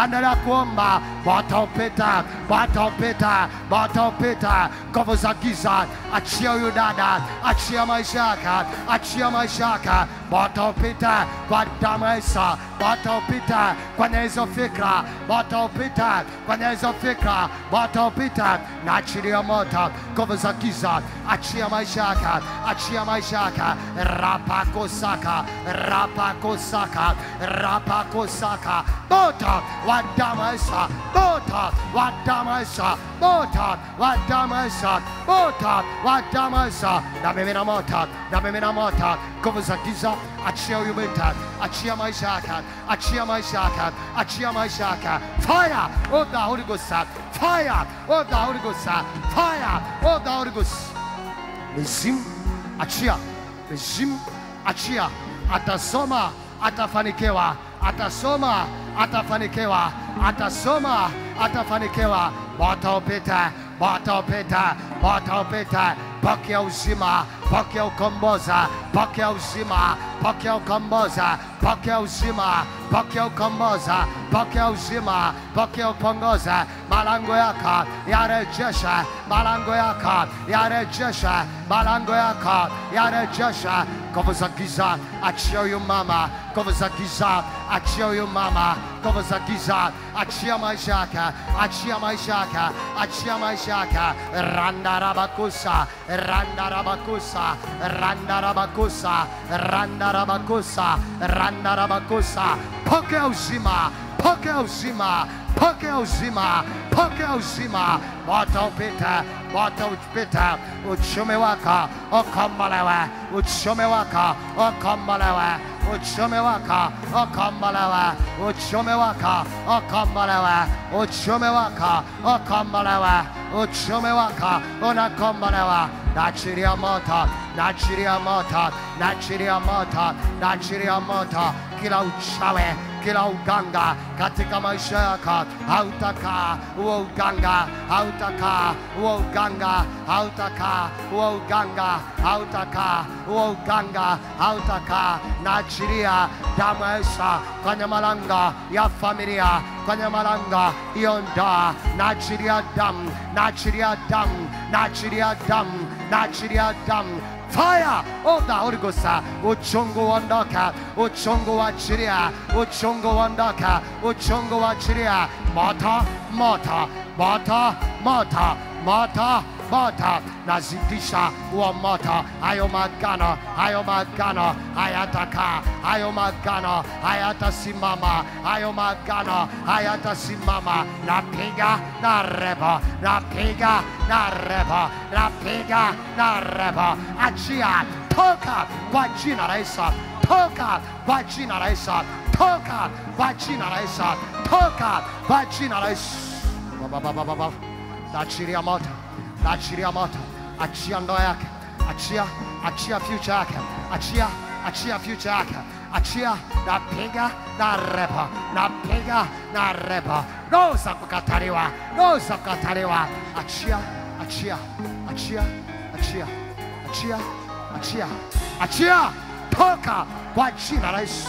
endelea kuomba, wataupita, wataupita, wataupita nguvu za giza. Achia huyu dada, achia maisha yake, achia maisha yake, wataupita kwa damu ya Yesu, wataupita kwenye hizo fikra, wataupita kwenye hizo fikra, wataupita na achilia moto, Kovza Kiza, Atia Maishaka, Atia Maishaka, Rapakosaka, Rapakosaka, Rapakosaka, Bota, Wadamaisa, Bota, Wadamaisa, Bota, Wadamaisa, Bota, Wadamaisa, da Bemina Mota, da Bemina Mota, Kovza Kiza, Atia Yubeta, Atia Maishaka, Atia Maishaka, Atia Maishaka, Fire, oh O da Holy Ghost, Fire, oh O da Holy Ghost, Fire. Oh Daurgus, mizimu achia, mizimu achia, atasoma atafanikiwa, atasoma atafanikiwa, atasoma atafanikiwa. Bota upita, bota upita, pokea uzima pokiał komboza, pokiał zima, pokiał komboza, pokiał zima, pokiał komboza, pokiał zima, pokiał kongoza, malangojaka, jare dziesze, malangojaka, jare dziesze, malangojaka, jare dziesze, kowo zagiza, a cioju mama, kowo zagiza, a cioju mama, kowo zagiza, a cia majsiaka, a cia majsiaka, a cia majsiaka, randa rabakusa, randa rabakusa, Randarabakusa, Randarabakusa, Randarabakusa, Randarabakusa, Pokeozima, Pokeozima, Pokeozima, Pokeozima, Boto Pita, Boto Pita, Uchumewaka, Okombalawa, Uchumewaka, Okombalawa, Uchumewaka, Okombalawa, Uchumewaka, Okombalawa, Uchumewaka, Okombalawa, Uchumewaka, Onakombalawa, Nachiriamata, Nachiriamata, Nachiriamata, Nachiriamata, kila uchawe kila uganga katika maisha yako hautakaa huo uganga hautakaa huo uganga hautakaa huo uganga hautakaa uo uganga hautakaa naachiria damu ya kwenye malanga ya familia kwenye malanga hiyo ndoa naachiria damu naachiria damu naachiria damu that she. Fire of the Holy Ghost, Ochongo Wandaka, Ochongo Wachiria, Ochongo Wandaka, Ochongo Wachiria, Mata, Mata, Mata, Mata, Mata. Mata, Nazidisha, Uamata, Ayomagana, Ayomagana, Ayataka, Ayomagana, Ayata Simama, Ayomagana, Ayata Simama, La Piga, na Reba, na Piga, na Reba, na Piga, na Reba, Achia, Toka, Wajina Raisa, Toka, Wajina Raisa, Toka, Wajina Raisa, Toka, Wajina Raisa, Ba ba ba ba ba ba. That's Shiria Mata naachilia moto, achia ndoa yake, achia, achia future yake, achia, achia future yake, achia, napiga na reba, napiga na reba, roho za kukataliwa, roho za kukataliwa, achia, achia, achia, achia, achia, achia, achia, toka kwa jina la Yesu.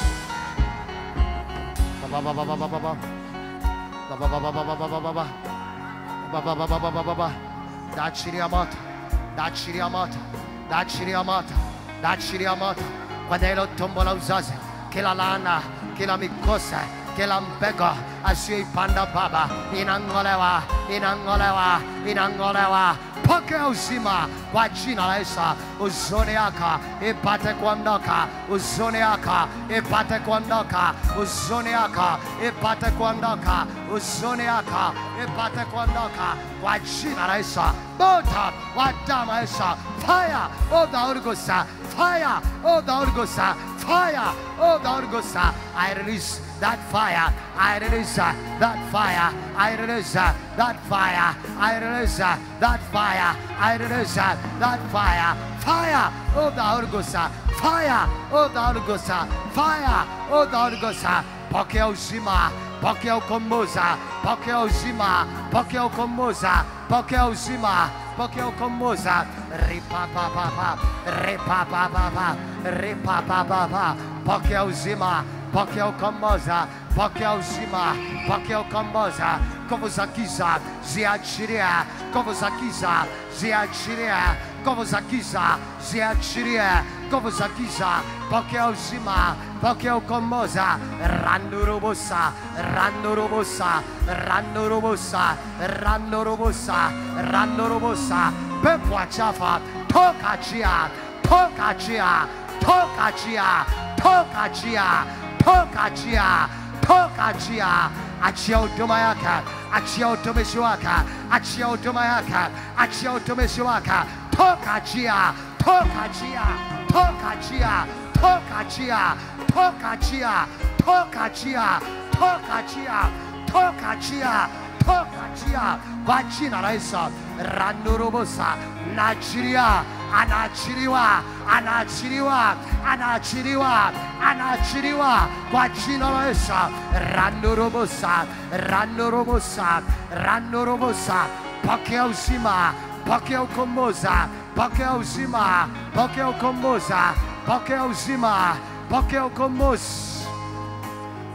Ba, ba, ba, ba, ba, ba, ba. Ba, ba, ba, ba, ba, ba, ba, ba, ba, ba. Ba, ba, ba, ba, ba, ba, Dacci riamata, dacci riamata, dacci riamata, dacci riamata. Quando è l'ottombo la usase, che la lana, che la miccosa, che l'ampego a sui panda baba, in angoleva, in angoleva, in angoleva. Pokea uzima kwa jina la Yesu. Huzuni yako ipate kuondoka, huzuni yako ipate kuondoka, huzuni yako ipate kuondoka, huzuni yako ipate kuondoka kwa jina la Yesu. Moto wa damu Yesu, fire of the Holy Ghost, fire of the Holy Ghost, fire of the Holy Ghost. I release that fire. I release that fire. I release that fire. I release that fire. I release that fire. Fire of the Holy Ghost. Fire of the Holy Ghost. Fire of the Holy Ghost. Pokea uzima, pokea ukomboza, pokea uzima, pokea ukomboza, pokea uzima, pokea ukomboza. Ripa pa pa pa, ripa pa pa pa, ripa pa pa pa, pokea uzima, Pakiel Kamoza, Pakiel Zima, Pakiel Kamoza, como Zakiza, Ziatiria, como Zakiza, Ziatiria, como Zakiza, Ziatiria, como Zakiza, Pakiel Zima, Pakiel Kamoza, Randurubusa, Randurubusa, Randurubusa, Randurubusa, Randurubusa, Pepwa Chafa, Tokachia, Tokachia, Tokachia, Tokachia, toka chia, toka chia, toka chia, toka chia. Achia huduma yake, achia utumishi wake, achia huduma yake, achia Pachia, Bachina Raisa, Randurobosa, Nachiria, Anachiriwa, Anachiriwa, Anachiriwa, Anachiriwa, Bachina Raisa, Randurobosa, Randurobosa, Randurobosa, Pakeo Sima, Pakeo Komboza, Pakeo Sima, Pakeo Komboza, Pakeo Sima, Pakeo Kombos.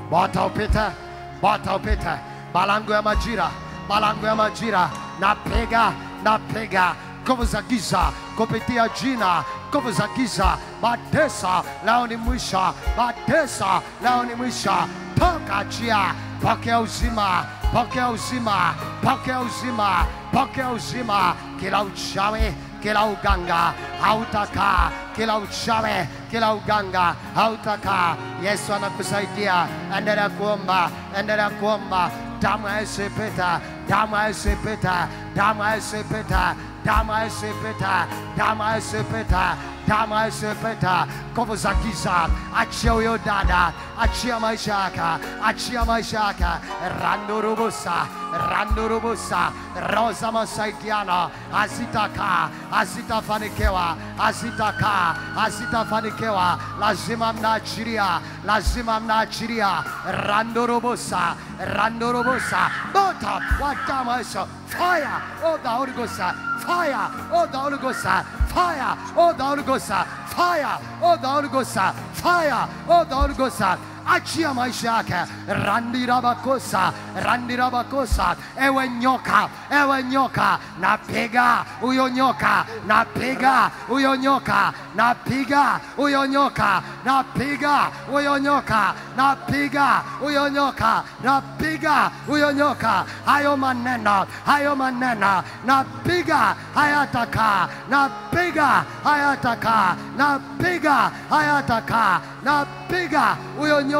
Bota o Peter, bota o Peter. Malango ya majira, malango ya majira, napega, napiga nguvu za giza kupitia jina, nguvu za giza, mateso leo ni mwisha mateso leo ni mwisho. Toka chia, pokea uzima, pokea uzima, pokea uzima, pokea uzima, kila uchawi kila uganga hautakaa, kila uchawe kila uganga hautakaa. Yesu anakusaidia, endelea kuomba, endelea kuomba. Damai sepeta, damai sepeta, damai sepeta, damai sepeta, damai sepeta, Kama sepeta. Kovu za giza. Achia uyodada. Achia maisha yako. Achia maisha yako. Randurubusa. Randurubusa. Roza masaidiana. Azitaka. Azitafanikiwa. Azitaka. Azitafanikiwa. Lazima mnaachiria. Lazima mnaachiria. Randurubusa. Randurubusa. Bota. Watamaisha fire! Of the Holy Ghost, fire! Of the Holy Ghost, fire! Of the Holy Ghost, fire! Of the Holy Ghost, fire! Of the Holy Ghost. Achia maisha yake, randirabakosa, randirabakosa. Ewe nyoka, ewe nyoka, napiga huyo nyoka, napiga huyo nyoka, napiga huyo nyoka, napiga huyo nyoka, napiga huyo nyoka, napiga huyo nyoka. Hayo maneno, hayo maneno, napiga hayatakaa, napiga hayatakaa, napiga hayatakaa, napiga huyo nyoka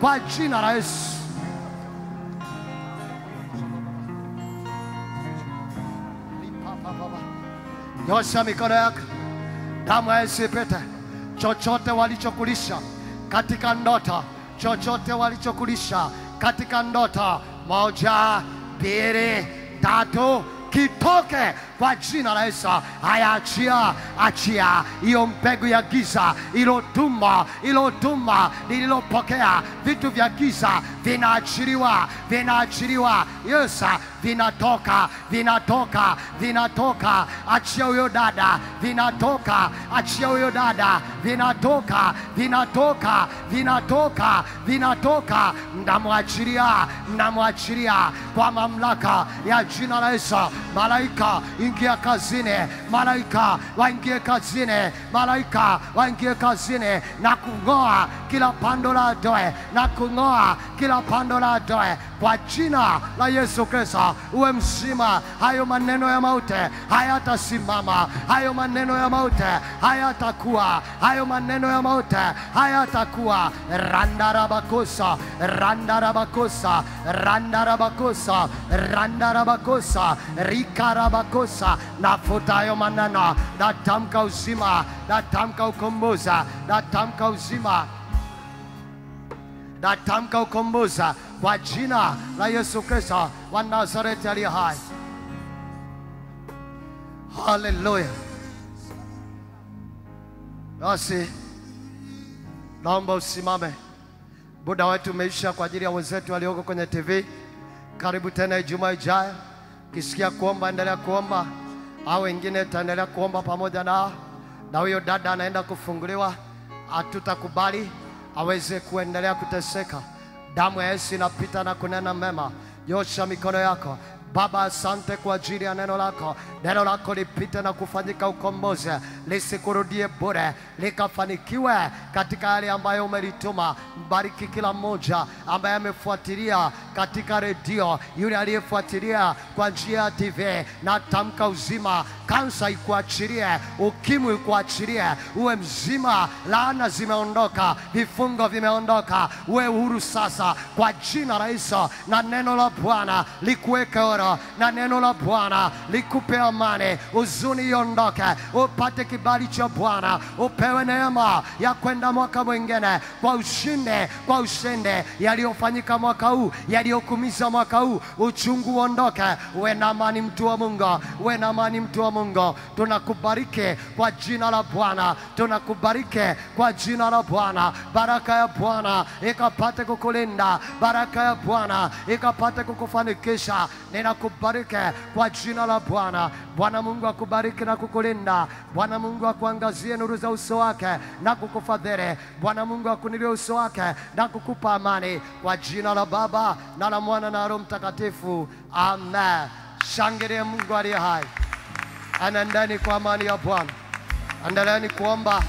kwa jina la Yesu. Nyosha mikono yako, damu ya Yesu ipite. Chochote walichokulisha katika ndoto, chochote walichokulisha katika ndoto, moja, mbili, tatu, kitoke kwa jina la Yesu. Haya, achia, achia hiyo mbegu ya giza, ilo tuma, ilo tumbo lililopokea vitu vya giza, vinaachiliwa, vinaachiliwa. Yesu, vinatoka, vinatoka, vinatoka. Achia huyo dada, vinatoka. Achia huyo dada, vinatoka, vinatoka, vinatoka, vinatoka. Mnamwachilia, mnamwachilia kwa mamlaka ya jina la Yesu. Malaika ingia kazini, malaika waingie kazini, malaika waingie kazini na kung'oa kila pando la doe, na kung'oa kila pando la doe kwa jina la Yesu Kristo, uwe mzima. Hayo maneno ya mauti hayatasimama, hayo maneno ya mauti hayatakuwa, hayo maneno ya mauti hayatakuwa. Randarabakosa, randarabakosa, randarabakosa, randarabakosa, rikarabakosa. Nafuta hayo maneno, natamka uzima, natamka ukomboza, natamka uzima natamka ukomboza kwa jina la Yesu Kristo wa Nazareti aliye hai. Haleluya! Basi naomba usimame, muda wetu umeisha kwa ajili ya wenzetu walioko kwenye TV. Karibu tena Ijumaa ijayo. Kisikia kuomba, endelea kuomba, au wengine taendelea kuomba pamoja nao, na huyo dada anaenda kufunguliwa. Hatutakubali aweze kuendelea kuteseka. Damu ya Yesu inapita na kunena mema. Nyosha mikono yako. Baba, asante kwa ajili ya neno lako. Neno lako lipite na kufanyika ukombozi, lisikurudie bure, likafanikiwe katika yale ambayo umelituma. Mbariki kila mmoja ambaye amefuatilia katika redio, yule aliyefuatilia kwa njia ya TV. Na tamka uzima, kansa ikuachilie, ukimwi ikuachilie, uwe mzima. Laana zimeondoka, vifungo vimeondoka, uwe huru sasa kwa jina la Yesu, na neno la Bwana likuweke huru, na neno la Bwana likupe amani, uzuni iondoke, upate kibali cha Bwana, upewe neema ya kwenda mwaka mwingine kwa ushindi, kwa ushindi. Yaliyofanyika mwaka huu, yaliyokumiza mwaka huu, uchungu uondoke. Uwe na amani, mtu wa Mungu, uwe na amani, mtu wa Mungu. Tunakubariki kwa jina la Bwana, tunakubariki kwa jina la Bwana. Baraka ya Bwana ikapate kukulinda, baraka ya Bwana ikapate kukufanikisha. Ninakubariki kwa jina la Bwana. Bwana Mungu akubariki na kukulinda. Bwana Mungu akuangazie nuru za uso wake na kukufadhili. Bwana Mungu akunilie uso wake na kukupa amani, kwa jina la Baba na la Mwana na Roho Mtakatifu, amen. Shangilie Mungu aliye hai. Anaendeni kwa amani ya Bwana. Endeleeni kuomba,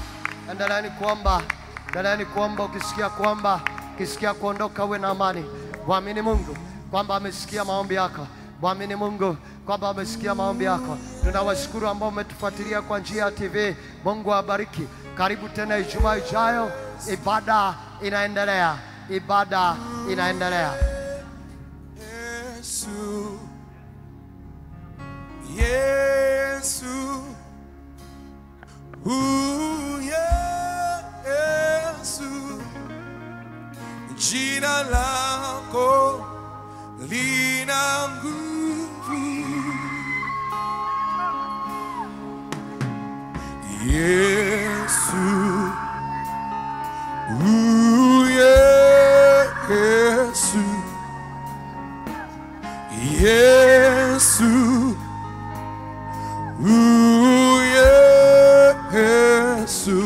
endeleeni kuomba, endeleeni kuomba. Ukisikia kuomba, ukisikia kuondoka, uwe na amani. Mwamini Mungu kwamba amesikia maombi yako. Mwamini Mungu kwamba amesikia maombi yako. Tunawashukuru ambao umetufuatilia kwa njia ya TV. Mungu awabariki. Karibu tena Ijumaa ijayo, ibada inaendelea, ibada inaendelea. Yesu, Yesu, uh, Yesu, jina lako lina nguvu. Yesu, uh, Yesu. Yesu, uh, Yesu,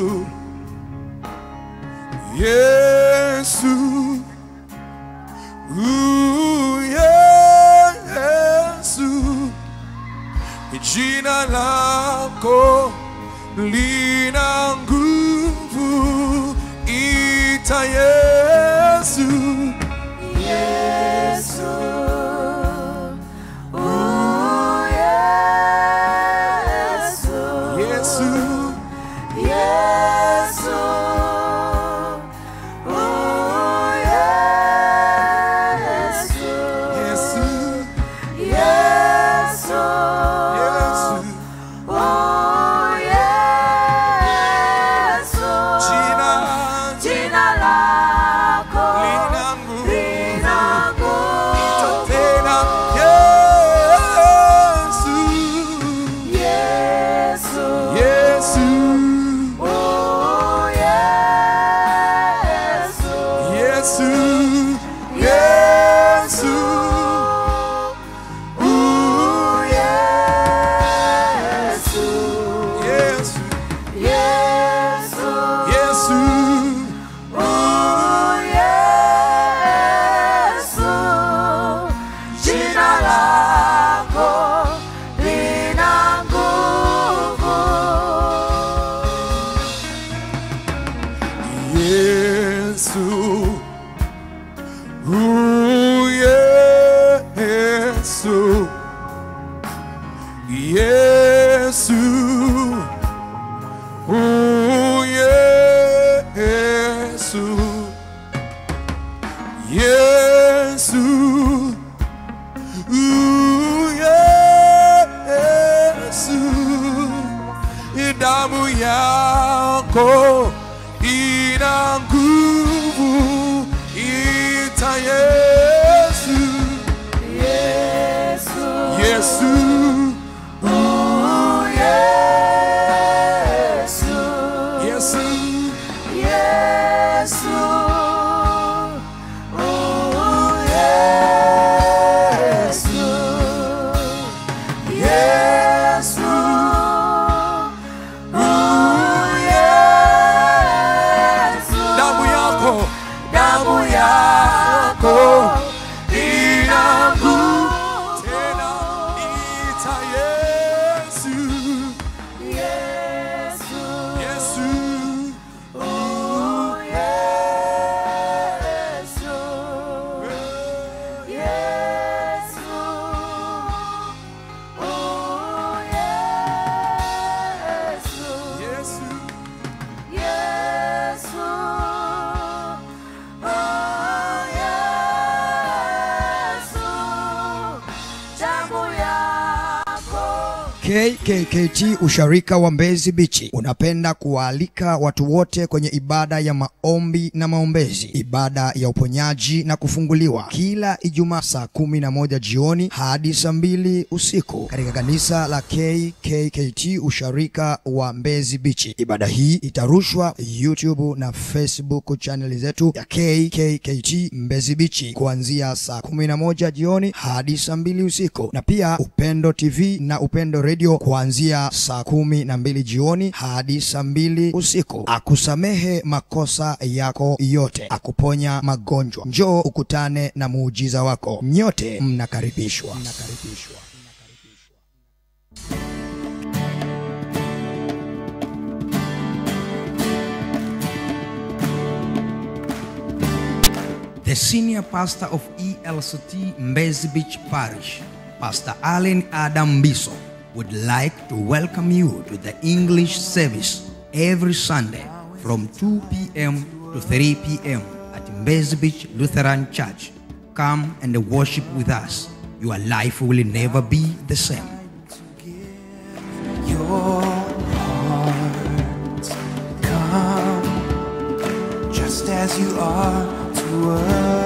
Yesu, jina lako lina nguvu, ita Yesu. KKKT usharika wa Mbezi Bichi unapenda kuwaalika watu wote kwenye ibada ya maombi na maombezi, ibada ya uponyaji na kufunguliwa kila Ijumaa saa kumi na moja jioni hadi saa mbili usiku katika kanisa la KKKT usharika wa Mbezi Beach. Ibada hii itarushwa YouTube na Facebook channel zetu ya KKKT Mbezi Beach kuanzia saa kumi na moja jioni hadi saa mbili usiku na pia Upendo TV na Upendo Radio kuanzia saa kumi na mbili jioni hadi saa mbili usiku. Akusamehe makosa yako yote, akuponya magonjwa. Njoo ukutane na muujiza wako. Nyote mnakaribishwa, mnakaribishwa. The senior pastor of ELCT Mbezi Beach Parish, Pastor Allen Adam Biso, would like to welcome you to the English service every Sunday from 2 p.m. to 3 p.m. at Mbezi Beach Lutheran Church. Come and worship with us. Your life will never be the same. Just as you are to us.